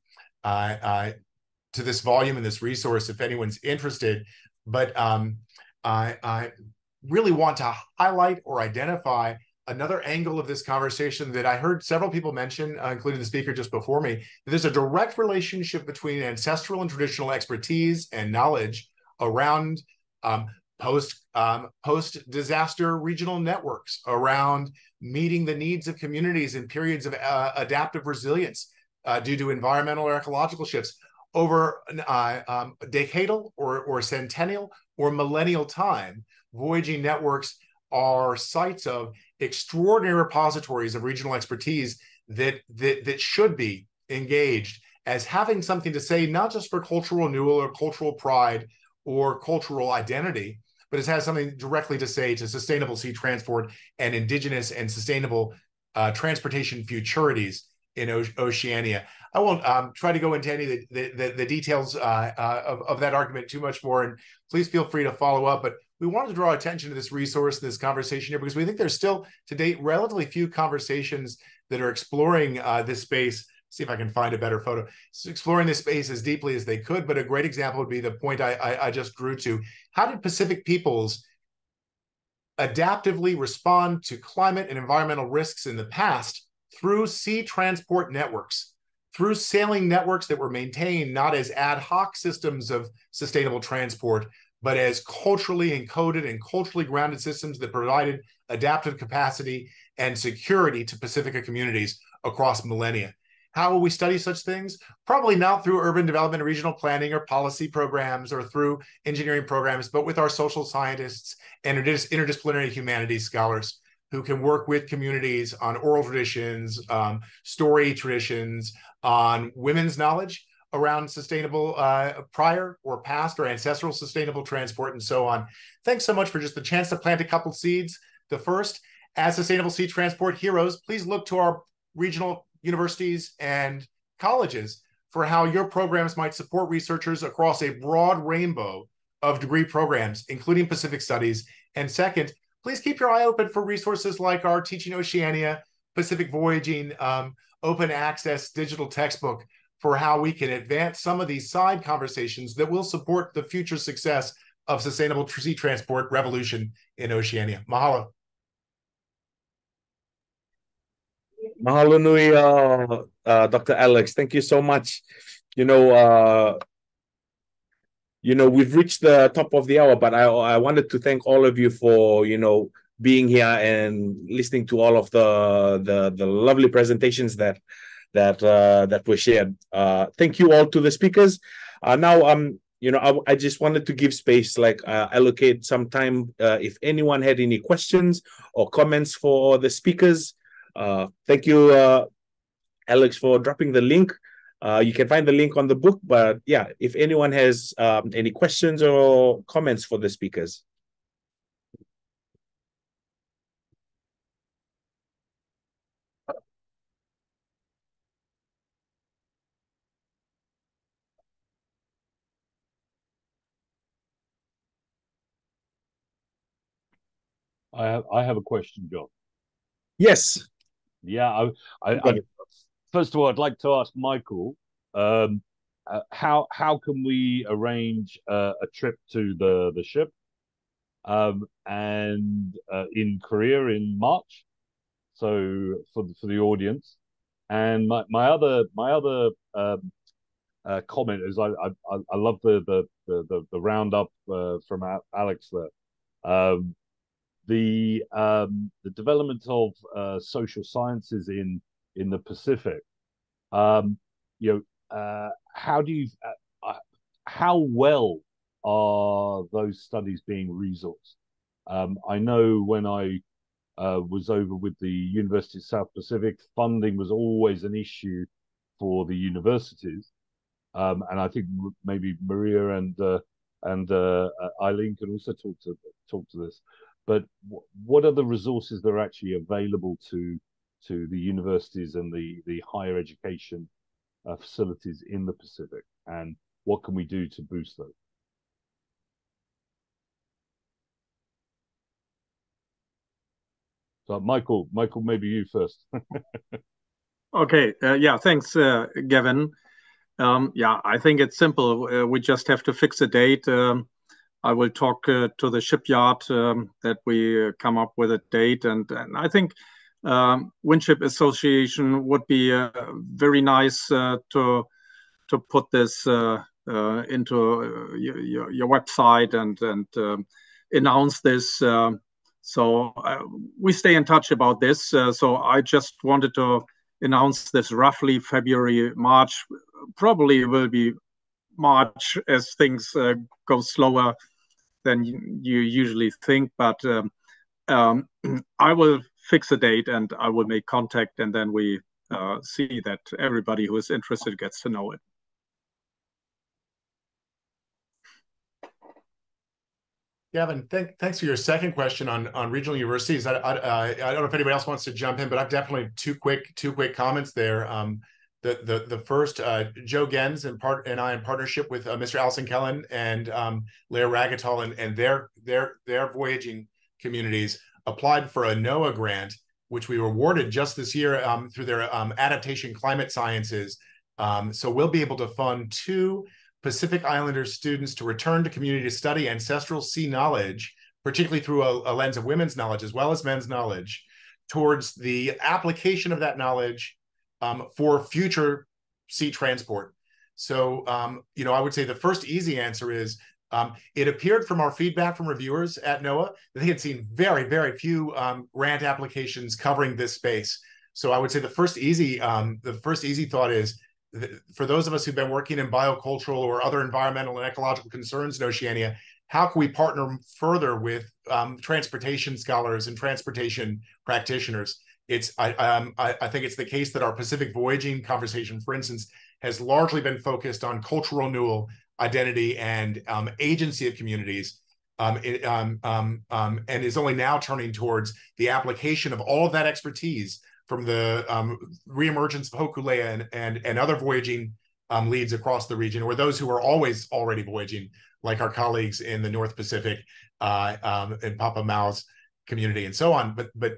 to this volume and this resource if anyone's interested. But um, I, I really want to highlight or identify another angle of this conversation that I heard several people mention, uh, including the speaker just before me. There's a direct relationship between ancestral and traditional expertise and knowledge around um, post um, post disaster regional networks, around meeting the needs of communities in periods of uh, adaptive resilience uh, due to environmental or ecological shifts over uh, um, decadal or, or centennial or millennial time. Voyaging networks are sites of extraordinary repositories of regional expertise that that that should be engaged as having something to say not just for cultural renewal or cultural pride or cultural identity but it has something directly to say to sustainable sea transport and indigenous and sustainable uh, transportation futurities in o- Oceania. I won't um, try to go into any of the, the, the details uh, uh, of, of that argument too much more, and please feel free to follow up. But we wanted to draw attention to this resource, this conversation here, because we think there's still to date relatively few conversations that are exploring uh, this space. See if I can find a better photo. exploring this space as deeply as they could, but a great example would be the point I, I, I just drew to. How did Pacific peoples adaptively respond to climate and environmental risks in the past through sea transport networks, through sailing networks that were maintained not as ad hoc systems of sustainable transport, but as culturally encoded and culturally grounded systems that provided adaptive capacity and security to Pacifica communities across millennia. How will we study such things? Probably not through urban development, regional planning, or policy programs, or through engineering programs, but with our social scientists and interdisciplinary humanities scholars who can work with communities on oral traditions, um, story traditions, on women's knowledge, around sustainable uh, prior or past or ancestral sustainable transport and so on. Thanks so much for just the chance to plant a couple seeds. The first, as sustainable sea transport heroes, please look to our regional universities and colleges for how your programs might support researchers across a broad rainbow of degree programs, including Pacific Studies. And second, please keep your eye open for resources like our Teaching Oceania, Pacific Voyaging, um, open access digital textbook for how we can advance some of these side conversations that will support the future success of sustainable sea transport revolution in Oceania. Mahalo. Mahalo nui, uh, uh, Dr. Alex. Thank you so much. You know, uh, you know, we've reached the top of the hour, but I I wanted to thank all of you for you know being here and listening to all of the the the lovely presentations that that uh, that were shared. Uh, thank you all to the speakers. Uh, now, um, you know, I, I just wanted to give space, like uh, allocate some time. Uh, if anyone had any questions or comments for the speakers, uh, thank you, uh, Alex, for dropping the link. Uh, you can find the link on the book, but yeah, if anyone has um, any questions or comments for the speakers. I have I have a question, John. Yes. Yeah, I, I, I first of all, I'd like to ask Michael, um, uh, how how can we arrange uh, a trip to the the ship, um, and uh, in Korea in March, so for the, for the audience, and my, my other my other um, uh, comment is I I, I love the the the the, roundup uh, from Alex there. Um, the um, the development of uh, social sciences in in the Pacific. Um, you know, uh, how do you uh, uh, how well are those studies being resourced? Um, I know when I uh, was over with the University of South Pacific, funding was always an issue for the universities, um, and I think maybe Maria and uh, and Eileen can also talk to talk to this but what are the resources that are actually available to to the universities and the the higher education uh, facilities in the Pacific, and what can we do to boost those? So, Michael, Michael, maybe you first. okay. Uh, yeah. Thanks, uh, Gavin. Um, yeah, I think it's simple. Uh, we just have to fix a date. Um, I will talk uh, to the shipyard um, that we uh, come up with a date. And, and I think um, Windship Association would be uh, very nice uh, to to put this uh, uh, into your, your, website and and um, announce this. so we stay in touch about this. so I just wanted to announce this roughly February March. Probably will be March as things go slower than you usually think. But um, um, I will fix a date and I will make contact, and then we uh, see that everybody who is interested gets to know it. Gavin, thank, thanks for your second question on, on regional universities. I, I, I don't know if anybody else wants to jump in, but I've definitely two quick two quick comments there. Um, the the the first uh, Joe Genz and part and I in partnership with uh, Mr. Alson Kelen and um, Leah and, and their their their voyaging communities applied for a NOAA grant, which we were awarded just this year um, through their um, adaptation climate sciences. Um, so we'll be able to fund two Pacific Islander students to return to community to study ancestral sea knowledge, particularly through a, a lens of women's knowledge as well as men's knowledge, towards the application of that knowledge um, for future sea transport. So, um, you know, I would say the first easy answer is um, it appeared from our feedback from reviewers at NOAA that they had seen very, very few um, grant applications covering this space. So I would say the first easy, um, the first easy thought is for those of us who've been working in biocultural or other environmental and ecological concerns in Oceania, how can we partner further with um, transportation scholars and transportation practitioners? It's I, um, I, I think it's the case that our Pacific voyaging conversation, for instance, has largely been focused on cultural renewal, identity, and um, agency of communities, um, it, um, um, um, and is only now turning towards the application of all of that expertise from the um, reemergence of Hokulea and, and, and other voyaging um, leads across the region, or those who are always already voyaging, like our colleagues in the North Pacific uh, um, Papa Mau's community and so on. But but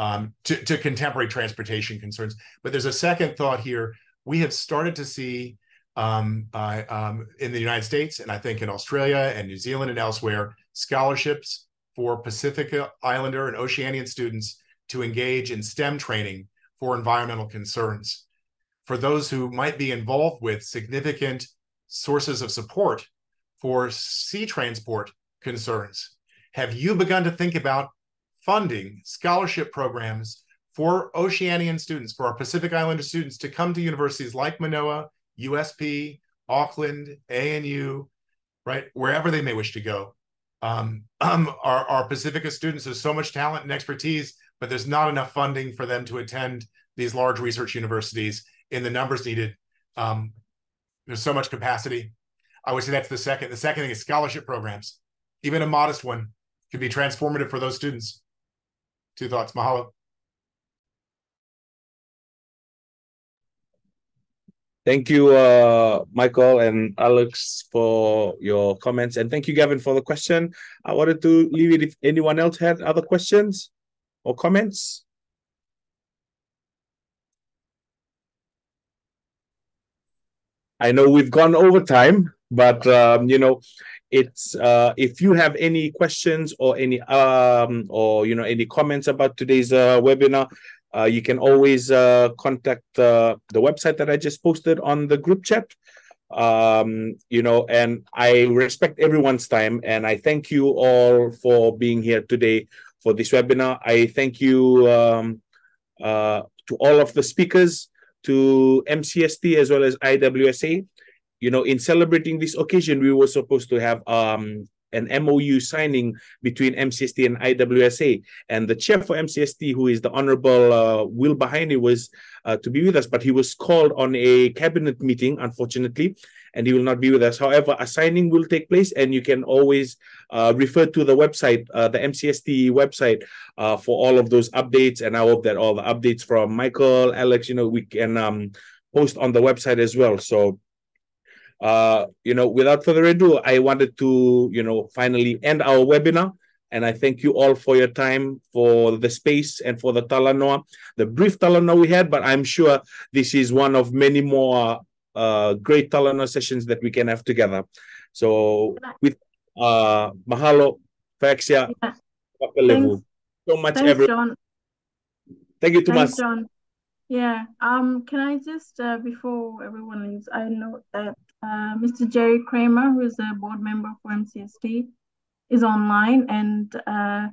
um, to, to contemporary transportation concerns. But there's a second thought here. We have started to see um, uh, um, in the United States, and I think in Australia and New Zealand and elsewhere, scholarships for Pacific Islander and Oceanian students to engage in STEM training for environmental concerns. For those who might be involved with significant sources of support for sea transport concerns. Have you begun to think about funding scholarship programs for Oceanian students, for our Pacific Islander students to come to universities like Manoa, USP, Auckland, ANU, right, wherever they may wish to go. Um, um, our, our Pacifica students, have so much talent and expertise, but there's not enough funding for them to attend these large research universities in the numbers needed. Um, there's so much capacity. I would say that's the second. The second thing is scholarship programs. Even a modest one could be transformative for those students. Two thoughts. Mahalo. Thank you, uh, Michael and Alex, for your comments. And thank you, Gavin, for the question. I wanted to leave it if anyone else had other questions or comments. I know we've gone over time, but um, you know, it's uh, if you have any questions or any um, or you know any comments about today's uh, webinar, uh, you can always uh, contact uh, the website that I just posted on the group chat. Um, you know, and I respect everyone's time, and I thank you all for being here today for this webinar. I thank you um, uh, to all of the speakers, to MCST as well as IWSA. You know, in celebrating this occasion, we were supposed to have um, an MOU signing between MCST and IWSA. And the chair for MCST, who is the Honorable uh, Will Bahini, was uh, to be with us, but he was called on a cabinet meeting, unfortunately, and he will not be with us. However, a signing will take place, and you can always uh, refer to the website, uh, the MCST website, uh, for all of those updates. And I hope that all the updates from Michael, Alex, you know, we can um, post on the website as well. So uh, you know, without further ado, I wanted to, you know, finally end our webinar. And I thank you all for your time, for the space, and for the Talanoa, the brief Talanoa we had. But I'm sure this is one of many more uh, great Talanoa sessions that we can have together. So, with uh, mahalo, Faxia, Thanks. so much, Thanks, everyone. John. Thank you, Tomas. Thanks, John. Yeah. Um. Can I just uh, before everyone leaves, I note that uh, Mr. Jerry Kramer, who is a board member for MCST, is online. And uh,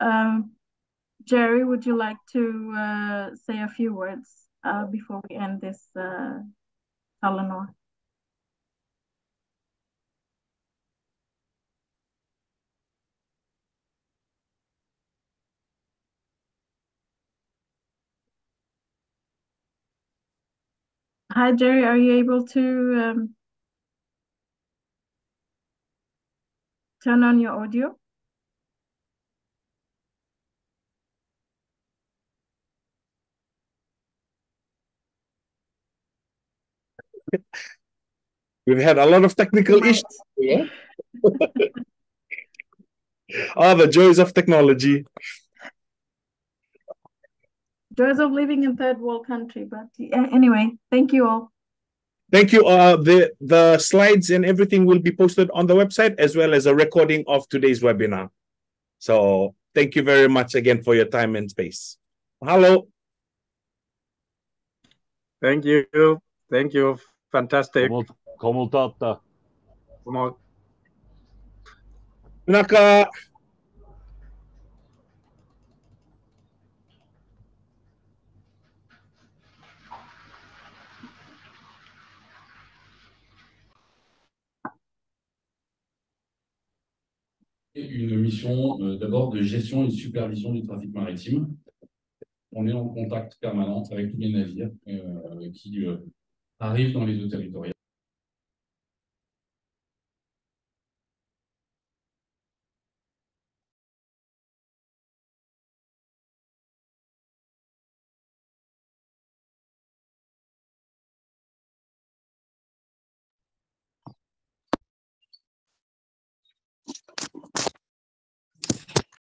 um, Jerry, would you like to uh, say a few words uh, before we end this uh, Talanoa? Hi, Jerry. Are you able to um, turn on your audio? We've had a lot of technical issues. Yeah? oh, the joys of technology. Joys of living in third world country. But anyway, thank you all. Thank you. Uh, the the slides and everything will be posted on the website as well as a recording of today's webinar. So thank you very much again for your time and space. Hello. Thank you. Thank you. Fantastic. Kommol tata. Como Naka. Une mission euh, d'abord de gestion et de supervision du trafic maritime. On est en contact permanent avec tous les navires euh, qui euh, arrivent dans les eaux territoriales.